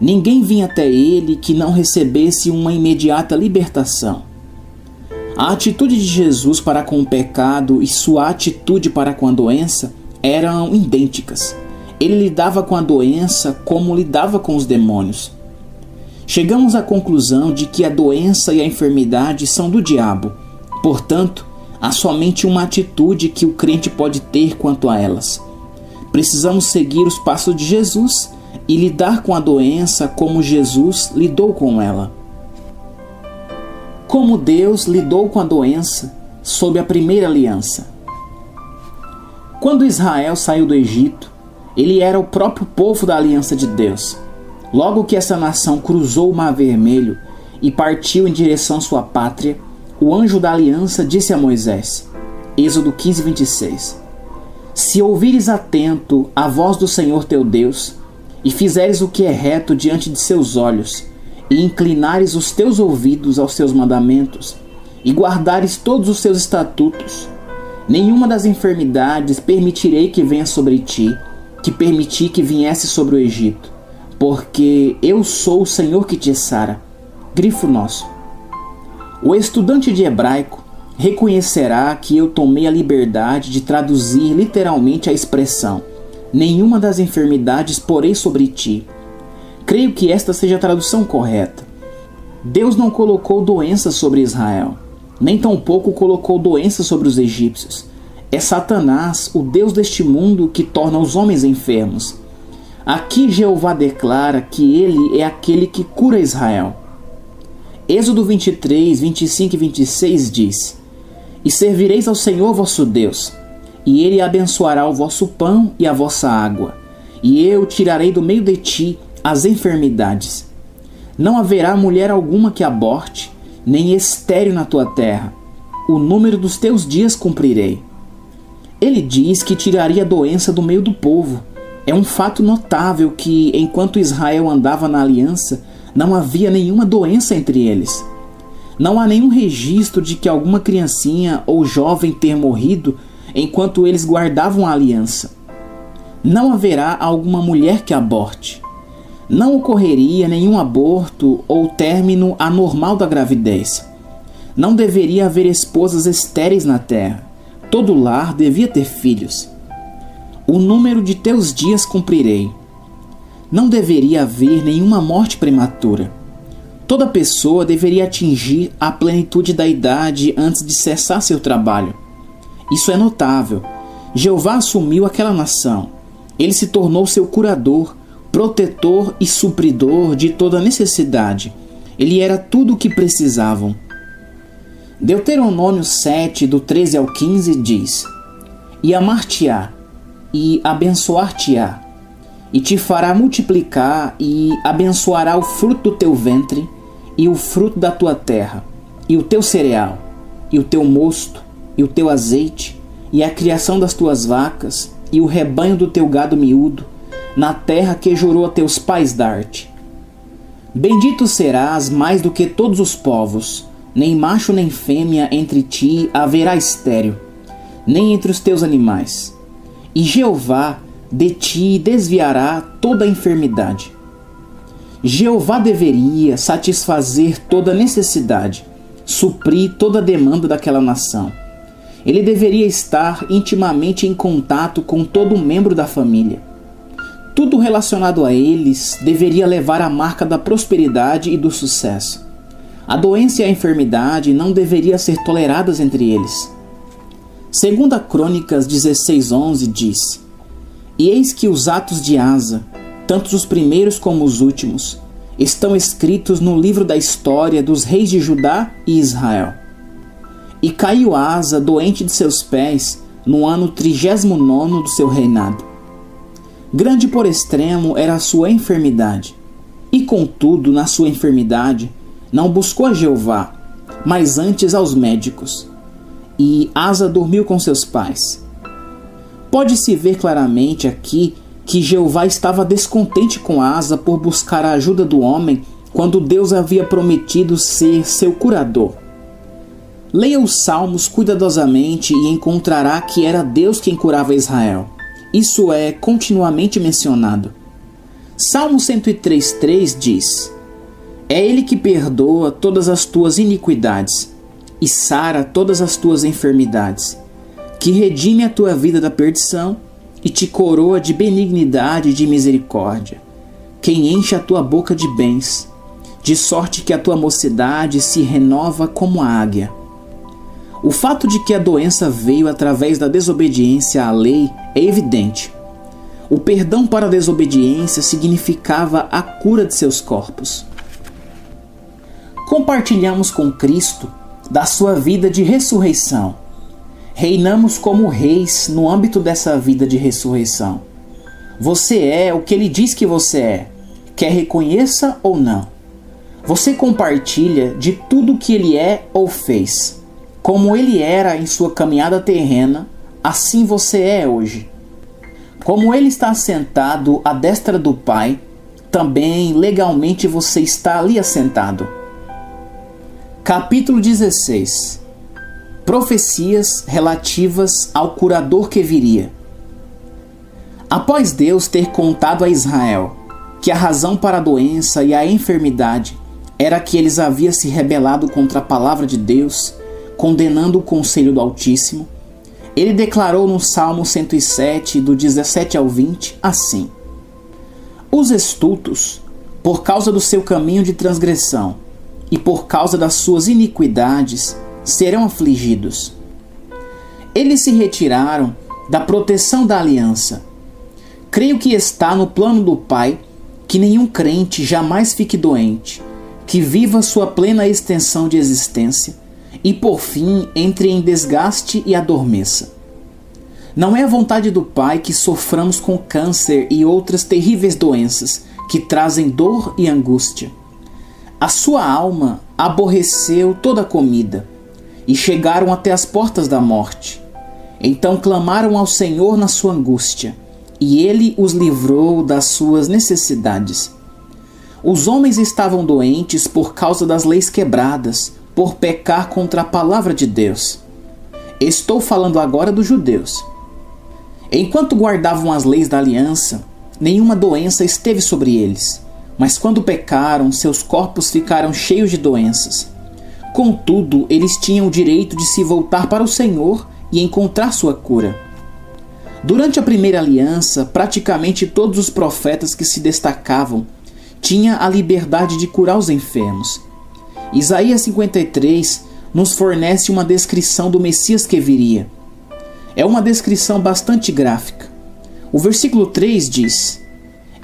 Ninguém vinha até ele que não recebesse uma imediata libertação. A atitude de Jesus para com o pecado e sua atitude para com a doença eram idênticas. Ele lidava com a doença como lidava com os demônios. Chegamos à conclusão de que a doença e a enfermidade são do diabo. Portanto, há somente uma atitude que o crente pode ter quanto a elas. Precisamos seguir os passos de Jesus e lidar com a doença como Jesus lidou com ela como Deus lidou com a doença sob a primeira aliança. Quando Israel saiu do Egito, ele era o próprio povo da aliança de Deus. Logo que essa nação cruzou o Mar Vermelho e partiu em direção à sua pátria, o anjo da aliança disse a Moisés, Êxodo 15, 26, Se ouvires atento a voz do Senhor teu Deus, e fizeres o que é reto diante de seus olhos, e inclinares os teus ouvidos aos seus mandamentos, e guardares todos os seus estatutos, nenhuma das enfermidades permitirei que venha sobre ti, que permiti que viesse sobre o Egito, porque eu sou o Senhor que te sara. Grifo nosso. O estudante de hebraico reconhecerá que eu tomei a liberdade de traduzir literalmente a expressão: Nenhuma das enfermidades porei sobre ti Creio que esta seja a tradução correta. Deus não colocou doença sobre Israel, nem tampouco colocou doença sobre os egípcios. É Satanás, o Deus deste mundo, que torna os homens enfermos. Aqui Jeová declara que ele é aquele que cura Israel. Êxodo 23, 25 e 26 diz: E servireis ao Senhor vosso Deus, e ele abençoará o vosso pão e a vossa água, e eu tirarei do meio de ti as enfermidades. Não haverá mulher alguma que aborte, nem estéreo na tua terra. O número dos teus dias cumprirei. Ele diz que tiraria a doença do meio do povo. É um fato notável que, enquanto Israel andava na aliança, não havia nenhuma doença entre eles. Não há nenhum registro de que alguma criancinha ou jovem ter morrido enquanto eles guardavam a aliança. Não haverá alguma mulher que aborte não ocorreria nenhum aborto ou término anormal da gravidez. Não deveria haver esposas estéreis na terra. Todo lar devia ter filhos. O número de teus dias cumprirei. Não deveria haver nenhuma morte prematura. Toda pessoa deveria atingir a plenitude da idade antes de cessar seu trabalho. Isso é notável. Jeová assumiu aquela nação. Ele se tornou seu curador protetor e supridor de toda necessidade. Ele era tudo o que precisavam. Deuteronômio 7, do 13 ao 15 diz: E amar-te-á, e abençoar-te-á, e te fará multiplicar, e abençoará o fruto do teu ventre, e o fruto da tua terra, e o teu cereal, e o teu mosto, e o teu azeite, e a criação das tuas vacas, e o rebanho do teu gado miúdo, na terra que jurou a teus pais dar-te. Bendito serás mais do que todos os povos, nem macho nem fêmea entre ti haverá estéreo, nem entre os teus animais. E Jeová de ti desviará toda a enfermidade. Jeová deveria satisfazer toda necessidade, suprir toda demanda daquela nação. Ele deveria estar intimamente em contato com todo membro da família. Tudo relacionado a eles deveria levar a marca da prosperidade e do sucesso. A doença e a enfermidade não deveriam ser toleradas entre eles. Segunda Crônicas 16:11 diz: E eis que os atos de Asa, tanto os primeiros como os últimos, estão escritos no livro da história dos reis de Judá e Israel. E caiu Asa doente de seus pés no ano trigésimo nono do seu reinado. Grande por extremo era a sua enfermidade. E contudo, na sua enfermidade, não buscou a Jeová, mas antes aos médicos. E Asa dormiu com seus pais. Pode-se ver claramente aqui que Jeová estava descontente com Asa por buscar a ajuda do homem quando Deus havia prometido ser seu curador. Leia os Salmos cuidadosamente e encontrará que era Deus quem curava Israel. Isso é continuamente mencionado. Salmo 103,3 diz: É Ele que perdoa todas as tuas iniquidades e sara todas as tuas enfermidades, que redime a tua vida da perdição e te coroa de benignidade e de misericórdia, quem enche a tua boca de bens, de sorte que a tua mocidade se renova como a águia. O fato de que a doença veio através da desobediência à lei é evidente. O perdão para a desobediência significava a cura de seus corpos. Compartilhamos com Cristo da sua vida de ressurreição. Reinamos como reis no âmbito dessa vida de ressurreição. Você é o que ele diz que você é, quer reconheça ou não. Você compartilha de tudo que ele é ou fez. Como ele era em sua caminhada terrena, assim você é hoje. Como ele está sentado à destra do Pai, também legalmente você está ali assentado. Capítulo 16 Profecias relativas ao curador que viria. Após Deus ter contado a Israel que a razão para a doença e a enfermidade era que eles haviam se rebelado contra a palavra de Deus condenando o conselho do Altíssimo, ele declarou no Salmo 107, do 17 ao 20, assim: Os estultos, por causa do seu caminho de transgressão e por causa das suas iniquidades, serão afligidos. Eles se retiraram da proteção da aliança. Creio que está no plano do Pai que nenhum crente jamais fique doente, que viva sua plena extensão de existência e por fim entre em desgaste e adormeça. Não é a vontade do Pai que soframos com câncer e outras terríveis doenças que trazem dor e angústia. A sua alma aborreceu toda a comida e chegaram até as portas da morte. Então clamaram ao Senhor na sua angústia, e ele os livrou das suas necessidades. Os homens estavam doentes por causa das leis quebradas, por pecar contra a palavra de Deus. Estou falando agora dos judeus. Enquanto guardavam as leis da aliança, nenhuma doença esteve sobre eles, mas quando pecaram, seus corpos ficaram cheios de doenças. Contudo, eles tinham o direito de se voltar para o Senhor e encontrar sua cura. Durante a primeira aliança, praticamente todos os profetas que se destacavam tinham a liberdade de curar os enfermos Isaías 53 nos fornece uma descrição do Messias que viria. É uma descrição bastante gráfica. O versículo 3 diz: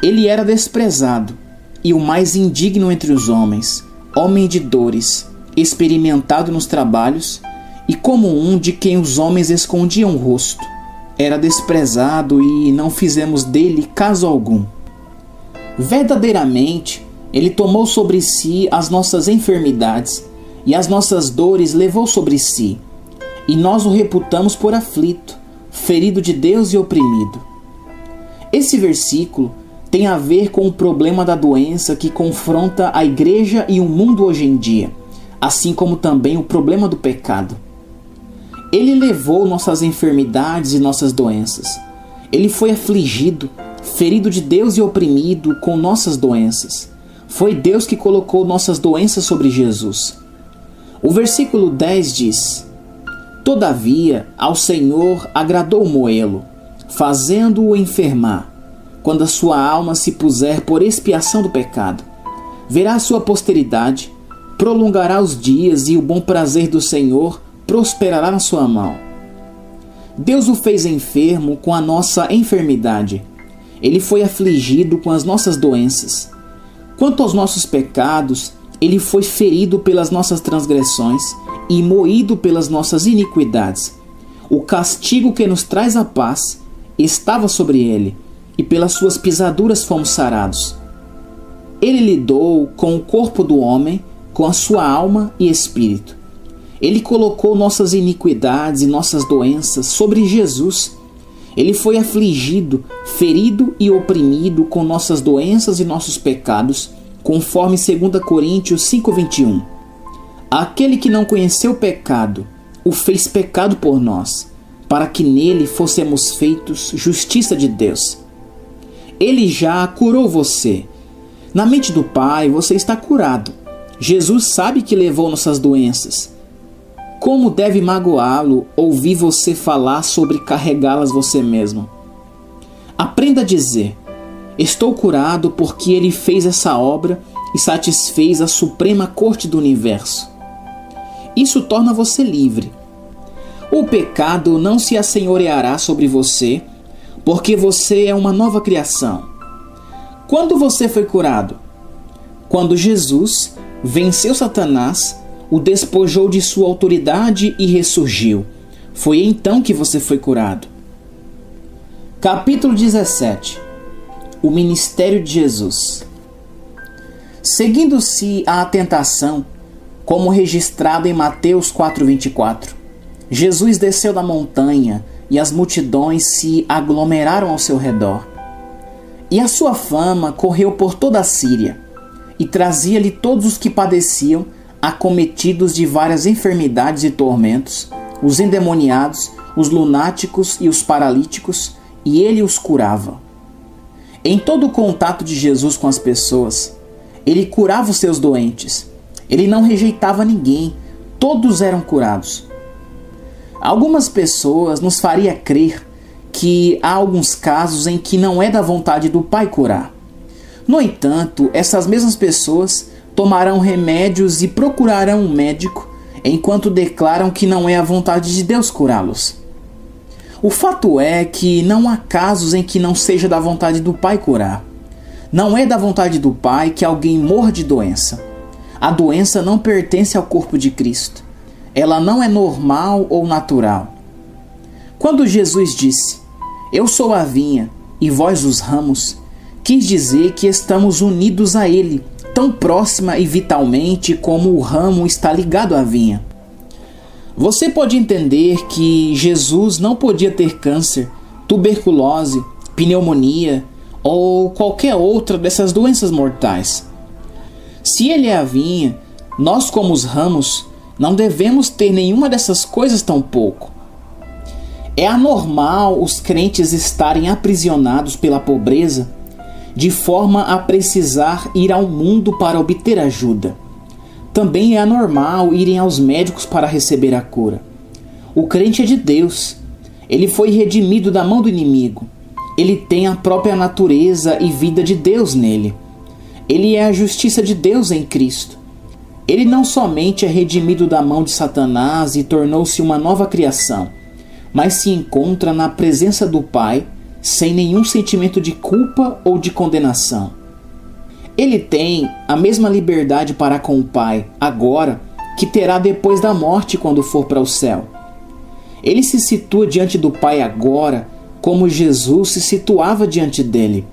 Ele era desprezado e o mais indigno entre os homens, homem de dores, experimentado nos trabalhos e como um de quem os homens escondiam o rosto. Era desprezado e não fizemos dele caso algum. Verdadeiramente, ele tomou sobre si as nossas enfermidades e as nossas dores levou sobre si. E nós o reputamos por aflito, ferido de Deus e oprimido. Esse versículo tem a ver com o problema da doença que confronta a igreja e o mundo hoje em dia, assim como também o problema do pecado. Ele levou nossas enfermidades e nossas doenças. Ele foi afligido, ferido de Deus e oprimido com nossas doenças. Foi Deus que colocou nossas doenças sobre Jesus. O versículo 10 diz: Todavia, ao Senhor agradou moê-lo, fazendo-o enfermar, quando a sua alma se puser por expiação do pecado. Verá a sua posteridade, prolongará os dias e o bom prazer do Senhor prosperará na sua mão. Deus o fez enfermo com a nossa enfermidade. Ele foi afligido com as nossas doenças. Quanto aos nossos pecados, ele foi ferido pelas nossas transgressões e moído pelas nossas iniquidades. O castigo que nos traz a paz estava sobre ele, e pelas suas pisaduras fomos sarados. Ele lidou com o corpo do homem, com a sua alma e espírito. Ele colocou nossas iniquidades e nossas doenças sobre Jesus, Ele foi afligido, ferido e oprimido com nossas doenças e nossos pecados, conforme 2 Coríntios 5:21. Aquele que não conheceu pecado, o fez pecado por nós, para que nele fossemos feitos justiça de Deus. Ele já curou você. Na mente do Pai, você está curado. Jesus sabe que levou nossas doenças. Como deve magoá-lo ouvir você falar sobre carregá-las você mesmo? Aprenda a dizer: Estou curado porque ele fez essa obra e satisfez a suprema corte do universo. Isso torna você livre. O pecado não se assenhoreará sobre você, porque você é uma nova criação. Quando você foi curado? Quando Jesus venceu Satanás, o despojou de sua autoridade e ressurgiu. Foi então que você foi curado. Capítulo 17 O Ministério de Jesus Seguindo-se a tentação, como registrado em Mateus 4,24, Jesus desceu da montanha e as multidões se aglomeraram ao seu redor. E a sua fama correu por toda a Síria e trazia-lhe todos os que padeciam, acometidos de várias enfermidades e tormentos, os endemoniados, os lunáticos e os paralíticos, e ele os curava. Em todo o contato de Jesus com as pessoas, ele curava os seus doentes. Ele não rejeitava ninguém, todos eram curados. Algumas pessoas nos faria crer que há alguns casos em que não é da vontade do Pai curar. No entanto, essas mesmas pessoas tomarão remédios e procurarão um médico enquanto declaram que não é a vontade de Deus curá-los. O fato é que não há casos em que não seja da vontade do Pai curar. Não é da vontade do Pai que alguém morra de doença. A doença não pertence ao corpo de Cristo. Ela não é normal ou natural. Quando Jesus disse: Eu sou a vinha e vós os ramos, quis dizer que estamos unidos a Ele, tão próxima e vitalmente como o ramo está ligado à vinha. Você pode entender que Jesus não podia ter câncer, tuberculose, pneumonia ou qualquer outra dessas doenças mortais. Se ele é a vinha, nós, como os ramos, não devemos ter nenhuma dessas coisas tão pouco. É anormal os crentes estarem aprisionados pela pobreza de forma a precisar ir ao mundo para obter ajuda. Também é anormal irem aos médicos para receber a cura. O crente é de Deus. Ele foi redimido da mão do inimigo. Ele tem a própria natureza e vida de Deus nele. Ele é a justiça de Deus em Cristo. Ele não somente é redimido da mão de Satanás e tornou-se uma nova criação, mas se encontra na presença do Pai sem nenhum sentimento de culpa ou de condenação. Ele tem a mesma liberdade para com o Pai agora que terá depois da morte quando for para o céu. Ele se situa diante do Pai agora como Jesus se situava diante dele.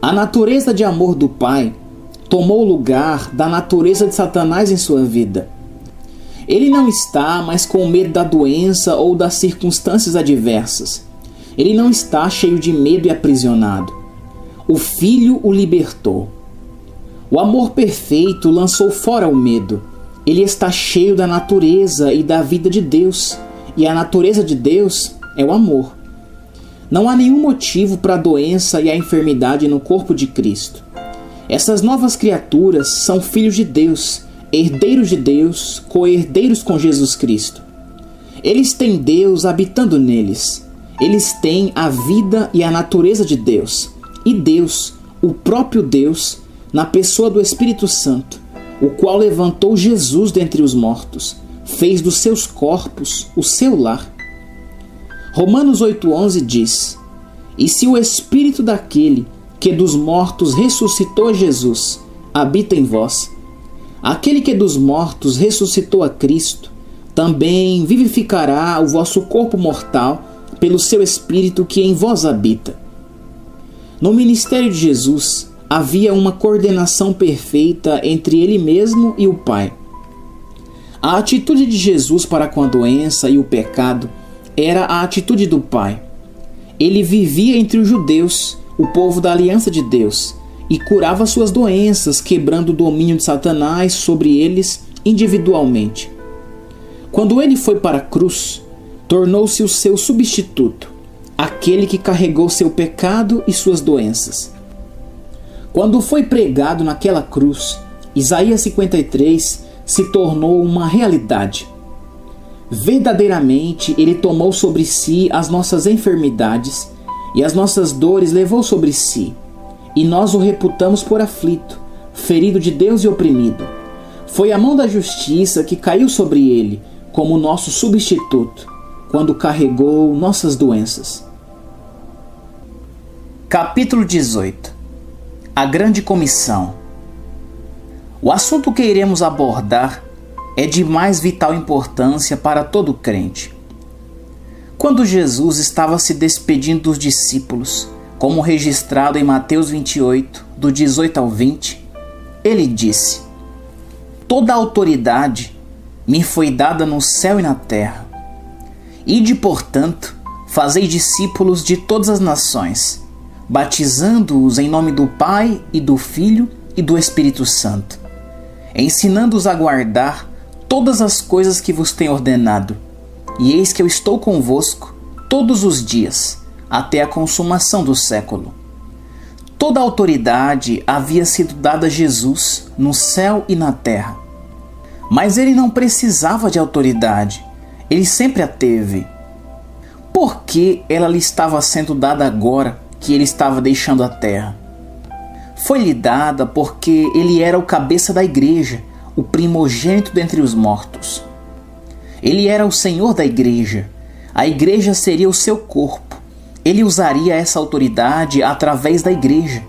A natureza de amor do Pai tomou o lugar da natureza de Satanás em sua vida. Ele não está mais com medo da doença ou das circunstâncias adversas. Ele não está cheio de medo e aprisionado. O Filho o libertou. O amor perfeito lançou fora o medo. Ele está cheio da natureza e da vida de Deus, e a natureza de Deus é o amor. Não há nenhum motivo para a doença e a enfermidade no corpo de Cristo. Essas novas criaturas são filhos de Deus, herdeiros de Deus, co-herdeiros com Jesus Cristo. Eles têm Deus habitando neles. Eles têm a vida e a natureza de Deus. E Deus, o próprio Deus, na pessoa do Espírito Santo, o qual levantou Jesus dentre os mortos, fez dos seus corpos o seu lar. Romanos 8,11 diz: E se o Espírito daquele que dos mortos ressuscitou Jesus habita em vós, aquele que dos mortos ressuscitou a Cristo, também vivificará o vosso corpo mortal pelo seu Espírito que em vós habita. No ministério de Jesus havia uma coordenação perfeita entre ele mesmo e o Pai. A atitude de Jesus para com a doença e o pecado era a atitude do Pai. ele vivia entre os judeus, o povo da aliança de Deus, e curava suas doenças, quebrando o domínio de Satanás sobre eles individualmente. Quando ele foi para a cruz, tornou-se o seu substituto, aquele que carregou seu pecado e suas doenças. Quando foi pregado naquela cruz, Isaías 53 se tornou uma realidade. Verdadeiramente, ele tomou sobre si as nossas enfermidades e as nossas dores levou sobre si, e nós o reputamos por aflito, ferido de Deus e oprimido. Foi a mão da justiça que caiu sobre ele, como nosso substituto, quando carregou nossas doenças. Capítulo 18 A Grande Comissão O assunto que iremos abordar é de mais vital importância para todo crente. Quando Jesus estava se despedindo dos discípulos, como registrado em Mateus 28, do 18 ao 20, ele disse: Toda autoridade me foi dada no céu e na terra. Ide, portanto, fazei discípulos de todas as nações, batizando-os em nome do Pai e do Filho e do Espírito Santo, ensinando-os a guardar todas as coisas que vos tenho ordenado e eis que eu estou convosco todos os dias, até a consumação do século. Toda a autoridade havia sido dada a Jesus no céu e na terra. Mas ele não precisava de autoridade, ele sempre a teve. Por que ela lhe estava sendo dada agora que ele estava deixando a terra? Foi-lhe dada porque ele era o cabeça da igreja, o primogênito dentre os mortos. Ele era o senhor da igreja. A igreja seria o seu corpo. Ele usaria essa autoridade através da igreja.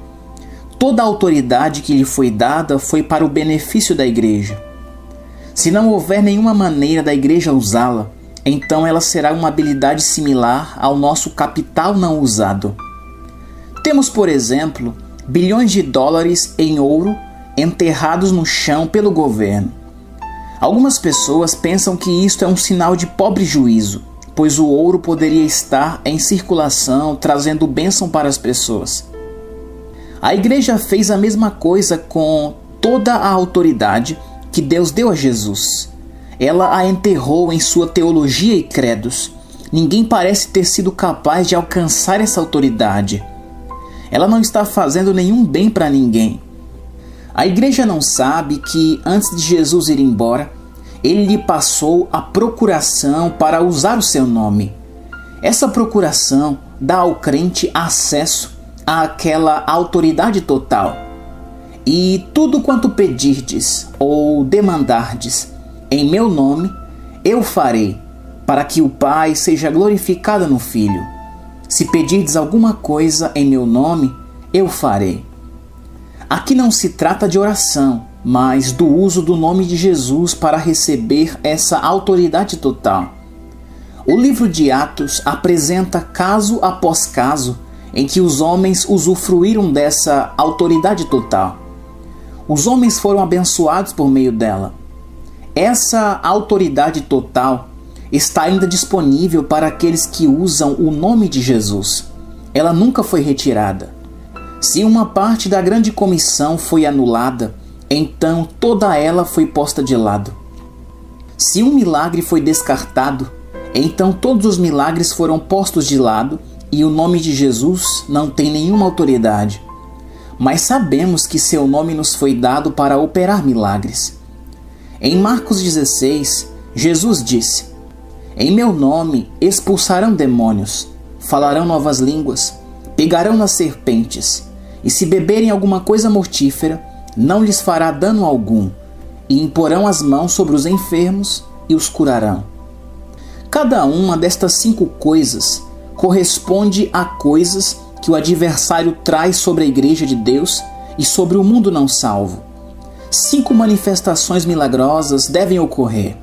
Toda a autoridade que lhe foi dada foi para o benefício da igreja. Se não houver nenhuma maneira da igreja usá-la, então ela será uma habilidade similar ao nosso capital não usado. Temos, por exemplo, bilhões de dólares em ouro enterrados no chão pelo governo. Algumas pessoas pensam que isto é um sinal de pobre juízo, pois o ouro poderia estar em circulação trazendo bênção para as pessoas. A igreja fez a mesma coisa com toda a autoridade que Deus deu a Jesus. Ela a enterrou em sua teologia e credos. Ninguém parece ter sido capaz de alcançar essa autoridade. Ela não está fazendo nenhum bem para ninguém. A igreja não sabe que antes de Jesus ir embora, ele lhe passou a procuração para usar o seu nome. Essa procuração dá ao crente acesso àquela autoridade total. E tudo quanto pedirdes ou demandardes em meu nome, eu farei, para que o Pai seja glorificado no Filho. Se pedirdes alguma coisa em meu nome, eu farei. Aqui não se trata de oração, mas do uso do nome de Jesus para receber essa autoridade total. O livro de Atos apresenta caso após caso em que os homens usufruíram dessa autoridade total. Os homens foram abençoados por meio dela. Essa autoridade total está ainda disponível para aqueles que usam o nome de Jesus. Ela nunca foi retirada. Se uma parte da grande comissão foi anulada, então toda ela foi posta de lado. Se um milagre foi descartado, então todos os milagres foram postos de lado e o nome de Jesus não tem nenhuma autoridade. Mas sabemos que seu nome nos foi dado para operar milagres. Em Marcos 16, Jesus disse: Em meu nome expulsarão demônios, falarão novas línguas, pegarão nas serpentes e se beberem alguma coisa mortífera, não lhes fará dano algum, e imporão as mãos sobre os enfermos e os curarão. Cada uma destas cinco coisas corresponde a coisas que o adversário traz sobre a Igreja de Deus e sobre o mundo não salvo. Cinco manifestações milagrosas devem ocorrer.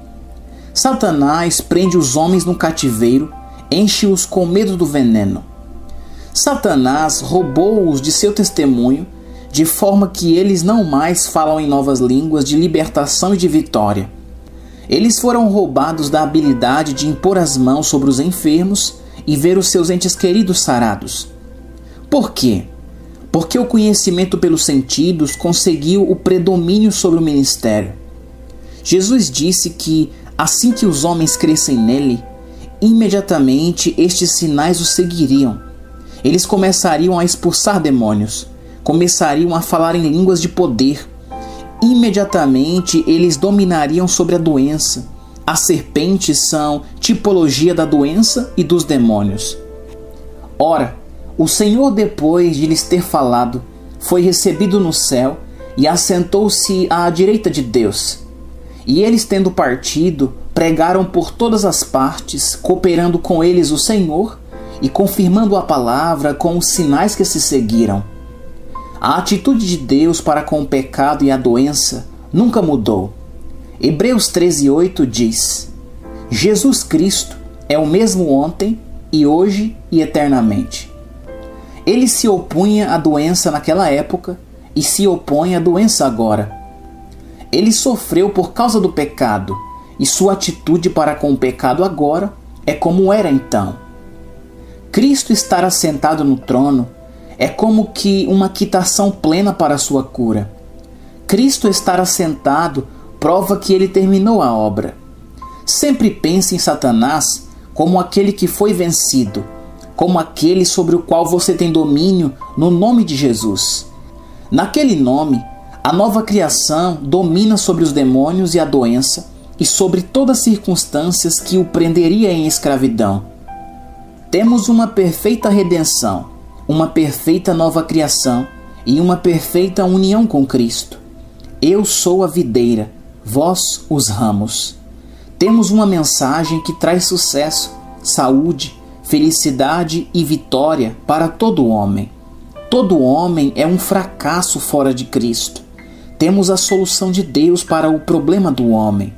Satanás prende os homens no cativeiro, enche-os com medo do veneno. Satanás roubou-os de seu testemunho, de forma que eles não mais falam em novas línguas de libertação e de vitória. Eles foram roubados da habilidade de impor as mãos sobre os enfermos e ver os seus entes queridos sarados. Por quê? Porque o conhecimento pelos sentidos conseguiu o predomínio sobre o ministério. Jesus disse que, assim que os homens crescem nele, imediatamente estes sinais os seguiriam. Eles começariam a expulsar demônios, começariam a falar em línguas de poder. Imediatamente eles dominariam sobre a doença. As serpentes são tipologia da doença e dos demônios. Ora, o Senhor, depois de lhes ter falado, foi recebido no céu e assentou-se à direita de Deus. E eles, tendo partido, pregaram por todas as partes, cooperando com eles o Senhor e confirmando a palavra com os sinais que se seguiram. A atitude de Deus para com o pecado e a doença nunca mudou. Hebreus 13:8 diz: Jesus Cristo é o mesmo ontem e hoje e eternamente. Ele se opunha à doença naquela época e se opõe à doença agora. Ele sofreu por causa do pecado e sua atitude para com o pecado agora é como era então. Cristo estar assentado no trono é como que uma quitação plena para sua cura. Cristo estar assentado prova que ele terminou a obra. Sempre pense em Satanás como aquele que foi vencido, como aquele sobre o qual você tem domínio no nome de Jesus. Naquele nome, a nova criação domina sobre os demônios e a doença e sobre todas as circunstâncias que o prenderia em escravidão. Temos uma perfeita redenção, uma perfeita nova criação e uma perfeita união com Cristo. Eu sou a videira, vós os ramos. Temos uma mensagem que traz sucesso, saúde, felicidade e vitória para todo homem. Todo homem é um fracasso fora de Cristo. Temos a solução de Deus para o problema do homem.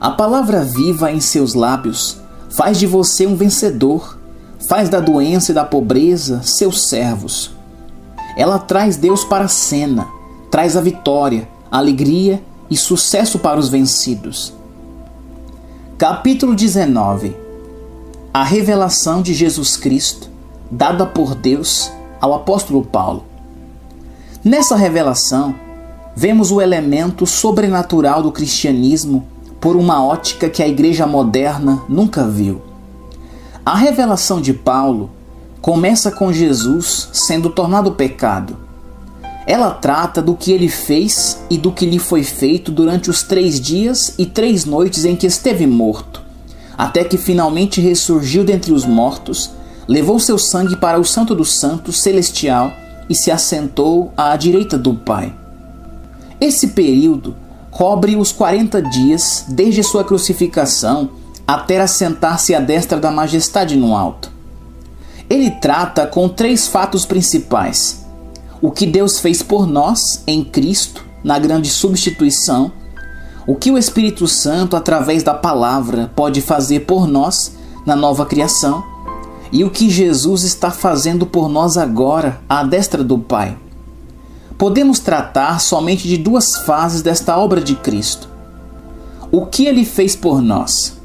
A palavra viva em seus lábios faz de você um vencedor, faz da doença e da pobreza seus servos. Ela traz Deus para a cena, traz a vitória, alegria e sucesso para os vencidos. Capítulo 19 A revelação de Jesus Cristo, dada por Deus ao apóstolo Paulo. Nessa revelação, vemos o elemento sobrenatural do cristianismo por uma ótica que a igreja moderna nunca viu. A revelação de Paulo começa com Jesus sendo tornado pecado. Ela trata do que ele fez e do que lhe foi feito durante os três dias e três noites em que esteve morto, até que finalmente ressurgiu dentre os mortos, levou seu sangue para o Santo dos Santos celestial e se assentou à direita do Pai. Esse período cobre os 40 dias desde sua crucificação até assentar-se à destra da majestade no alto. Ele trata com três fatos principais: o que Deus fez por nós em Cristo, na grande substituição, o que o Espírito Santo, através da palavra, pode fazer por nós na nova criação, e o que Jesus está fazendo por nós agora à destra do Pai podemos tratar somente de duas fases desta obra de Cristo. O que ele fez por nós?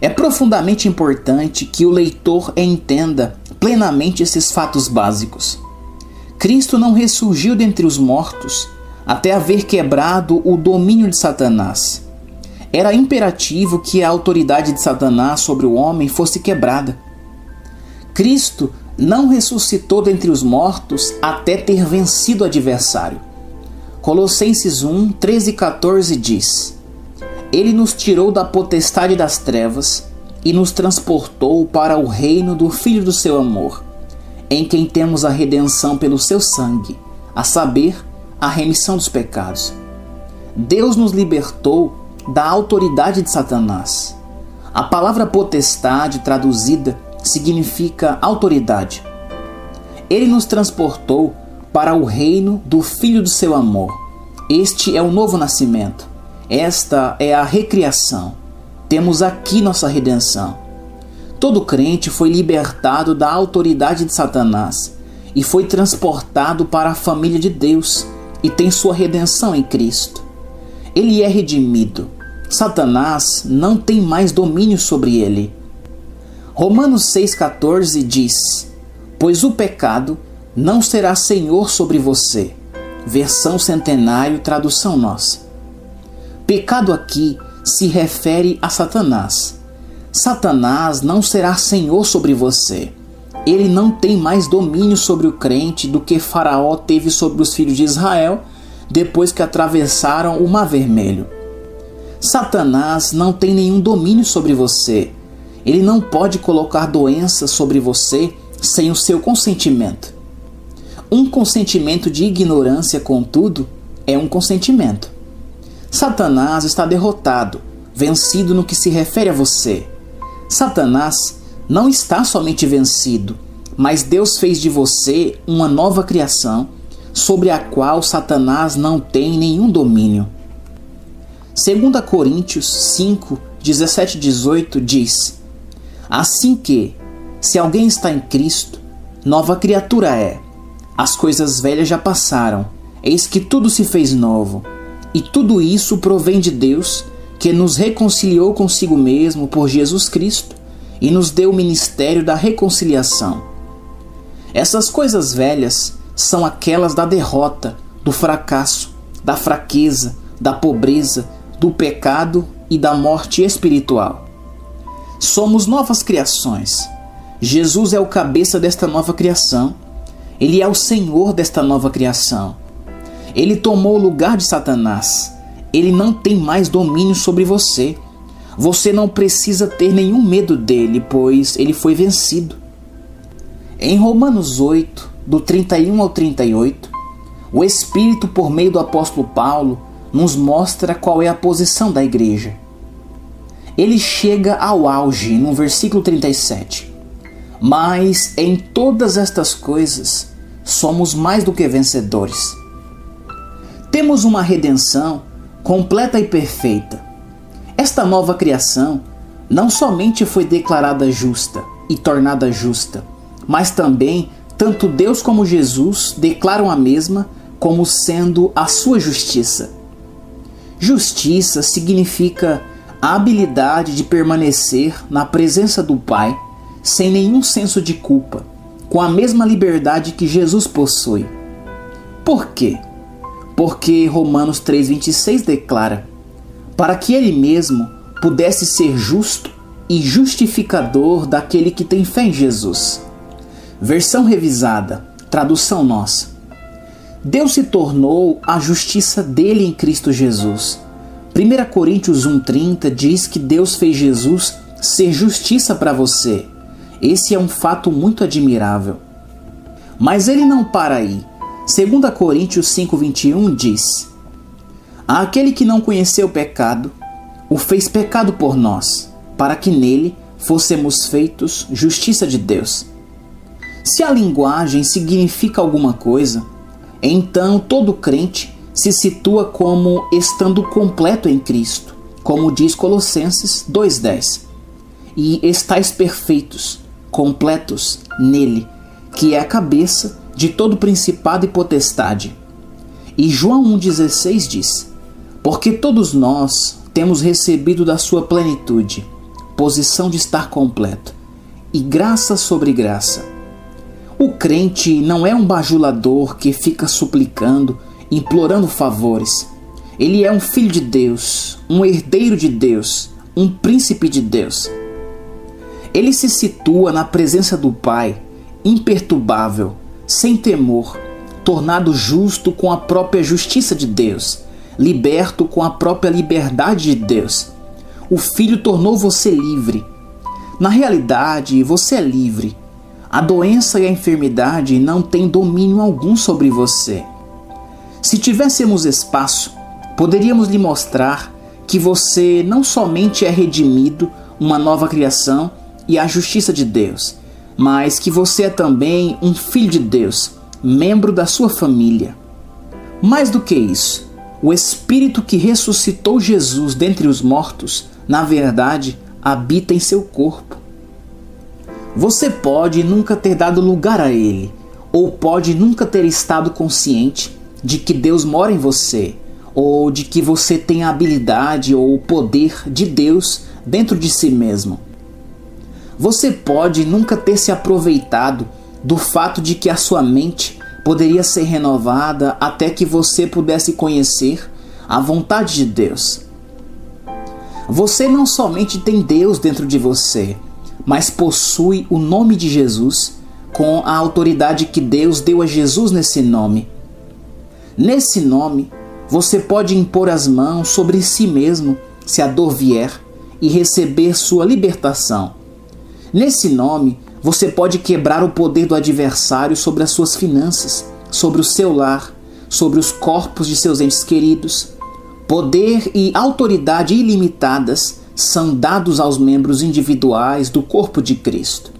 É profundamente importante que o leitor entenda plenamente esses fatos básicos. Cristo não ressurgiu dentre os mortos até haver quebrado o domínio de Satanás. Era imperativo que a autoridade de Satanás sobre o homem fosse quebrada. Cristo não ressuscitou dentre os mortos até ter vencido o adversário. Colossenses 1, 13 e 14 diz: Ele nos tirou da potestade das trevas e nos transportou para o reino do Filho do seu amor, em quem temos a redenção pelo seu sangue, a saber, a remissão dos pecados. Deus nos libertou da autoridade de Satanás. A palavra potestade traduzida significa autoridade. Ele nos transportou para o reino do Filho do seu amor. Este é o novo nascimento. Esta é a recriação. Temos aqui nossa redenção. Todo crente foi libertado da autoridade de Satanás e foi transportado para a família de Deus e tem sua redenção em Cristo. Ele é redimido. Satanás não tem mais domínio sobre ele. Romanos 6,14 diz: Pois o pecado não será senhor sobre você. Versão centenário, tradução nossa. Pecado aqui se refere a Satanás. Satanás não será senhor sobre você. Ele não tem mais domínio sobre o crente do que Faraó teve sobre os filhos de Israel depois que atravessaram o Mar Vermelho. Satanás não tem nenhum domínio sobre você. Ele não pode colocar doenças sobre você sem o seu consentimento. Um consentimento de ignorância, contudo, é um consentimento. Satanás está derrotado, vencido no que se refere a você. Satanás não está somente vencido, mas Deus fez de você uma nova criação sobre a qual Satanás não tem nenhum domínio. 2 Coríntios 5, 17 e 18 diz: Assim que, se alguém está em Cristo, nova criatura é. As coisas velhas já passaram, eis que tudo se fez novo. E tudo isso provém de Deus, que nos reconciliou consigo mesmo por Jesus Cristo e nos deu o ministério da reconciliação. Essas coisas velhas são aquelas da derrota, do fracasso, da fraqueza, da pobreza, do pecado e da morte espiritual. Somos novas criações. Jesus é o cabeça desta nova criação. Ele é o Senhor desta nova criação. Ele tomou o lugar de Satanás. Ele não tem mais domínio sobre você. Você não precisa ter nenhum medo dele, pois ele foi vencido. Em Romanos 8, do 31 ao 38, o Espírito, por meio do apóstolo Paulo, nos mostra qual é a posição da igreja. Ele chega ao auge no versículo 37. Mas em todas estas coisas somos mais do que vencedores temos uma redenção completa e perfeita. Esta nova criação não somente foi declarada justa e tornada justa, mas também tanto Deus como Jesus declaram a mesma como sendo a sua justiça. Justiça significa a habilidade de permanecer na presença do Pai sem nenhum senso de culpa, com a mesma liberdade que Jesus possui. Por quê? porque Romanos 3,26 declara: para que ele mesmo pudesse ser justo e justificador daquele que tem fé em Jesus. Versão revisada, tradução nossa. Deus se tornou a justiça dele em Cristo Jesus. 1 Coríntios 1,30 diz que Deus fez Jesus ser justiça para você. Esse é um fato muito admirável. Mas ele não para aí. 2 Coríntios 5,21 diz: Aquele que não conheceu o pecado, o fez pecado por nós, para que nele fôssemos feitos justiça de Deus. Se a linguagem significa alguma coisa, então todo crente se situa como estando completo em Cristo, como diz Colossenses 2,10. E estáis perfeitos, completos nele, que é a cabeça de todo principado e potestade. E João 1,16 diz: Porque todos nós temos recebido da sua plenitude, posição de estar completo, e graça sobre graça. O crente não é um bajulador que fica suplicando, implorando favores. Ele é um filho de Deus, um herdeiro de Deus, um príncipe de Deus. Ele se situa na presença do Pai, imperturbável, sem temor, tornado justo com a própria justiça de Deus, liberto com a própria liberdade de Deus. O Filho tornou você livre. Na realidade, você é livre. A doença e a enfermidade não têm domínio algum sobre você. Se tivéssemos espaço, poderíamos lhe mostrar que você não somente é redimido, uma nova criação e a justiça de Deus, mas que você é também um filho de Deus, membro da sua família. Mais do que isso, o Espírito que ressuscitou Jesus dentre os mortos, na verdade, habita em seu corpo. Você pode nunca ter dado lugar a ele, ou pode nunca ter estado consciente de que Deus mora em você, ou de que você tem a habilidade ou o poder de Deus dentro de si mesmo. Você pode nunca ter se aproveitado do fato de que a sua mente poderia ser renovada até que você pudesse conhecer a vontade de Deus. Você não somente tem Deus dentro de você, mas possui o nome de Jesus com a autoridade que Deus deu a Jesus nesse nome. Nesse nome, você pode impor as mãos sobre si mesmo se a dor vier e receber sua libertação. Nesse nome, você pode quebrar o poder do adversário sobre as suas finanças, sobre o seu lar, sobre os corpos de seus entes queridos. Poder e autoridade ilimitadas são dados aos membros individuais do corpo de Cristo.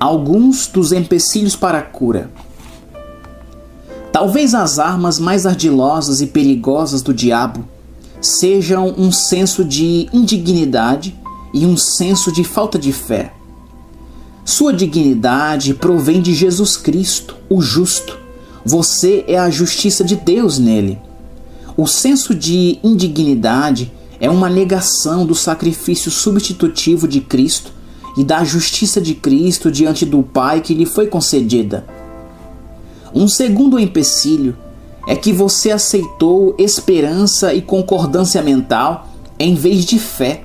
Alguns dos empecilhos para a cura. Talvez as armas mais ardilosas e perigosas do diabo sejam um senso de indignidade e um senso de falta de fé. Sua dignidade provém de Jesus Cristo, o justo. Você é a justiça de Deus nele. O senso de indignidade é uma negação do sacrifício substitutivo de Cristo e da justiça de Cristo diante do Pai que lhe foi concedida. Um segundo empecilho é que você aceitou esperança e concordância mental em vez de fé.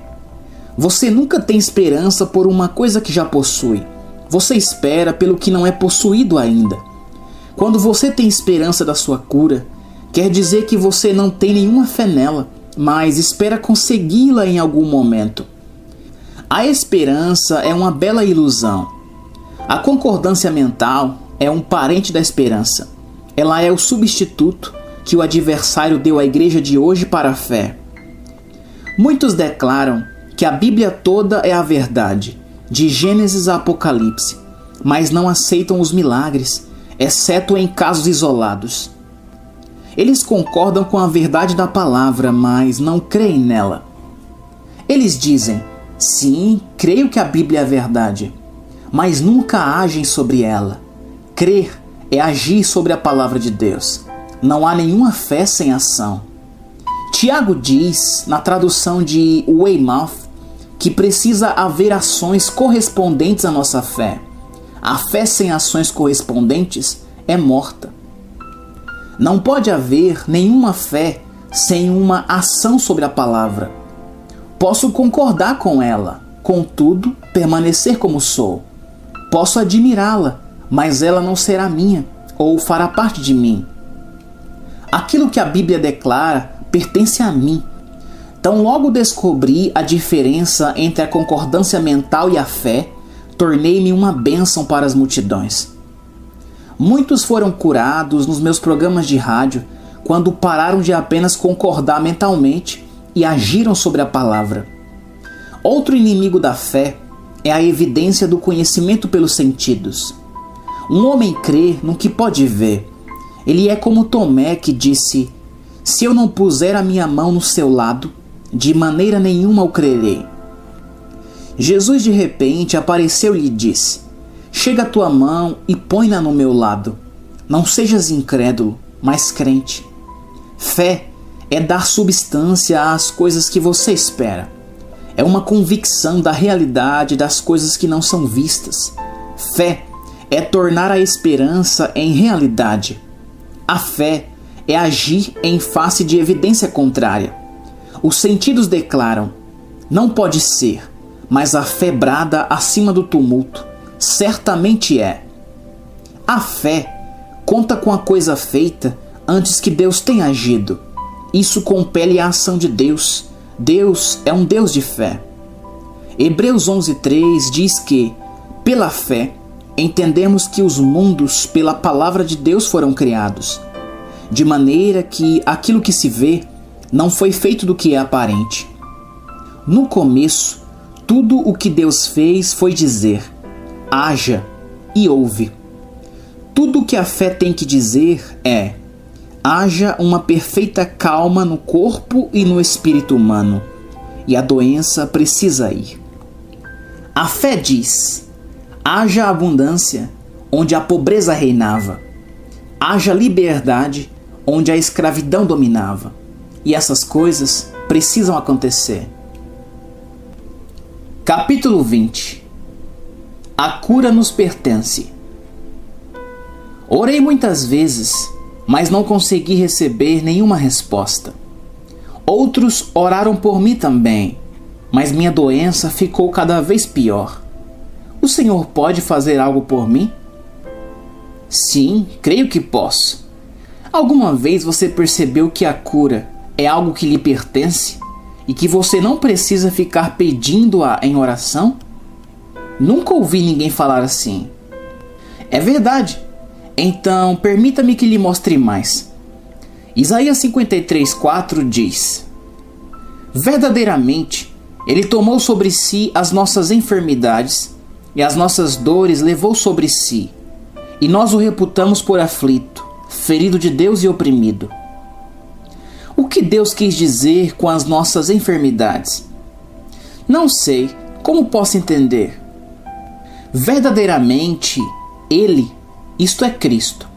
Você nunca tem esperança por uma coisa que já possui. Você espera pelo que não é possuído ainda. Quando você tem esperança da sua cura, quer dizer que você não tem nenhuma fé nela, mas espera consegui-la em algum momento. A esperança é uma bela ilusão. A concordância mental é um parente da esperança. Ela é o substituto que o adversário deu à igreja de hoje para a fé. Muitos declaram que a Bíblia toda é a verdade, de Gênesis a Apocalipse, mas não aceitam os milagres, exceto em casos isolados. Eles concordam com a verdade da palavra, mas não creem nela. Eles dizem: sim, creio que a Bíblia é a verdade, mas nunca agem sobre ela. Crer é agir sobre a palavra de Deus. Não há nenhuma fé sem ação. Tiago diz, na tradução de Weymouth, que precisa haver ações correspondentes à nossa fé. A fé sem ações correspondentes é morta. Não pode haver nenhuma fé sem uma ação sobre a palavra. Posso concordar com ela, contudo, permanecer como sou. Posso admirá-la, mas ela não será minha ou fará parte de mim. Aquilo que a Bíblia declara pertence a mim. Então, logo descobri a diferença entre a concordância mental e a fé, tornei-me uma bênção para as multidões. Muitos foram curados nos meus programas de rádio quando pararam de apenas concordar mentalmente e agiram sobre a palavra. Outro inimigo da fé é a evidência do conhecimento pelos sentidos. Um homem crê no que pode ver. Ele é como Tomé que disse: Se eu não puser a minha mão no seu lado, de maneira nenhuma o crerei. Jesus de repente apareceu e disse: Chega a tua mão e põe-na no meu lado. Não sejas incrédulo, mas crente. Fé é dar substância às coisas que você espera. É uma convicção da realidade das coisas que não são vistas. Fé é tornar a esperança em realidade. A fé é agir em face de evidência contrária. Os sentidos declaram: não pode ser, mas a fé brada acima do tumulto. Certamente é. A fé conta com a coisa feita antes que Deus tenha agido. Isso compele a ação de Deus. Deus é um Deus de fé. Hebreus 11:3 diz que, pela fé, entendemos que os mundos pela palavra de Deus foram criados, de maneira que aquilo que se vê não foi feito do que é aparente. No começo, tudo o que Deus fez foi dizer: haja e ouve. Tudo o que a fé tem que dizer é: haja uma perfeita calma no corpo e no espírito humano, e a doença precisa ir. A fé diz: haja abundância onde a pobreza reinava, haja liberdade onde a escravidão dominava. E essas coisas precisam acontecer. Capítulo 20 A cura nos pertence. Orei muitas vezes, mas não consegui receber nenhuma resposta. Outros oraram por mim também, mas minha doença ficou cada vez pior. O Senhor pode fazer algo por mim? Sim, creio que posso. Alguma vez você percebeu que a cura é algo que lhe pertence? e que você não precisa ficar pedindo-a em oração? Nunca ouvi ninguém falar assim. É verdade. Então, permita-me que lhe mostre mais. Isaías 53:4 diz: Verdadeiramente, ele tomou sobre si as nossas enfermidades e as nossas dores levou sobre si, e nós o reputamos por aflito, ferido de Deus e oprimido. O que Deus quis dizer com as nossas enfermidades? Não sei, como posso entender? Verdadeiramente, Ele, isto é Cristo,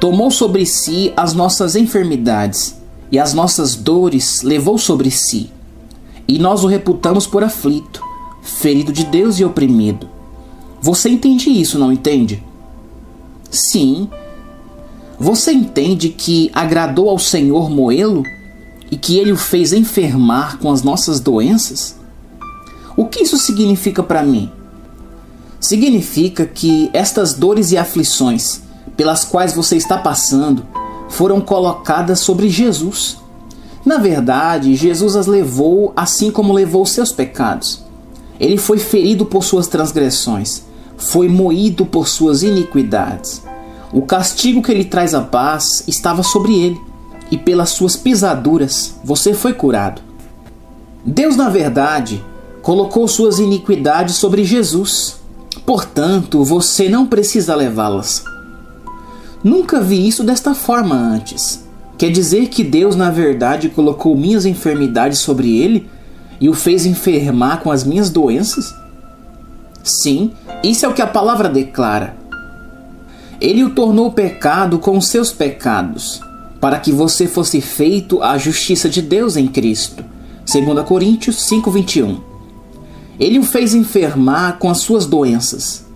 tomou sobre si as nossas enfermidades e as nossas dores levou sobre si, e nós o reputamos por aflito, ferido de Deus e oprimido. Você entende isso, não entende? Sim, você entende que agradou ao Senhor moê-lo e que ele o fez enfermar com as nossas doenças? O que isso significa para mim? Significa que estas dores e aflições pelas quais você está passando foram colocadas sobre Jesus. Na verdade, Jesus as levou assim como levou seus pecados. Ele foi ferido por suas transgressões, foi moído por suas iniquidades. O castigo que ele traz a paz estava sobre ele, e pelas suas pisaduras você foi curado. Deus, na verdade, colocou suas iniquidades sobre Jesus, portanto, você não precisa levá-las. Nunca vi isso desta forma antes. Quer dizer que Deus, na verdade, colocou minhas enfermidades sobre ele e o fez enfermar com as minhas doenças? Sim, isso é o que a palavra declara. Ele o tornou pecado com seus pecados, para que você fosse feito a justiça de Deus em Cristo. 2 Coríntios 5:21. Ele o fez enfermar com as suas doenças,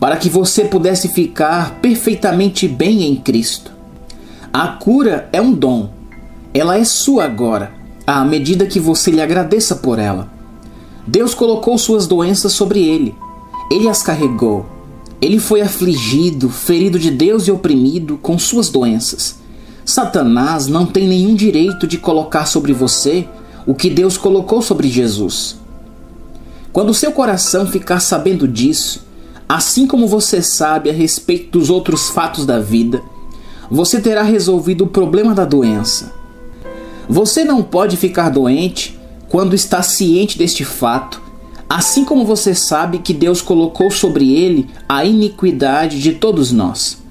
para que você pudesse ficar perfeitamente bem em Cristo. A cura é um dom. Ela é sua agora, à medida que você lhe agradeça por ela. Deus colocou suas doenças sobre ele. Ele as carregou ele foi afligido, ferido de Deus e oprimido com suas doenças. Satanás não tem nenhum direito de colocar sobre você o que Deus colocou sobre Jesus. Quando seu coração ficar sabendo disso, assim como você sabe a respeito dos outros fatos da vida, você terá resolvido o problema da doença. Você não pode ficar doente quando está ciente deste fato assim como você sabe que Deus colocou sobre ele a iniquidade de todos nós.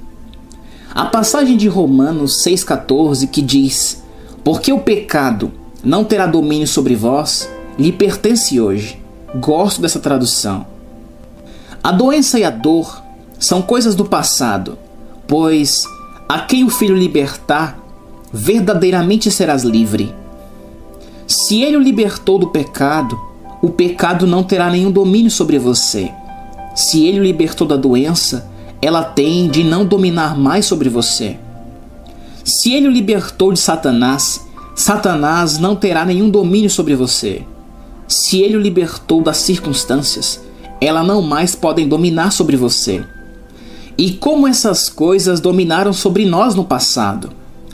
A passagem de Romanos 6,14 que diz: Porque o pecado não terá domínio sobre vós, lhe pertence hoje. Gosto dessa tradução. A doença e a dor são coisas do passado, pois a quem o Filho libertar, verdadeiramente serás livre. Se ele o libertou do pecado, o pecado não terá nenhum domínio sobre você. Se ele o libertou da doença, ela tem de não dominar mais sobre você. Se ele o libertou de Satanás, Satanás não terá nenhum domínio sobre você. Se ele o libertou das circunstâncias, elas não mais podem dominar sobre você. E como essas coisas dominaram sobre nós no passado,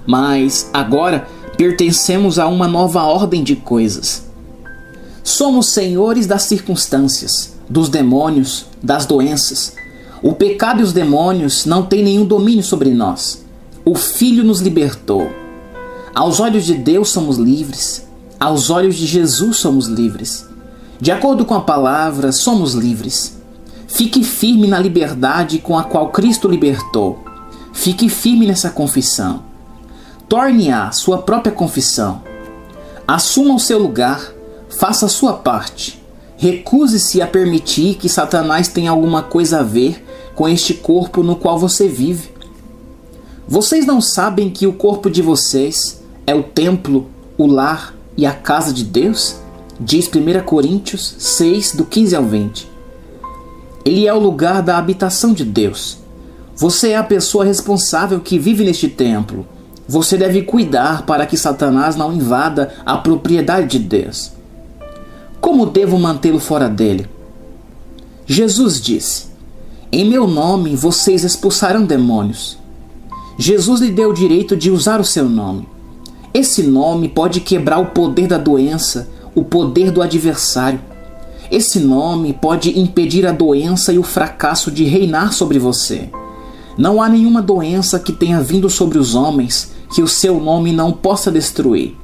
mas agora pertencemos a uma nova ordem de coisas. Somos senhores das circunstâncias, dos demônios, das doenças. O pecado e os demônios não têm nenhum domínio sobre nós. O Filho nos libertou. Aos olhos de Deus somos livres. Aos olhos de Jesus somos livres. De acordo com a palavra, somos livres. Fique firme na liberdade com a qual Cristo libertou. Fique firme nessa confissão. Torne-a sua própria confissão. Assuma o seu lugar Faça a sua parte. Recuse-se a permitir que Satanás tenha alguma coisa a ver com este corpo no qual você vive. Vocês não sabem que o corpo de vocês é o templo, o lar e a casa de Deus? diz 1 Coríntios 6, do 15 ao 20. Ele é o lugar da habitação de Deus. Você é a pessoa responsável que vive neste templo. Você deve cuidar para que Satanás não invada a propriedade de Deus. Como devo mantê-lo fora dele? Jesus disse: Em meu nome vocês expulsarão demônios. Jesus lhe deu o direito de usar o seu nome. Esse nome pode quebrar o poder da doença, o poder do adversário. Esse nome pode impedir a doença e o fracasso de reinar sobre você. Não há nenhuma doença que tenha vindo sobre os homens que o seu nome não possa destruir.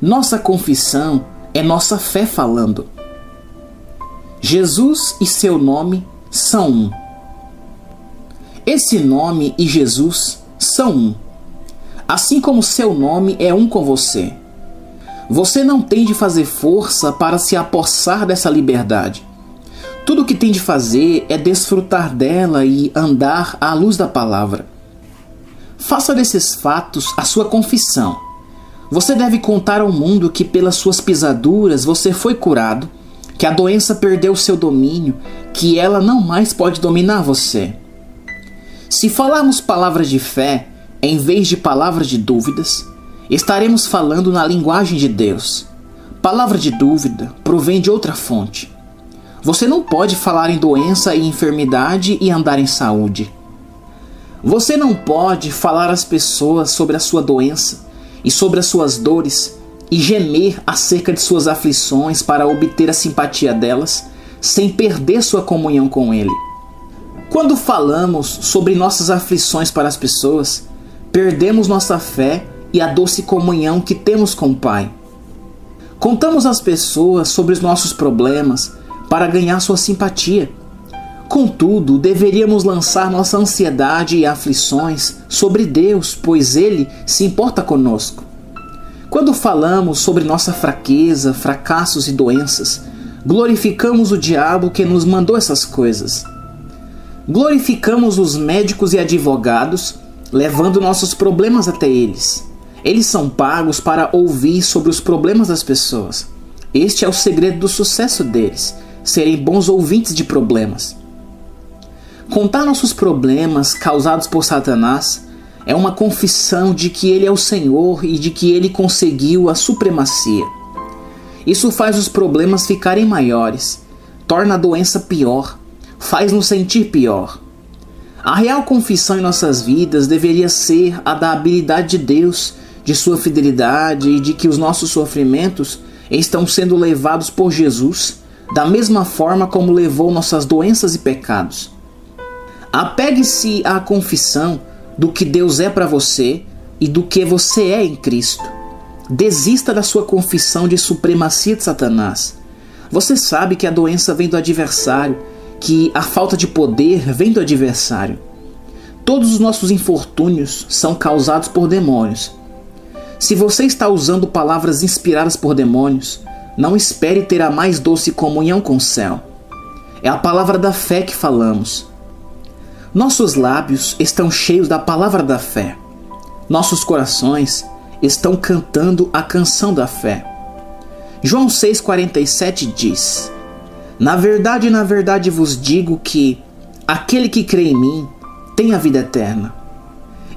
Nossa confissão é nossa fé falando. Jesus e seu nome são um. Esse nome e Jesus são um. Assim como seu nome é um com você. Você não tem de fazer força para se apossar dessa liberdade. Tudo o que tem de fazer é desfrutar dela e andar à luz da palavra. Faça desses fatos a sua confissão. Você deve contar ao mundo que pelas suas pisaduras você foi curado, que a doença perdeu seu domínio, que ela não mais pode dominar você. Se falarmos palavras de fé em vez de palavras de dúvidas, estaremos falando na linguagem de Deus. Palavra de dúvida provém de outra fonte. Você não pode falar em doença e enfermidade e andar em saúde. Você não pode falar às pessoas sobre a sua doença e sobre as suas dores e gemer acerca de suas aflições para obter a simpatia delas, sem perder sua comunhão com Ele. Quando falamos sobre nossas aflições para as pessoas, perdemos nossa fé e a doce comunhão que temos com o Pai. Contamos às pessoas sobre os nossos problemas para ganhar sua simpatia. Contudo, deveríamos lançar nossa ansiedade e aflições sobre Deus, pois Ele se importa conosco. Quando falamos sobre nossa fraqueza, fracassos e doenças, glorificamos o diabo que nos mandou essas coisas. Glorificamos os médicos e advogados, levando nossos problemas até eles. Eles são pagos para ouvir sobre os problemas das pessoas. Este é o segredo do sucesso deles serem bons ouvintes de problemas. Contar nossos problemas causados por Satanás é uma confissão de que ele é o Senhor e de que ele conseguiu a supremacia. Isso faz os problemas ficarem maiores, torna a doença pior, faz-nos sentir pior. A real confissão em nossas vidas deveria ser a da habilidade de Deus, de sua fidelidade e de que os nossos sofrimentos estão sendo levados por Jesus da mesma forma como levou nossas doenças e pecados. Apegue-se à confissão do que Deus é para você e do que você é em Cristo. Desista da sua confissão de supremacia de Satanás. Você sabe que a doença vem do adversário, que a falta de poder vem do adversário. Todos os nossos infortúnios são causados por demônios. Se você está usando palavras inspiradas por demônios, não espere ter a mais doce comunhão com o céu. É a palavra da fé que falamos. Nossos lábios estão cheios da palavra da fé. Nossos corações estão cantando a canção da fé. João 6,47 diz: Na verdade, na verdade vos digo que aquele que crê em mim tem a vida eterna.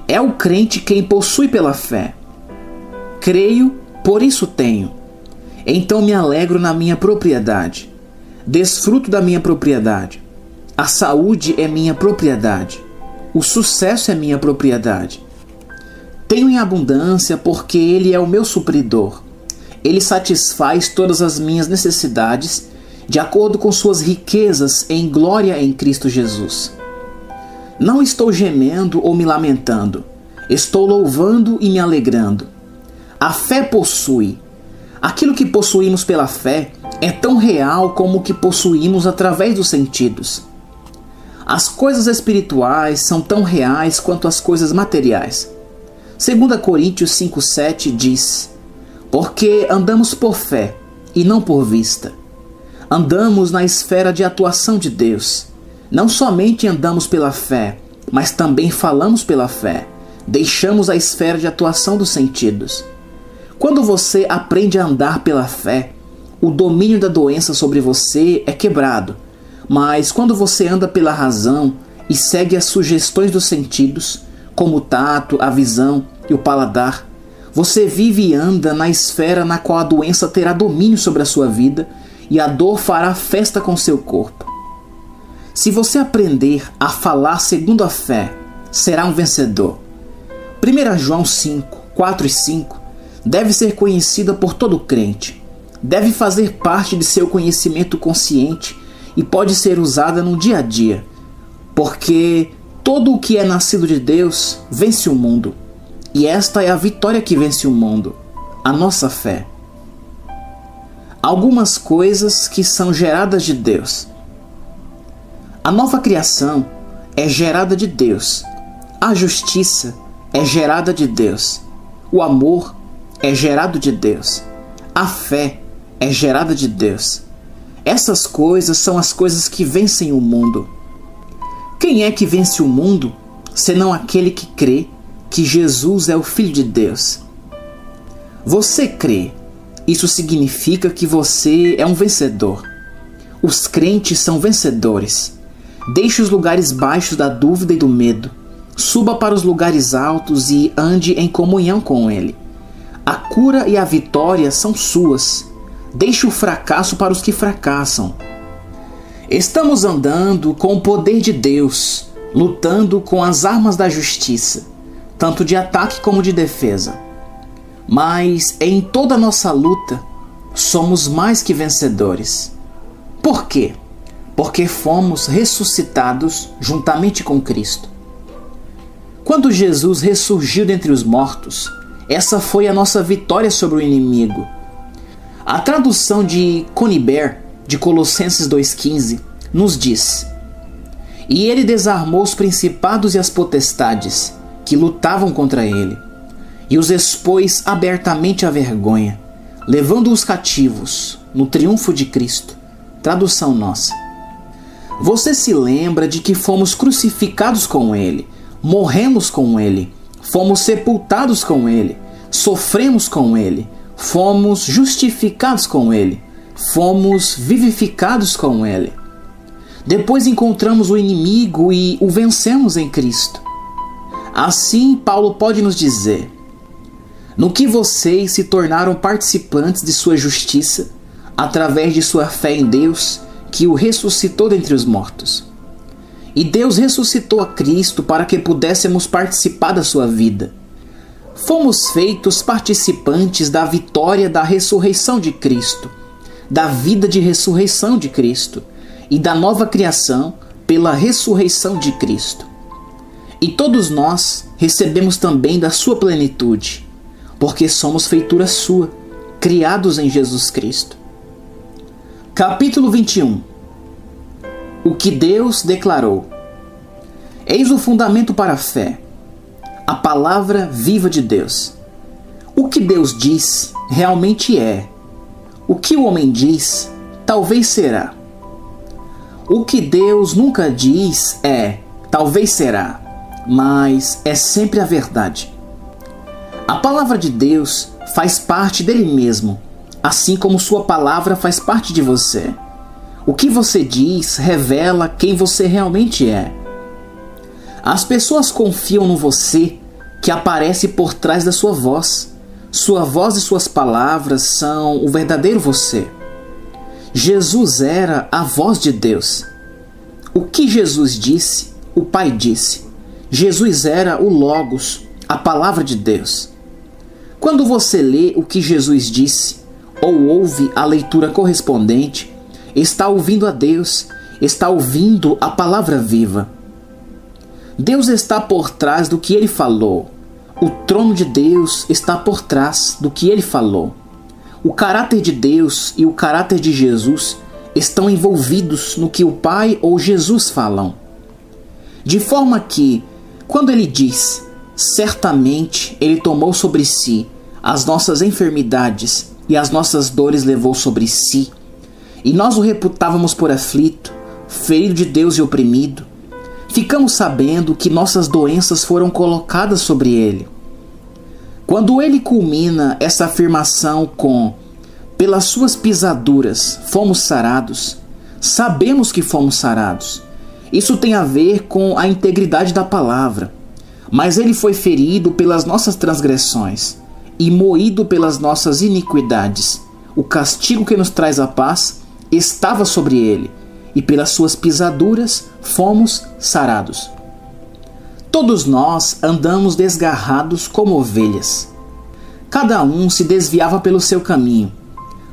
É o crente quem possui pela fé. Creio, por isso tenho. Então me alegro na minha propriedade. Desfruto da minha propriedade. A saúde é minha propriedade. O sucesso é minha propriedade. Tenho em abundância porque Ele é o meu supridor. Ele satisfaz todas as minhas necessidades de acordo com suas riquezas em glória em Cristo Jesus. Não estou gemendo ou me lamentando, estou louvando e me alegrando. A fé possui, Aquilo que possuímos pela fé é tão real como o que possuímos através dos sentidos. As coisas espirituais são tão reais quanto as coisas materiais. 2 Coríntios 5,7 diz: Porque andamos por fé e não por vista. Andamos na esfera de atuação de Deus. Não somente andamos pela fé, mas também falamos pela fé. Deixamos a esfera de atuação dos sentidos. Quando você aprende a andar pela fé, o domínio da doença sobre você é quebrado, mas quando você anda pela razão e segue as sugestões dos sentidos, como o tato, a visão e o paladar, você vive e anda na esfera na qual a doença terá domínio sobre a sua vida e a dor fará festa com seu corpo. Se você aprender a falar segundo a fé, será um vencedor. 1 João 5, 4 e 5 deve ser conhecida por todo crente. Deve fazer parte de seu conhecimento consciente e pode ser usada no dia a dia, porque todo o que é nascido de Deus vence o mundo. E esta é a vitória que vence o mundo, a nossa fé. Algumas coisas que são geradas de Deus. A nova criação é gerada de Deus. A justiça é gerada de Deus. O amor é gerado de Deus. A fé é gerada de Deus. Essas coisas são as coisas que vencem o mundo. Quem é que vence o mundo senão aquele que crê que Jesus é o Filho de Deus? Você crê, isso significa que você é um vencedor. Os crentes são vencedores. Deixe os lugares baixos da dúvida e do medo. Suba para os lugares altos e ande em comunhão com Ele. A cura e a vitória são suas. Deixe o fracasso para os que fracassam. Estamos andando com o poder de Deus, lutando com as armas da justiça, tanto de ataque como de defesa. Mas em toda a nossa luta, somos mais que vencedores. Por quê? Porque fomos ressuscitados juntamente com Cristo. Quando Jesus ressurgiu dentre os mortos, essa foi a nossa vitória sobre o inimigo. A tradução de Coniber, de Colossenses 2,15, nos diz: E ele desarmou os principados e as potestades que lutavam contra ele, e os expôs abertamente à vergonha, levando os cativos no triunfo de Cristo. Tradução nossa. Você se lembra de que fomos crucificados com ele morremos com Ele, fomos sepultados com Ele, sofremos com Ele, fomos justificados com Ele, fomos vivificados com Ele. Depois encontramos o inimigo e o vencemos em Cristo. Assim, Paulo pode nos dizer: no que vocês se tornaram participantes de sua justiça, através de sua fé em Deus, que o ressuscitou dentre os mortos. E Deus ressuscitou a Cristo para que pudéssemos participar da sua vida. Fomos feitos participantes da vitória da ressurreição de Cristo, da vida de ressurreição de Cristo e da nova criação pela ressurreição de Cristo. E todos nós recebemos também da sua plenitude, porque somos feitura sua, criados em Jesus Cristo. Capítulo 21 o que Deus declarou. Eis o fundamento para a fé, a palavra viva de Deus. O que Deus diz realmente é. O que o homem diz talvez será. O que Deus nunca diz é talvez será, mas é sempre a verdade. A palavra de Deus faz parte dele mesmo, assim como sua palavra faz parte de você. O que você diz revela quem você realmente é. As pessoas confiam no você que aparece por trás da sua voz. Sua voz e suas palavras são o verdadeiro você. Jesus era a voz de Deus. O que Jesus disse, o Pai disse. Jesus era o Logos, a palavra de Deus. Quando você lê o que Jesus disse, ou ouve a leitura correspondente, está ouvindo a Deus, está ouvindo a palavra viva. Deus está por trás do que ele falou. O trono de Deus está por trás do que ele falou. O caráter de Deus e o caráter de Jesus estão envolvidos no que o Pai ou Jesus falam. De forma que, quando ele diz, certamente ele tomou sobre si as nossas enfermidades e as nossas dores levou sobre si, e nós o reputávamos por aflito, ferido de Deus e oprimido, ficamos sabendo que nossas doenças foram colocadas sobre ele. Quando ele culmina essa afirmação com pelas suas pisaduras fomos sarados. Sabemos que fomos sarados. Isso tem a ver com a integridade da palavra. Mas ele foi ferido pelas nossas transgressões e moído pelas nossas iniquidades. O castigo que nos traz a paz estava sobre ele, e pelas suas pisaduras fomos sarados. Todos nós andamos desgarrados como ovelhas. Cada um se desviava pelo seu caminho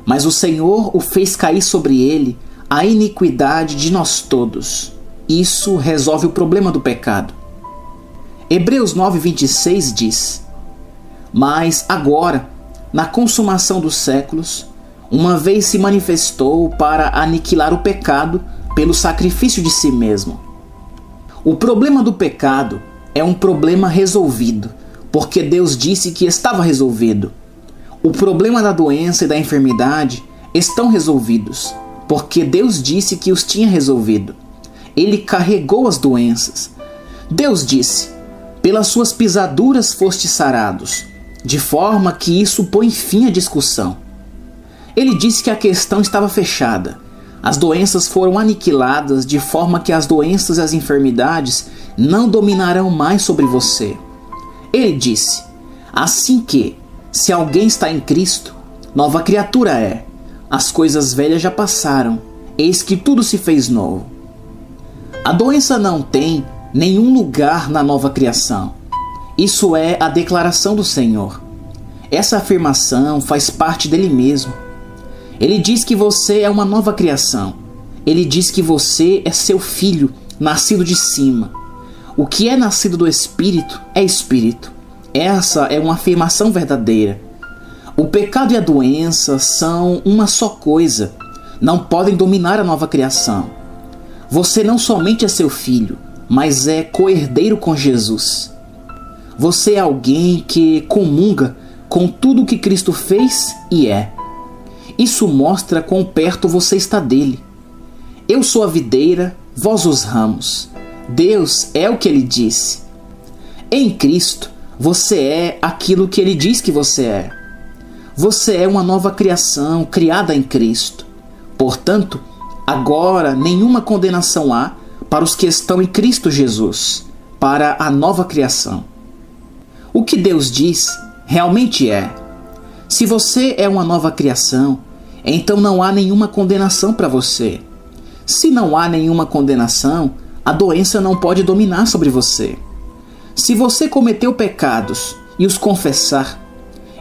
mas o Senhor o fez cair sobre ele a iniquidade de nós todos. Isso resolve o problema do pecado. Hebreus 9:26 diz: Mas agora, na consumação dos séculos, uma vez se manifestou para aniquilar o pecado pelo sacrifício de si mesmo. O problema do pecado é um problema resolvido, porque Deus disse que estava resolvido. O problema da doença e da enfermidade estão resolvidos, porque Deus disse que os tinha resolvido. Ele carregou as doenças. Deus disse: Pelas suas pisaduras foste sarados, de forma que isso põe fim à discussão. Ele disse que a questão estava fechada. As doenças foram aniquiladas de forma que as doenças e as enfermidades não dominarão mais sobre você. Ele disse: Assim que, se alguém está em Cristo, nova criatura é. As coisas velhas já passaram, eis que tudo se fez novo. A doença não tem nenhum lugar na nova criação. Isso é a declaração do Senhor. Essa afirmação faz parte dele mesmo. Ele diz que você é uma nova criação. Ele diz que você é seu filho, nascido de cima. O que é nascido do Espírito é Espírito. Essa é uma afirmação verdadeira. O pecado e a doença são uma só coisa, não podem dominar a nova criação. Você não somente é seu filho, mas é coerdeiro com Jesus. Você é alguém que comunga com tudo o que Cristo fez e é. Isso mostra quão perto você está dele. Eu sou a videira, vós os ramos. Deus é o que ele disse. Em Cristo, você é aquilo que ele diz que você é. Você é uma nova criação criada em Cristo. Portanto, agora nenhuma condenação há para os que estão em Cristo Jesus, para a nova criação. O que Deus diz realmente é: se você é uma nova criação, então não há nenhuma condenação para você. Se não há nenhuma condenação, a doença não pode dominar sobre você. Se você cometeu pecados e os confessar,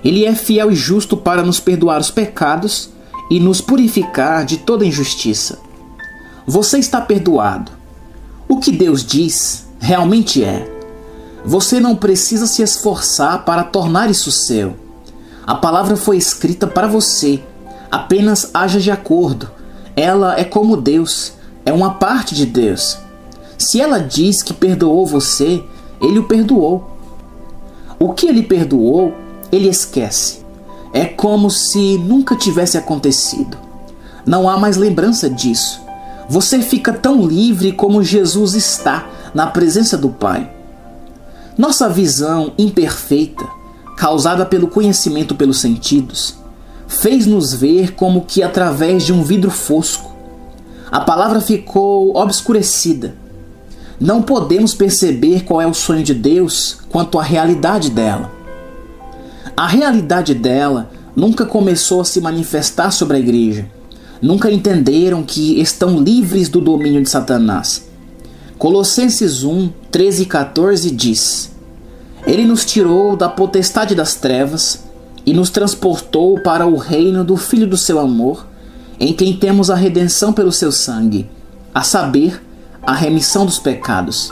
Ele é fiel e justo para nos perdoar os pecados e nos purificar de toda injustiça. Você está perdoado. O que Deus diz realmente é. Você não precisa se esforçar para tornar isso seu. A palavra foi escrita para você. Apenas haja de acordo. Ela é como Deus, é uma parte de Deus. Se ela diz que perdoou você, ele o perdoou. O que ele perdoou, ele esquece. É como se nunca tivesse acontecido. Não há mais lembrança disso. Você fica tão livre como Jesus está na presença do Pai. Nossa visão imperfeita, causada pelo conhecimento pelos sentidos, fez-nos ver como que através de um vidro fosco. A palavra ficou obscurecida não podemos perceber qual é o sonho de Deus quanto à realidade dela. A realidade dela nunca começou a se manifestar sobre a igreja. Nunca entenderam que estão livres do domínio de Satanás. Colossenses 1, 13 e 14 diz: Ele nos tirou da potestade das trevas e nos transportou para o reino do Filho do seu amor, em quem temos a redenção pelo seu sangue, a saber, a remissão dos pecados.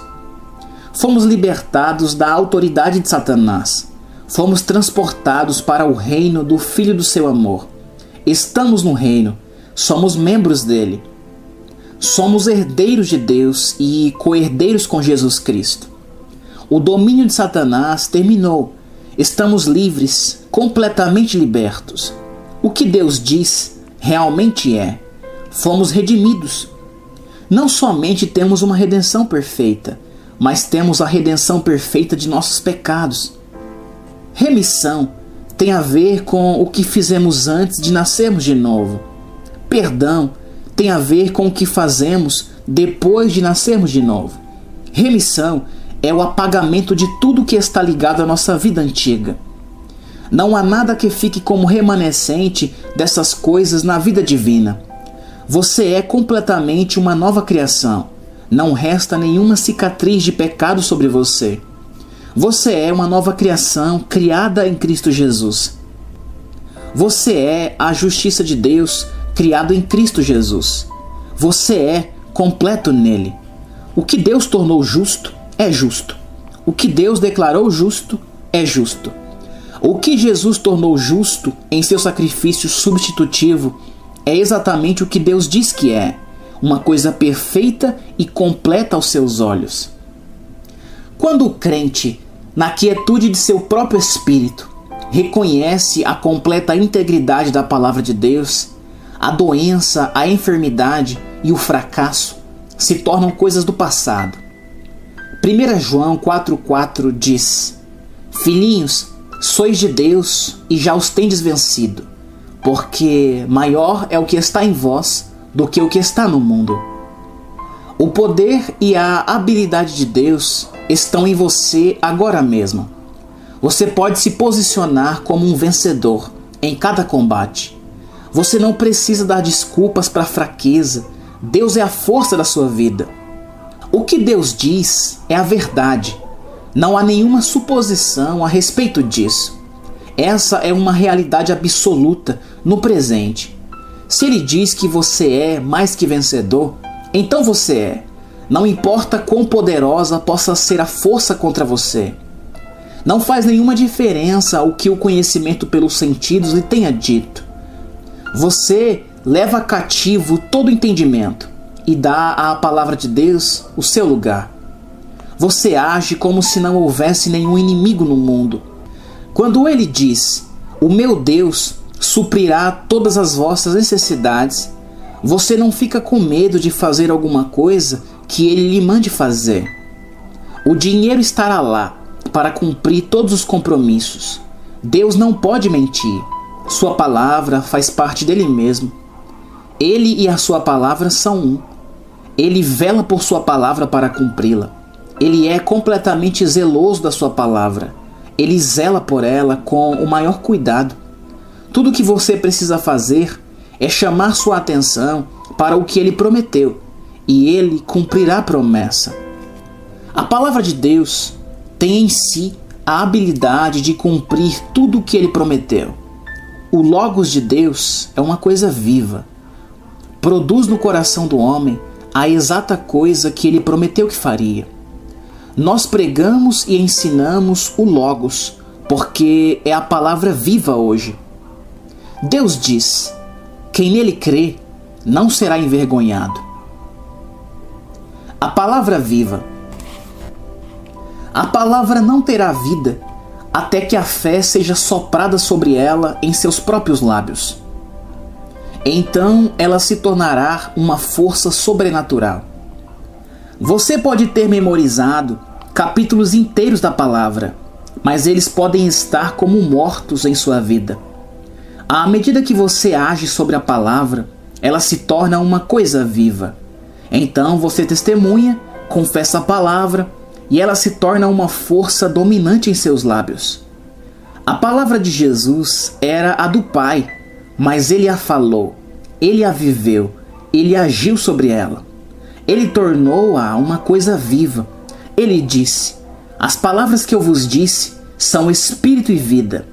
Fomos libertados da autoridade de Satanás. Fomos transportados para o reino do Filho do seu amor. Estamos no reino, somos membros dele. Somos herdeiros de Deus e co-herdeiros com Jesus Cristo. O domínio de Satanás terminou. Estamos livres, completamente libertos. O que Deus diz realmente é: fomos redimidos não somente temos uma redenção perfeita, mas temos a redenção perfeita de nossos pecados. Remissão tem a ver com o que fizemos antes de nascermos de novo. Perdão tem a ver com o que fazemos depois de nascermos de novo. Remissão é o apagamento de tudo que está ligado à nossa vida antiga. Não há nada que fique como remanescente dessas coisas na vida divina. Você é completamente uma nova criação. Não resta nenhuma cicatriz de pecado sobre você. Você é uma nova criação criada em Cristo Jesus. Você é a justiça de Deus criado em Cristo Jesus. Você é completo nele. O que Deus tornou justo é justo. O que Deus declarou justo é justo. O que Jesus tornou justo em seu sacrifício substitutivo é exatamente o que Deus diz que é: uma coisa perfeita e completa aos seus olhos. Quando o crente, na quietude de seu próprio espírito, reconhece a completa integridade da palavra de Deus, a doença, a enfermidade e o fracasso se tornam coisas do passado. 1 João 4,4 diz: Filhinhos, sois de Deus e já os tendes vencido, porque maior é o que está em vós do que o que está no mundo. O poder e a habilidade de Deus estão em você agora mesmo. Você pode se posicionar como um vencedor em cada combate. Você não precisa dar desculpas para a fraqueza. Deus é a força da sua vida. O que Deus diz é a verdade. Não há nenhuma suposição a respeito disso. Essa é uma realidade absoluta no presente. Se ele diz que você é mais que vencedor, então você é. Não importa quão poderosa possa ser a força contra você. Não faz nenhuma diferença o que o conhecimento pelos sentidos lhe tenha dito. Você leva cativo todo entendimento e dá à palavra de Deus o seu lugar. Você age como se não houvesse nenhum inimigo no mundo. Quando ele diz: O meu Deus suprirá todas as vossas necessidades, você não fica com medo de fazer alguma coisa que ele lhe mande fazer. O dinheiro estará lá para cumprir todos os compromissos. Deus não pode mentir. Sua palavra faz parte dele mesmo. Ele e a sua palavra são um. Ele vela por sua palavra para cumpri-la. Ele é completamente zeloso da sua palavra. Ele zela por ela com o maior cuidado. Tudo o que você precisa fazer é chamar sua atenção para o que ele prometeu, e ele cumprirá a promessa. A palavra de Deus tem em si a habilidade de cumprir tudo o que ele prometeu. O Logos de Deus é uma coisa viva. Produz no coração do homem a exata coisa que ele prometeu que faria. Nós pregamos e ensinamos o Logos, porque é a palavra viva hoje. Deus diz: quem nele crê não será envergonhado. A palavra viva. A palavra não terá vida até que a fé seja soprada sobre ela em seus próprios lábios. Então ela se tornará uma força sobrenatural. Você pode ter memorizado capítulos inteiros da palavra, mas eles podem estar como mortos em sua vida. À medida que você age sobre a palavra, ela se torna uma coisa viva. Então você testemunha, confessa a palavra e ela se torna uma força dominante em seus lábios. A palavra de Jesus era a do Pai, mas ele a falou, ele a viveu, ele agiu sobre ela. Ele tornou-a uma coisa viva. Ele disse: As palavras que eu vos disse são espírito e vida.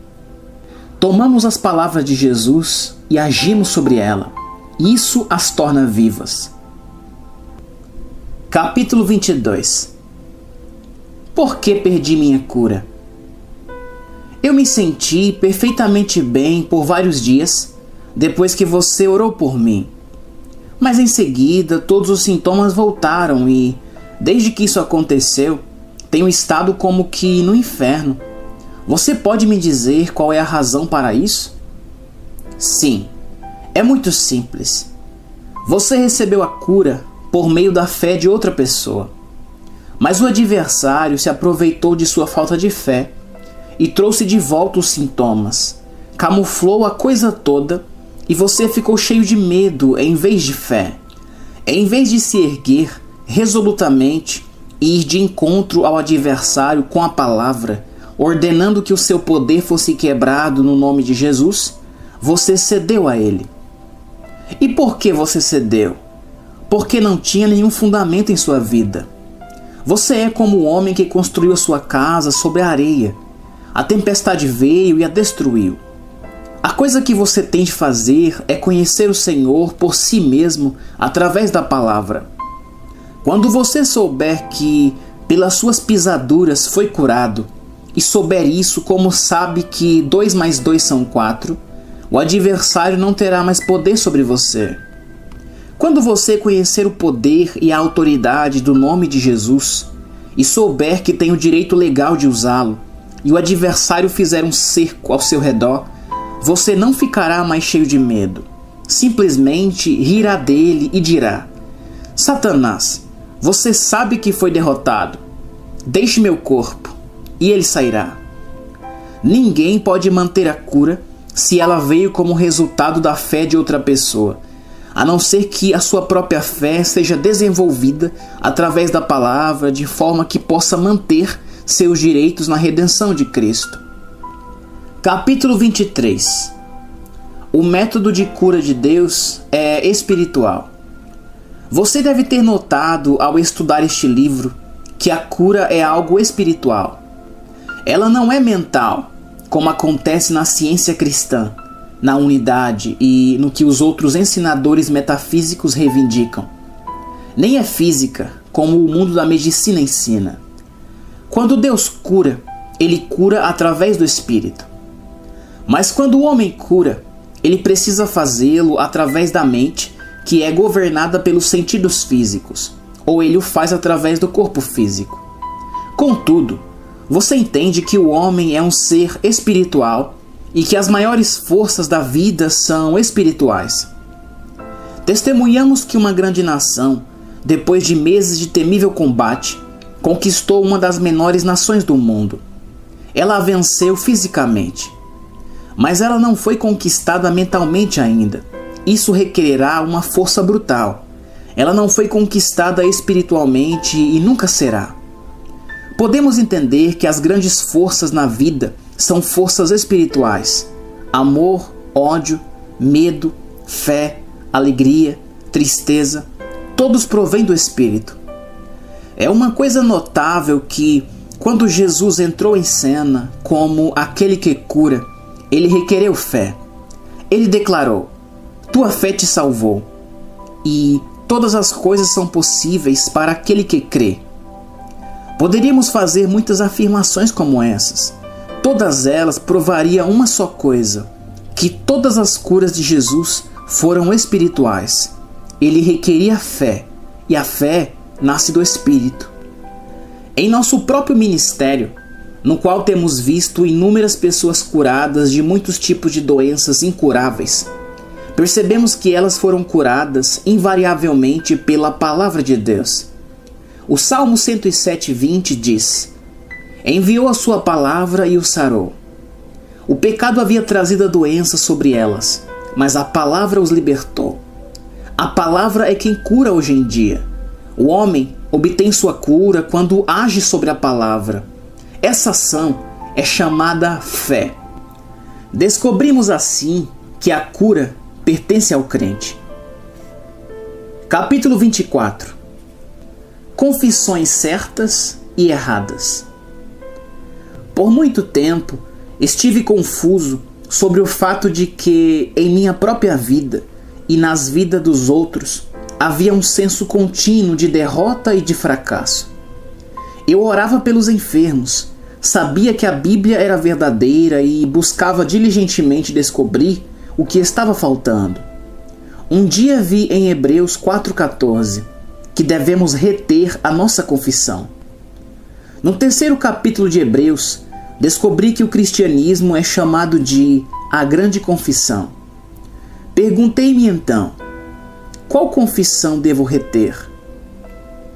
Tomamos as palavras de Jesus e agimos sobre ela. Isso as torna vivas. Capítulo 22 Por que perdi minha cura? Eu me senti perfeitamente bem por vários dias depois que você orou por mim. Mas em seguida todos os sintomas voltaram e, desde que isso aconteceu, tenho estado como que no inferno. Você pode me dizer qual é a razão para isso? Sim, é muito simples. Você recebeu a cura por meio da fé de outra pessoa. Mas o adversário se aproveitou de sua falta de fé e trouxe de volta os sintomas. Camuflou a coisa toda e você ficou cheio de medo em vez de fé. Em vez de se erguer resolutamente e ir de encontro ao adversário com a palavra, ordenando que o seu poder fosse quebrado no nome de Jesus, você cedeu a ele. E por que você cedeu? Porque não tinha nenhum fundamento em sua vida. Você é como o homem que construiu a sua casa sobre a areia. A tempestade veio e a destruiu. A coisa que você tem de fazer é conhecer o Senhor por si mesmo através da palavra. Quando você souber que pelas suas pisaduras foi curado, e souber isso como sabe que 2 mais 2 são 4, o adversário não terá mais poder sobre você. Quando você conhecer o poder e a autoridade do nome de Jesus e souber que tem o direito legal de usá-lo, e o adversário fizer um cerco ao seu redor, você não ficará mais cheio de medo. Simplesmente rirá dele e dirá: Satanás, você sabe que foi derrotado. Deixe meu corpo e ele sairá. Ninguém pode manter a cura se ela veio como resultado da fé de outra pessoa, a não ser que a sua própria fé seja desenvolvida através da palavra de forma que possa manter seus direitos na redenção de Cristo. Capítulo 23 O método de cura de Deus é espiritual. Você deve ter notado ao estudar este livro que a cura é algo espiritual. Ela não é mental, como acontece na ciência cristã, na unidade e no que os outros ensinadores metafísicos reivindicam. Nem é física, como o mundo da medicina ensina. Quando Deus cura, ele cura através do espírito. Mas quando o homem cura, ele precisa fazê-lo através da mente, que é governada pelos sentidos físicos, ou ele o faz através do corpo físico. Contudo, você entende que o homem é um ser espiritual e que as maiores forças da vida são espirituais. Testemunhamos que uma grande nação, depois de meses de temível combate, conquistou uma das menores nações do mundo. Ela venceu fisicamente. Mas ela não foi conquistada mentalmente ainda. Isso requererá uma força brutal. Ela não foi conquistada espiritualmente e nunca será. Podemos entender que as grandes forças na vida são forças espirituais: amor, ódio, medo, fé, alegria, tristeza, todos provêm do Espírito. É uma coisa notável que, quando Jesus entrou em cena como aquele que cura, ele requereu fé. Ele declarou: Tua fé te salvou, e todas as coisas são possíveis para aquele que crê. Poderíamos fazer muitas afirmações como essas. Todas elas provariam uma só coisa: que todas as curas de Jesus foram espirituais. Ele requeria fé, e a fé nasce do Espírito. Em nosso próprio ministério, no qual temos visto inúmeras pessoas curadas de muitos tipos de doenças incuráveis, percebemos que elas foram curadas invariavelmente pela palavra de Deus. O Salmo 107:20 diz: Enviou a sua palavra e o sarou. O pecado havia trazido a doença sobre elas, mas a palavra os libertou. A palavra é quem cura hoje em dia. O homem obtém sua cura quando age sobre a palavra. Essa ação é chamada fé. Descobrimos assim que a cura pertence ao crente. Capítulo 24 confissões certas e erradas. Por muito tempo estive confuso sobre o fato de que em minha própria vida e nas vidas dos outros havia um senso contínuo de derrota e de fracasso. Eu orava pelos enfermos, sabia que a Bíblia era verdadeira e buscava diligentemente descobrir o que estava faltando. Um dia vi em Hebreus 4,14 que devemos reter a nossa confissão. No terceiro capítulo de Hebreus, descobri que o cristianismo é chamado de a grande confissão. Perguntei-me então: qual confissão devo reter?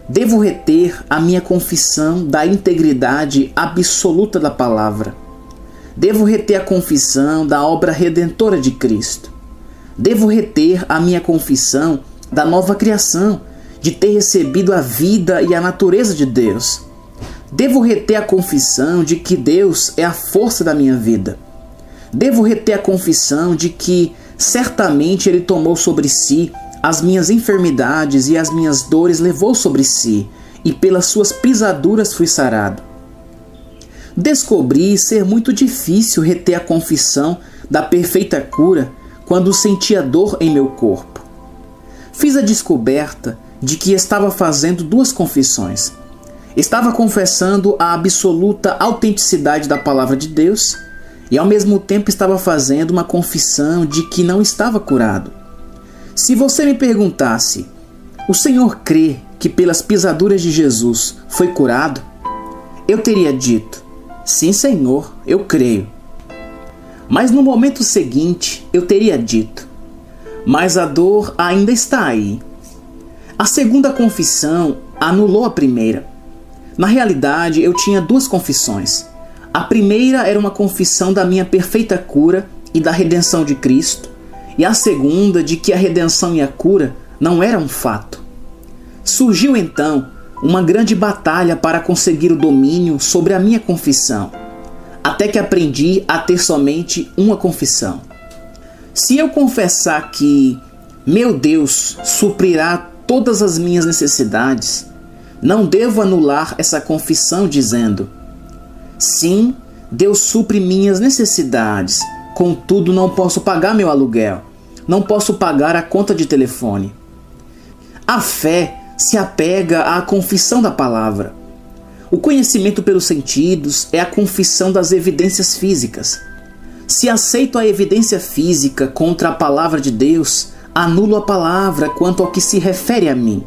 Devo reter a minha confissão da integridade absoluta da palavra, Devo reter a confissão da obra redentora de Cristo. Devo reter a minha confissão da nova criação, de ter recebido a vida e a natureza de Deus. Devo reter a confissão de que Deus é a força da minha vida. Devo reter a confissão de que certamente Ele tomou sobre si as minhas enfermidades e as minhas dores levou sobre si, e pelas suas pisaduras fui sarado. Descobri ser muito difícil reter a confissão da perfeita cura quando sentia dor em meu corpo. Fiz a descoberta de que estava fazendo duas confissões. Estava confessando a absoluta autenticidade da palavra de Deus e ao mesmo tempo estava fazendo uma confissão de que não estava curado. Se você me perguntasse, o Senhor crê que pelas pisaduras de Jesus foi curado? Eu teria dito, sim, Senhor, eu creio. Mas no momento seguinte eu teria dito: Mas a dor ainda está aí. A segunda confissão anulou a primeira. Na realidade, eu tinha duas confissões. A primeira era uma confissão da minha perfeita cura e da redenção de Cristo, e a segunda de que a redenção e a cura não eram um fato. Surgiu então uma grande batalha para conseguir o domínio sobre a minha confissão até que aprendi a ter somente uma confissão. Se eu confessar que meu Deus suprirá todas as minhas necessidades, não devo anular essa confissão dizendo: Sim, Deus supre minhas necessidades, contudo não posso pagar meu aluguel, não posso pagar a conta de telefone. A fé se apega à confissão da palavra o conhecimento pelos sentidos é a confissão das evidências físicas. Se aceito a evidência física contra a palavra de Deus, anulo a palavra quanto ao que se refere a mim.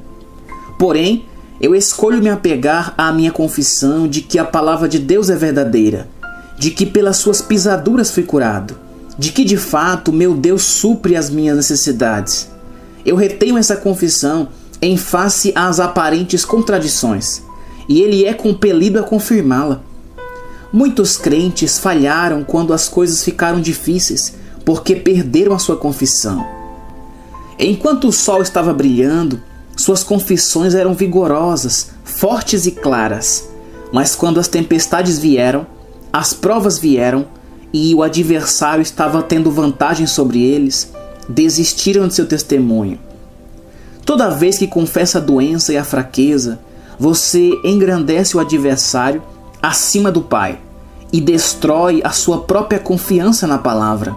Porém, eu escolho me apegar à minha confissão de que a palavra de Deus é verdadeira, de que pelas suas pisaduras fui curado, de que de fato meu Deus supre as minhas necessidades. Eu retenho essa confissão em face às aparentes contradições e ele é compelido a confirmá-la. Muitos crentes falharam quando as coisas ficaram difíceis, porque perderam a sua confissão. Enquanto o sol estava brilhando, suas confissões eram vigorosas, fortes e claras. Mas quando as tempestades vieram, as provas vieram e o adversário estava tendo vantagem sobre eles, desistiram de seu testemunho. Toda vez que confessa a doença e a fraqueza, você engrandece o adversário acima do Pai e destrói a sua própria confiança na palavra.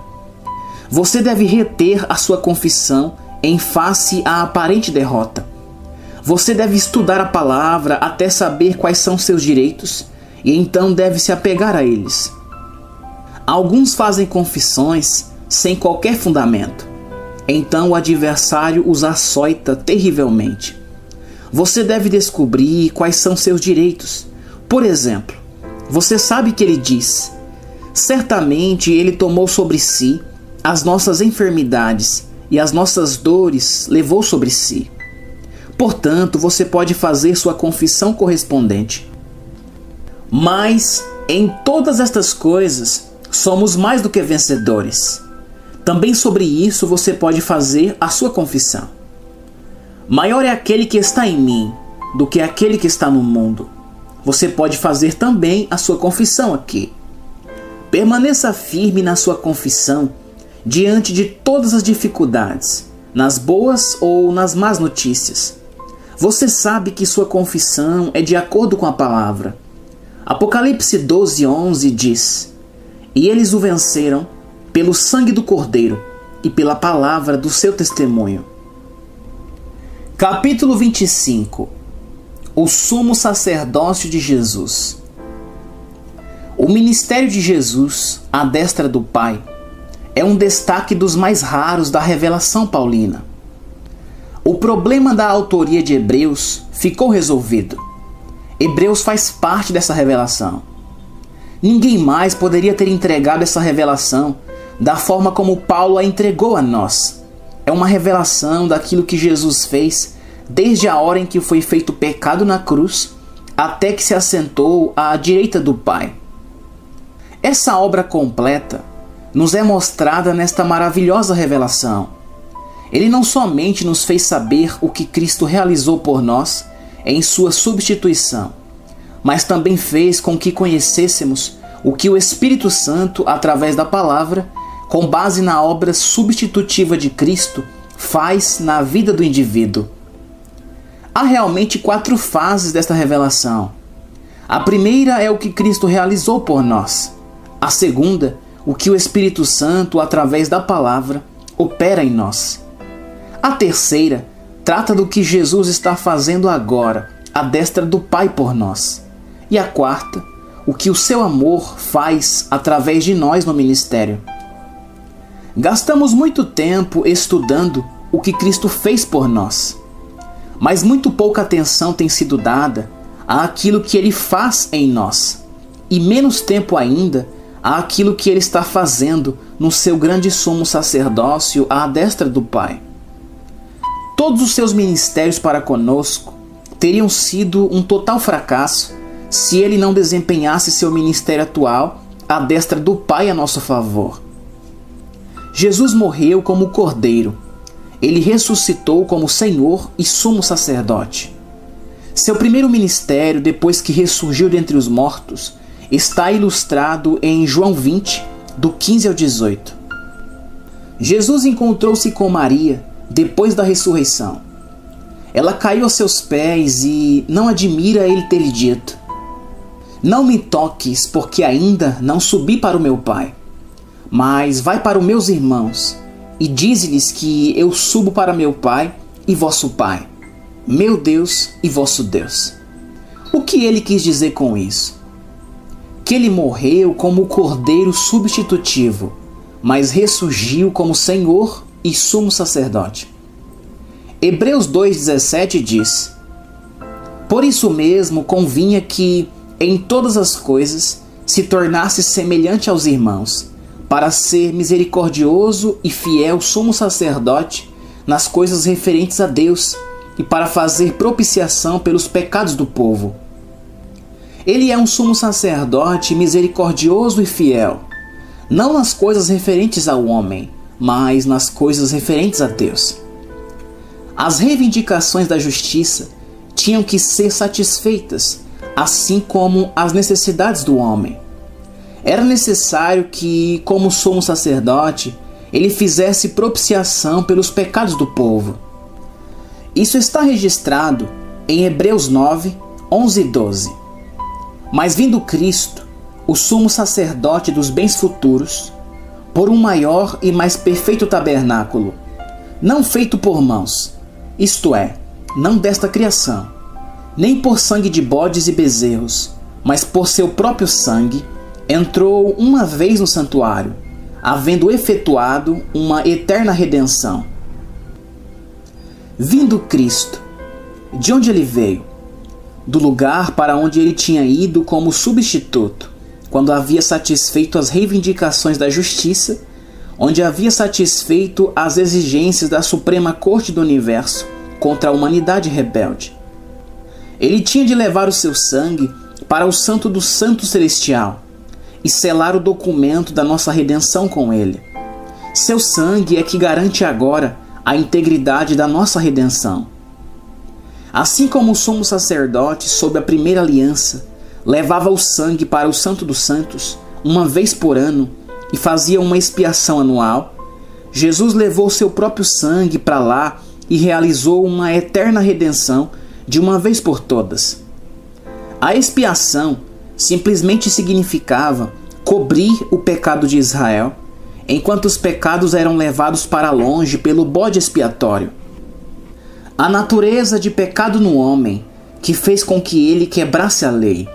Você deve reter a sua confissão em face à aparente derrota. Você deve estudar a palavra até saber quais são seus direitos e então deve se apegar a eles. Alguns fazem confissões sem qualquer fundamento. Então o adversário os açoita terrivelmente. Você deve descobrir quais são seus direitos. Por exemplo, você sabe que ele diz: Certamente ele tomou sobre si as nossas enfermidades e as nossas dores levou sobre si. Portanto, você pode fazer sua confissão correspondente. Mas em todas estas coisas somos mais do que vencedores. Também sobre isso você pode fazer a sua confissão. Maior é aquele que está em mim do que aquele que está no mundo. Você pode fazer também a sua confissão aqui. Permaneça firme na sua confissão diante de todas as dificuldades, nas boas ou nas más notícias. Você sabe que sua confissão é de acordo com a palavra. Apocalipse 12, 11 diz: E eles o venceram pelo sangue do Cordeiro e pela palavra do seu testemunho. Capítulo 25 O sumo sacerdócio de Jesus. O ministério de Jesus, à destra do Pai, é um destaque dos mais raros da revelação paulina. O problema da autoria de Hebreus ficou resolvido. Hebreus faz parte dessa revelação. Ninguém mais poderia ter entregado essa revelação da forma como Paulo a entregou a nós é uma revelação daquilo que Jesus fez desde a hora em que foi feito pecado na cruz até que se assentou à direita do Pai. Essa obra completa nos é mostrada nesta maravilhosa revelação. Ele não somente nos fez saber o que Cristo realizou por nós em sua substituição, mas também fez com que conhecêssemos o que o Espírito Santo, através da palavra, com base na obra substitutiva de Cristo, faz na vida do indivíduo. Há realmente quatro fases desta revelação. A primeira é o que Cristo realizou por nós. A segunda, o que o Espírito Santo, através da palavra, opera em nós. A terceira trata do que Jesus está fazendo agora, à destra do Pai por nós. E a quarta, o que o seu amor faz através de nós no ministério. Gastamos muito tempo estudando o que Cristo fez por nós, mas muito pouca atenção tem sido dada àquilo que ele faz em nós, e menos tempo ainda àquilo que ele está fazendo no seu grande sumo sacerdócio à destra do Pai. Todos os seus ministérios para conosco teriam sido um total fracasso se ele não desempenhasse seu ministério atual à destra do Pai a nosso favor. Jesus morreu como cordeiro. Ele ressuscitou como Senhor e sumo sacerdote. Seu primeiro ministério, depois que ressurgiu dentre os mortos, está ilustrado em João 20, do 15 ao 18. Jesus encontrou-se com Maria depois da ressurreição. Ela caiu aos seus pés e não admira ele ter lhe dito: Não me toques, porque ainda não subi para o meu Pai. Mas vai para os meus irmãos e dize-lhes que eu subo para meu Pai e vosso Pai, meu Deus e vosso Deus. O que ele quis dizer com isso? Que ele morreu como o cordeiro substitutivo, mas ressurgiu como Senhor e sumo sacerdote. Hebreus 2,17 diz: Por isso mesmo convinha que, em todas as coisas, se tornasse semelhante aos irmãos para ser misericordioso e fiel sumo sacerdote nas coisas referentes a Deus e para fazer propiciação pelos pecados do povo. Ele é um sumo sacerdote misericordioso e fiel, não nas coisas referentes ao homem, mas nas coisas referentes a Deus. As reivindicações da justiça tinham que ser satisfeitas, assim como as necessidades do homem. Era necessário que, como sumo sacerdote, ele fizesse propiciação pelos pecados do povo. Isso está registrado em Hebreus 9, 11 e 12. Mas vindo Cristo, o sumo sacerdote dos bens futuros, por um maior e mais perfeito tabernáculo, não feito por mãos, isto é, não desta criação, nem por sangue de bodes e bezerros, mas por seu próprio sangue, entrou uma vez no santuário, havendo efetuado uma eterna redenção. Vindo Cristo, de onde ele veio? Do lugar para onde ele tinha ido como substituto, quando havia satisfeito as reivindicações da justiça, onde havia satisfeito as exigências da Suprema Corte do Universo contra a humanidade rebelde. Ele tinha de levar o seu sangue para o Santo do Santo Celestial e selar o documento da nossa redenção com ele. Seu sangue é que garante agora a integridade da nossa redenção. Assim como o sumo sacerdote, sob a primeira aliança, levava o sangue para o Santo dos Santos uma vez por ano e fazia uma expiação anual, Jesus levou seu próprio sangue para lá e realizou uma eterna redenção de uma vez por todas. A expiação simplesmente significava cobrir o pecado de Israel, enquanto os pecados eram levados para longe pelo bode expiatório. A natureza de pecado no homem que fez com que ele quebrasse a lei.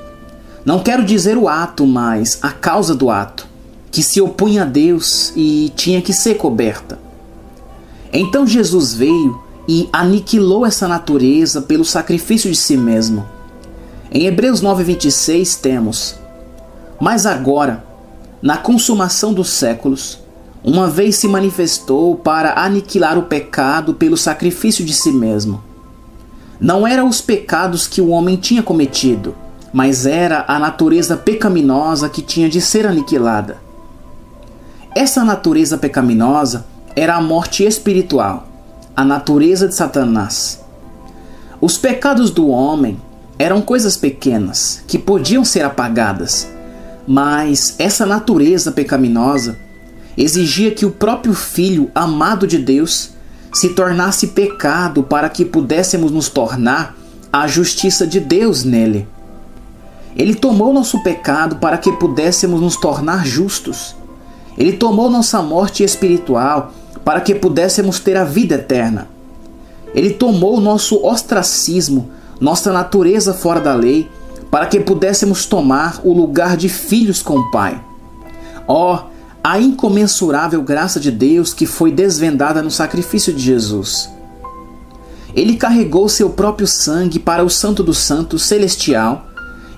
Não quero dizer o ato, mas a causa do ato, que se opunha a Deus e tinha que ser coberta. Então Jesus veio e aniquilou essa natureza pelo sacrifício de si mesmo. Em Hebreus 9:26 temos: Mas agora, na consumação dos séculos, uma vez se manifestou para aniquilar o pecado pelo sacrifício de si mesmo. Não eram os pecados que o homem tinha cometido, mas era a natureza pecaminosa que tinha de ser aniquilada. Essa natureza pecaminosa era a morte espiritual, a natureza de Satanás. Os pecados do homem eram coisas pequenas que podiam ser apagadas, mas essa natureza pecaminosa exigia que o próprio Filho amado de Deus se tornasse pecado para que pudéssemos nos tornar a justiça de Deus nele. Ele tomou nosso pecado para que pudéssemos nos tornar justos. Ele tomou nossa morte espiritual para que pudéssemos ter a vida eterna. Ele tomou nosso ostracismo, nossa natureza fora da lei, para que pudéssemos tomar o lugar de filhos com o Pai. Ó, oh, a incomensurável graça de Deus que foi desvendada no sacrifício de Jesus. Ele carregou seu próprio sangue para o Santo dos Santos celestial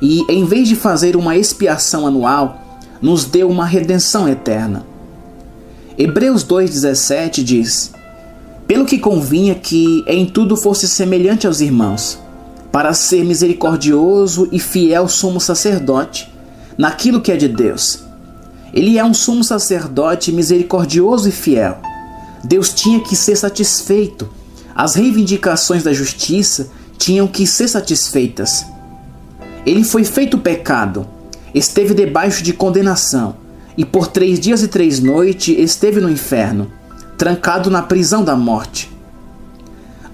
e, em vez de fazer uma expiação anual, nos deu uma redenção eterna. Hebreus 2,17 diz: Pelo que convinha que em tudo fosse semelhante aos irmãos, para ser misericordioso e fiel sumo sacerdote naquilo que é de Deus. Ele é um sumo sacerdote misericordioso e fiel. Deus tinha que ser satisfeito as reivindicações da justiça tinham que ser satisfeitas. Ele foi feito pecado, esteve debaixo de condenação, e por três dias e três noites esteve no inferno, trancado na prisão da morte.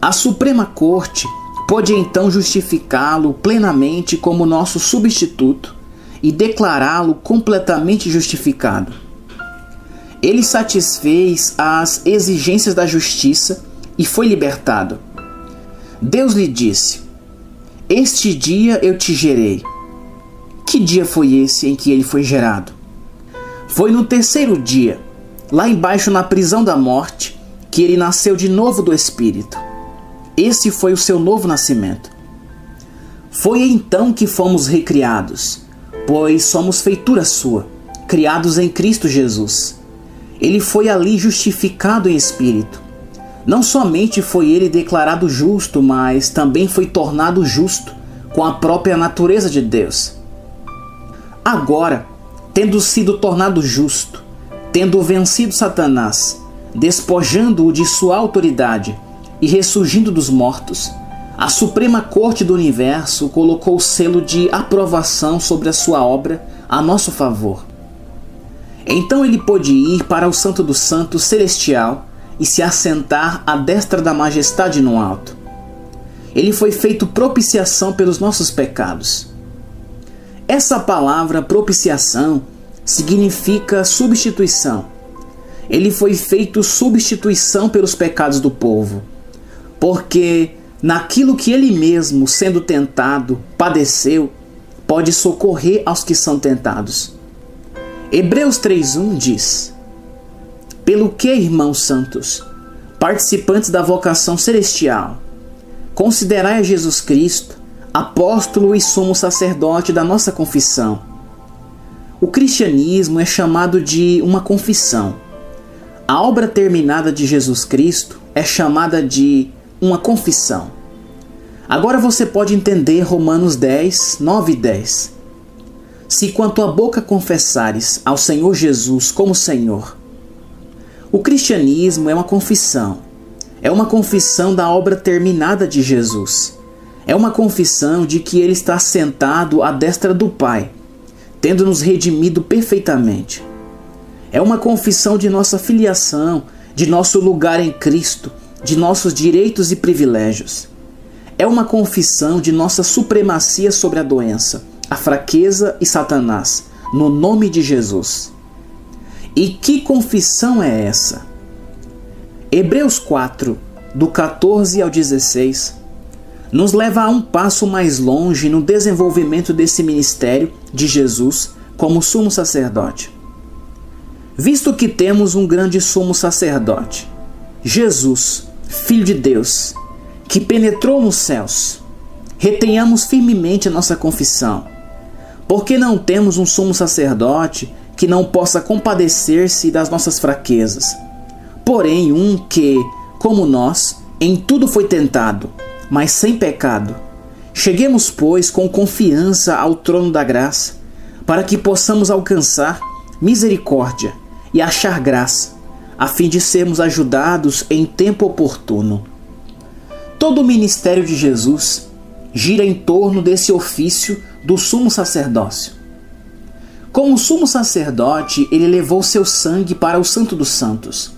A Suprema Corte pôde então justificá-lo plenamente como nosso substituto e declará-lo completamente justificado. Ele satisfez as exigências da justiça e foi libertado. Deus lhe disse: Este dia eu te gerei. Que dia foi esse em que ele foi gerado? Foi no terceiro dia, lá embaixo na prisão da morte, que ele nasceu de novo do Espírito. Esse foi o seu novo nascimento. Foi então que fomos recriados, pois somos feitura sua, criados em Cristo Jesus. Ele foi ali justificado em espírito não somente foi ele declarado justo, mas também foi tornado justo com a própria natureza de Deus. Agora, tendo sido tornado justo, tendo vencido Satanás, despojando-o de sua autoridade e ressurgindo dos mortos, a Suprema Corte do Universo colocou o selo de aprovação sobre a sua obra a nosso favor. Então ele pôde ir para o Santo do Santo Celestial e se assentar à destra da majestade no alto. Ele foi feito propiciação pelos nossos pecados. Essa palavra propiciação significa substituição. Ele foi feito substituição pelos pecados do povo, porque naquilo que ele mesmo, sendo tentado, padeceu, pode socorrer aos que são tentados. Hebreus 3:1 diz: pelo que, irmãos santos, participantes da vocação celestial, considerai a Jesus Cristo, apóstolo e sumo sacerdote da nossa confissão. O cristianismo é chamado de uma confissão. A obra terminada de Jesus Cristo é chamada de uma confissão. Agora você pode entender Romanos 10, 9 e 10. Se quanto a boca confessares ao Senhor Jesus como Senhor, o cristianismo é uma confissão. É uma confissão da obra terminada de Jesus. É uma confissão de que ele está sentado à destra do Pai, tendo nos redimido perfeitamente. É uma confissão de nossa filiação, de nosso lugar em Cristo, de nossos direitos e privilégios. É uma confissão de nossa supremacia sobre a doença, a fraqueza e Satanás, no nome de Jesus. E que confissão é essa? Hebreus 4, do 14 ao 16, nos leva a um passo mais longe no desenvolvimento desse ministério de Jesus como sumo sacerdote. Visto que temos um grande sumo sacerdote, Jesus, Filho de Deus, que penetrou nos céus, retenhamos firmemente a nossa confissão, porque não temos um sumo sacerdote que não possa compadecer-se das nossas fraquezas. Porém, um que, como nós, em tudo foi tentado, mas sem pecado. Cheguemos, pois, com confiança ao trono da graça, para que possamos alcançar misericórdia e achar graça, a fim de sermos ajudados em tempo oportuno. Todo o ministério de Jesus gira em torno desse ofício do sumo sacerdócio. Como sumo sacerdote, ele levou seu sangue para o Santo dos Santos.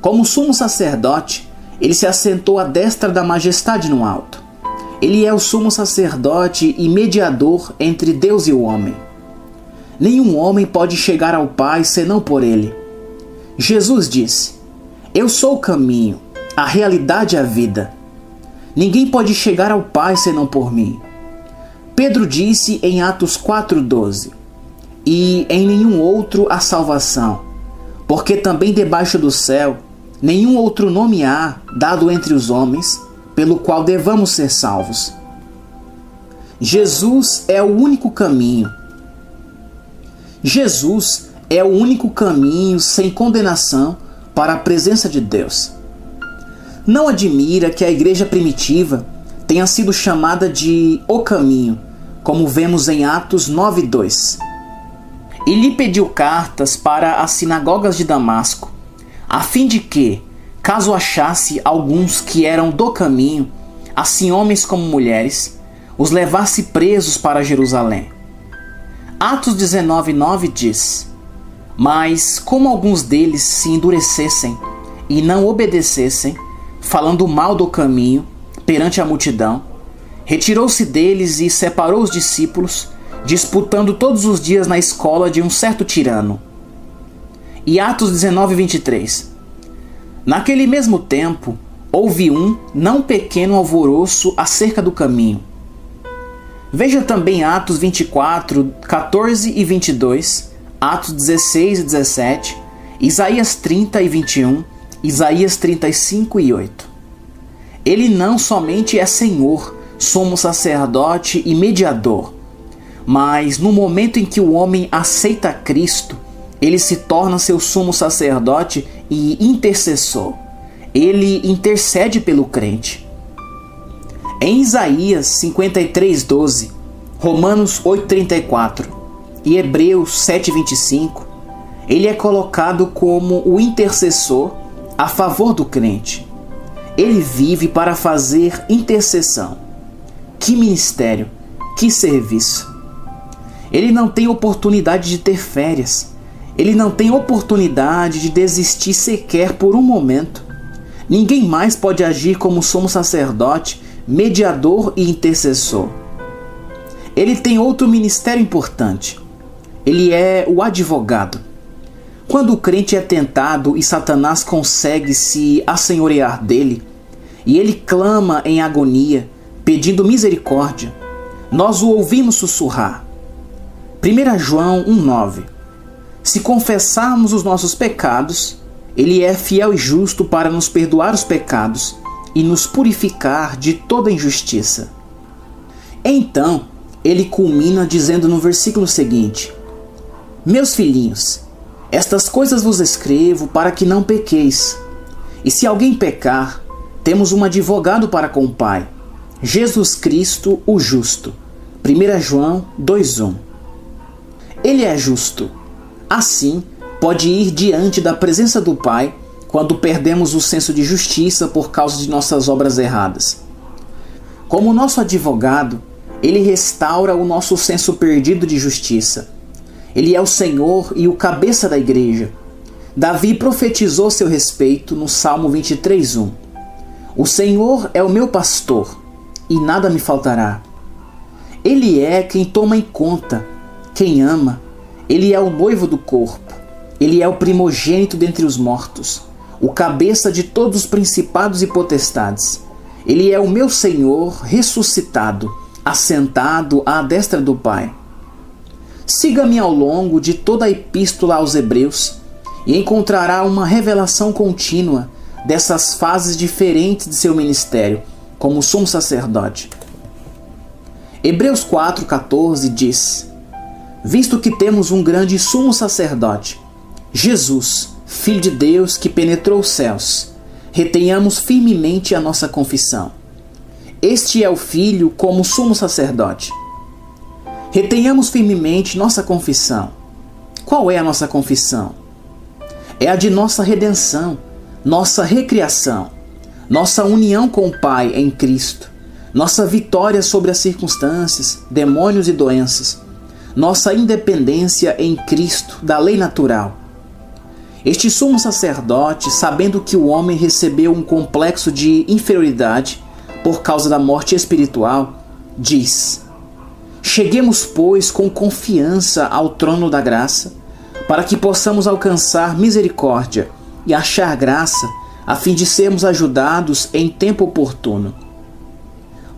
Como sumo sacerdote, ele se assentou à destra da majestade no alto. Ele é o sumo sacerdote e mediador entre Deus e o homem. Nenhum homem pode chegar ao Pai senão por ele. Jesus disse: Eu sou o caminho, a realidade e a vida. Ninguém pode chegar ao Pai senão por mim. Pedro disse em Atos 4,12: E em nenhum outro há salvação, porque também debaixo do céu nenhum outro nome há dado entre os homens pelo qual devamos ser salvos. Jesus é o único caminho. Jesus é o único caminho sem condenação para a presença de Deus. Não admira que a igreja primitiva tenha sido chamada de o caminho, como vemos em Atos 9:2. E lhe pediu cartas para as sinagogas de Damasco, a fim de que, caso achasse alguns que eram do caminho, assim homens como mulheres, os levasse presos para Jerusalém. Atos 19:9 diz: Mas como alguns deles se endurecessem e não obedecessem, falando mal do caminho perante a multidão, retirou-se deles e separou os discípulos, disputando todos os dias na escola de um certo tirano. E Atos 19, 23. Naquele mesmo tempo, houve um não pequeno alvoroço acerca do caminho. Veja também Atos 24, 14 e 22, Atos 16 e 17, Isaías 30 e 21, Isaías 35 e 8. Ele não somente é Senhor, somos sacerdote e mediador, mas no momento em que o homem aceita Cristo, ele se torna seu sumo sacerdote e intercessor. Ele intercede pelo crente. Em Isaías 53:12, Romanos 8:34 e Hebreus 7:25, ele é colocado como o intercessor a favor do crente. Ele vive para fazer intercessão. Que ministério, que serviço. Ele não tem oportunidade de ter férias. Ele não tem oportunidade de desistir sequer por um momento. Ninguém mais pode agir como sumo sacerdote, mediador e intercessor. Ele tem outro ministério importante. Ele é o advogado. Quando o crente é tentado e Satanás consegue se assenhorear dele, e ele clama em agonia, pedindo misericórdia, nós o ouvimos sussurrar. 1 João 1,9 Se confessarmos os nossos pecados, ele é fiel e justo para nos perdoar os pecados e nos purificar de toda injustiça. Então, ele culmina dizendo no versículo seguinte: Meus filhinhos, estas coisas vos escrevo para que não pequeis. E se alguém pecar, temos um advogado para com o Pai, Jesus Cristo, o justo. 1 João 2:1. Ele é justo. Assim, pode ir diante da presença do Pai quando perdemos o senso de justiça por causa de nossas obras erradas. Como nosso advogado, ele restaura o nosso senso perdido de justiça ele é o Senhor e o cabeça da igreja. Davi profetizou seu respeito no Salmo 23:1. O Senhor é o meu pastor e nada me faltará. Ele é quem toma em conta, quem ama. Ele é o noivo do corpo. Ele é o primogênito dentre os mortos, o cabeça de todos os principados e potestades. Ele é o meu Senhor ressuscitado, assentado à destra do Pai. Siga-me ao longo de toda a epístola aos Hebreus e encontrará uma revelação contínua dessas fases diferentes de seu ministério como sumo sacerdote. Hebreus 4,14 diz: Visto que temos um grande sumo sacerdote, Jesus, Filho de Deus que penetrou os céus, retenhamos firmemente a nossa confissão. este é o Filho como sumo sacerdote. Retenhamos firmemente nossa confissão. Qual é a nossa confissão? É a de nossa redenção, nossa recriação, nossa união com o Pai em Cristo, nossa vitória sobre as circunstâncias, demônios e doenças, nossa independência em Cristo da lei natural. Este sumo sacerdote, sabendo que o homem recebeu um complexo de inferioridade, por causa da morte espiritual, diz: Cheguemos, pois, com confiança ao trono da graça, para que possamos alcançar misericórdia e achar graça, a fim de sermos ajudados em tempo oportuno.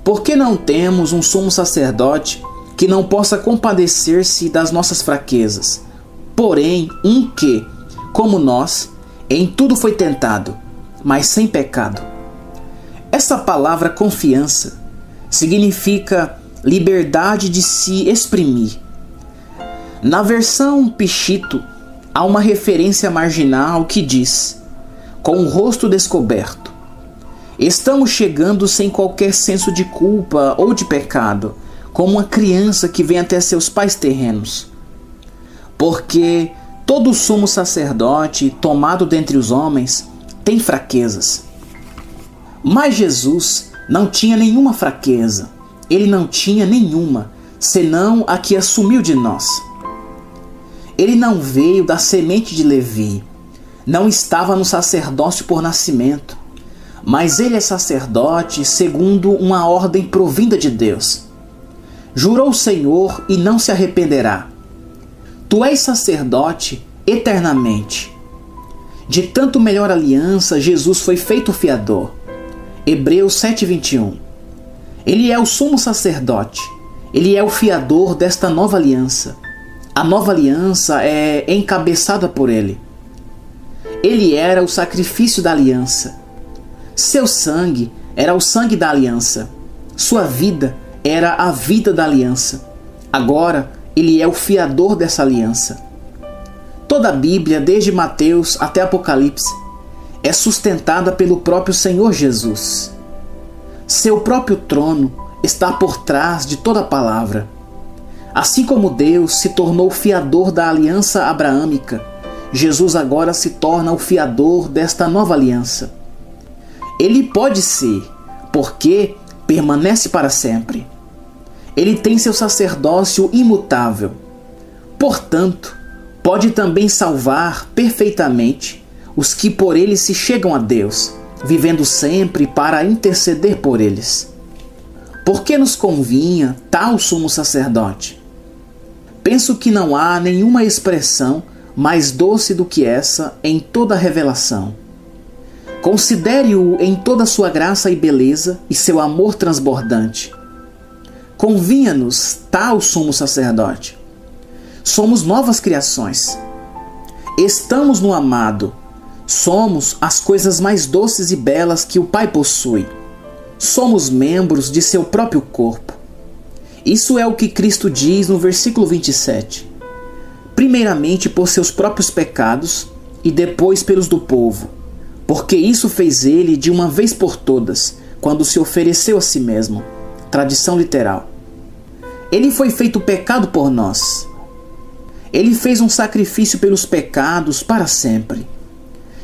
Por que não temos um sumo sacerdote que não possa compadecer-se das nossas fraquezas, porém um que, como nós, em tudo foi tentado, mas sem pecado? Essa palavra confiança significa liberdade de se exprimir. Na versão Pichito, há uma referência marginal que diz: com o rosto descoberto. Estamos chegando sem qualquer senso de culpa ou de pecado, como uma criança que vem até seus pais terrenos. Porque todo sumo sacerdote tomado dentre os homens tem fraquezas. Mas Jesus não tinha nenhuma fraqueza, ele não tinha nenhuma, senão a que assumiu de nós. Ele não veio da semente de Levi, não estava no sacerdócio por nascimento, mas ele é sacerdote segundo uma ordem provinda de Deus. Jurou o Senhor e não se arrependerá. Tu és sacerdote eternamente. De tanto melhor aliança, Jesus foi feito fiador. Hebreus 7:21. Ele é o sumo sacerdote. Ele é o fiador desta nova aliança. A nova aliança é encabeçada por ele. Ele era o sacrifício da aliança. Seu sangue era o sangue da aliança. Sua vida era a vida da aliança. Agora, ele é o fiador dessa aliança. Toda a Bíblia, desde Mateus até Apocalipse, é sustentada pelo próprio Senhor Jesus. Seu próprio trono está por trás de toda palavra. Assim como Deus se tornou fiador da aliança abraâmica, Jesus agora se torna o fiador desta nova aliança. Ele pode ser, porque permanece para sempre. Ele tem seu sacerdócio imutável. Portanto, pode também salvar perfeitamente os que por ele se chegam a Deus, vivendo sempre para interceder por eles. Por que nos convinha tal sumo sacerdote? Penso que não há nenhuma expressão mais doce do que essa em toda a revelação. Considere-o em toda sua graça e beleza e seu amor transbordante. Convinha-nos tal sumo sacerdote. Somos novas criações. Estamos no amado, Somos as coisas mais doces e belas que o Pai possui. Somos membros de seu próprio corpo. Isso é o que Cristo diz no versículo 27. Primeiramente por seus próprios pecados e depois pelos do povo, porque isso fez ele de uma vez por todas, quando se ofereceu a si mesmo. Tradição literal. Ele foi feito pecado por nós. Ele fez um sacrifício pelos pecados para sempre.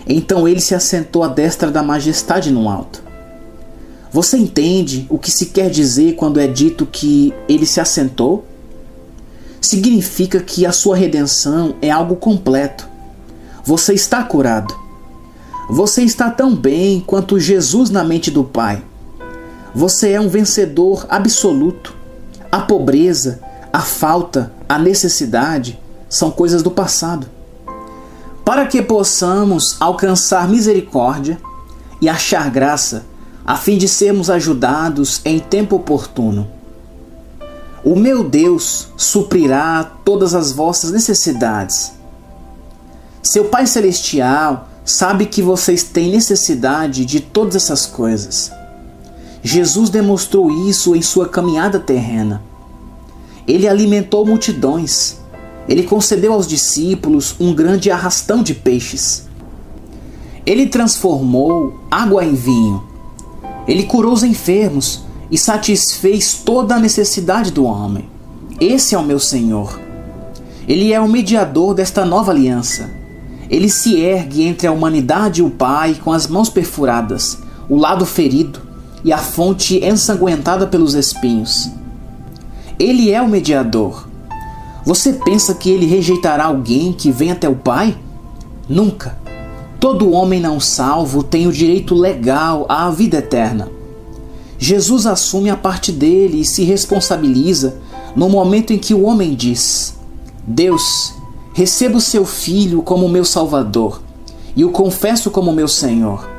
Então ele se assentou à destra da majestade no alto. Você entende o que se quer dizer quando é dito que ele se assentou? Significa que a sua redenção é algo completo. Você está curado. Você está tão bem quanto Jesus na mente do Pai. Você é um vencedor absoluto. A pobreza, a falta, a necessidade são coisas do passado para que possamos alcançar misericórdia e achar graça, a fim de sermos ajudados em tempo oportuno. O meu Deus suprirá todas as vossas necessidades. Seu Pai Celestial sabe que vocês têm necessidade de todas essas coisas. Jesus demonstrou isso em sua caminhada terrena. Ele alimentou multidões ele concedeu aos discípulos um grande arrastão de peixes. Ele transformou água em vinho. Ele curou os enfermos e satisfez toda a necessidade do homem. Esse é o meu Senhor. Ele é o mediador desta nova aliança. Ele se ergue entre a humanidade e o Pai com as mãos perfuradas, o lado ferido e a fonte ensanguentada pelos espinhos. Ele é o mediador. Você pensa que ele rejeitará alguém que vem até o Pai? Nunca. Todo homem não salvo tem o direito legal à vida eterna. Jesus assume a parte dele e se responsabiliza no momento em que o homem diz: Deus, recebo seu filho como meu Salvador e o confesso como meu Senhor.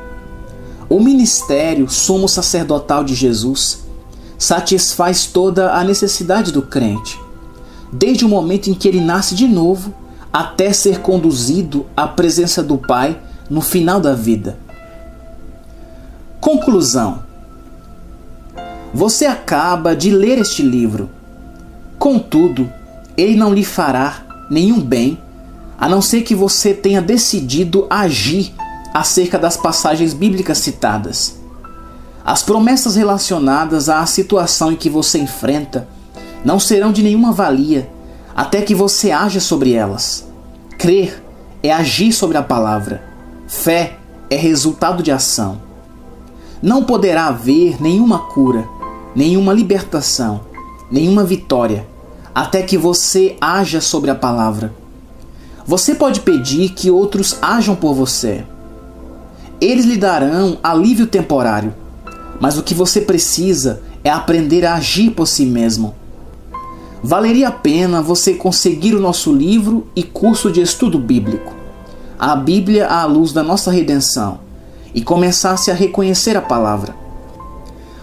O ministério sumo sacerdotal de Jesus satisfaz toda a necessidade do crente, desde o momento em que ele nasce de novo até ser conduzido à presença do Pai no final da vida. Conclusão: Você acaba de ler este livro. Contudo, ele não lhe fará nenhum bem, a não ser que você tenha decidido agir acerca das passagens bíblicas citadas. As promessas relacionadas à situação em que você enfrenta não serão de nenhuma valia até que você haja sobre elas. Crer é agir sobre a palavra. Fé é resultado de ação. Não poderá haver nenhuma cura, nenhuma libertação, nenhuma vitória, até que você haja sobre a palavra. Você pode pedir que outros ajam por você. Eles lhe darão alívio temporário, mas o que você precisa é aprender a agir por si mesmo. Valeria a pena você conseguir o nosso livro e curso de estudo bíblico a Bíblia à luz da nossa redenção e começasse a reconhecer a palavra.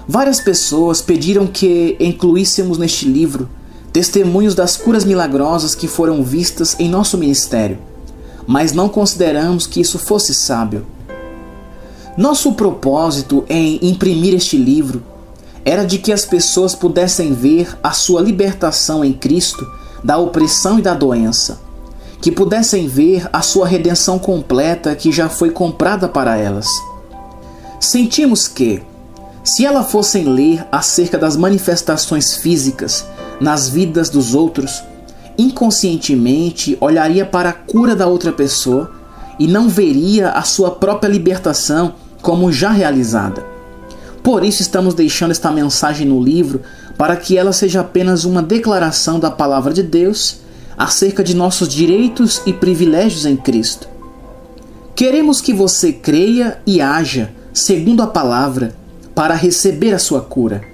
Várias pessoas pediram que incluíssemos neste livro testemunhos das curas milagrosas que foram vistas em nosso ministério, mas não consideramos que isso fosse sábio. Nosso propósito em imprimir este livro era de que as pessoas pudessem ver a sua libertação em Cristo da opressão e da doença que pudessem ver a sua redenção completa que já foi comprada para elas. Sentimos que, se elas fossem ler acerca das manifestações físicas nas vidas dos outros, inconscientemente olharia para a cura da outra pessoa e não veria a sua própria libertação como já realizada. Por isso estamos deixando esta mensagem no livro para que ela seja apenas uma declaração da palavra de Deus acerca de nossos direitos e privilégios em Cristo. Queremos que você creia e haja segundo a palavra para receber a sua cura.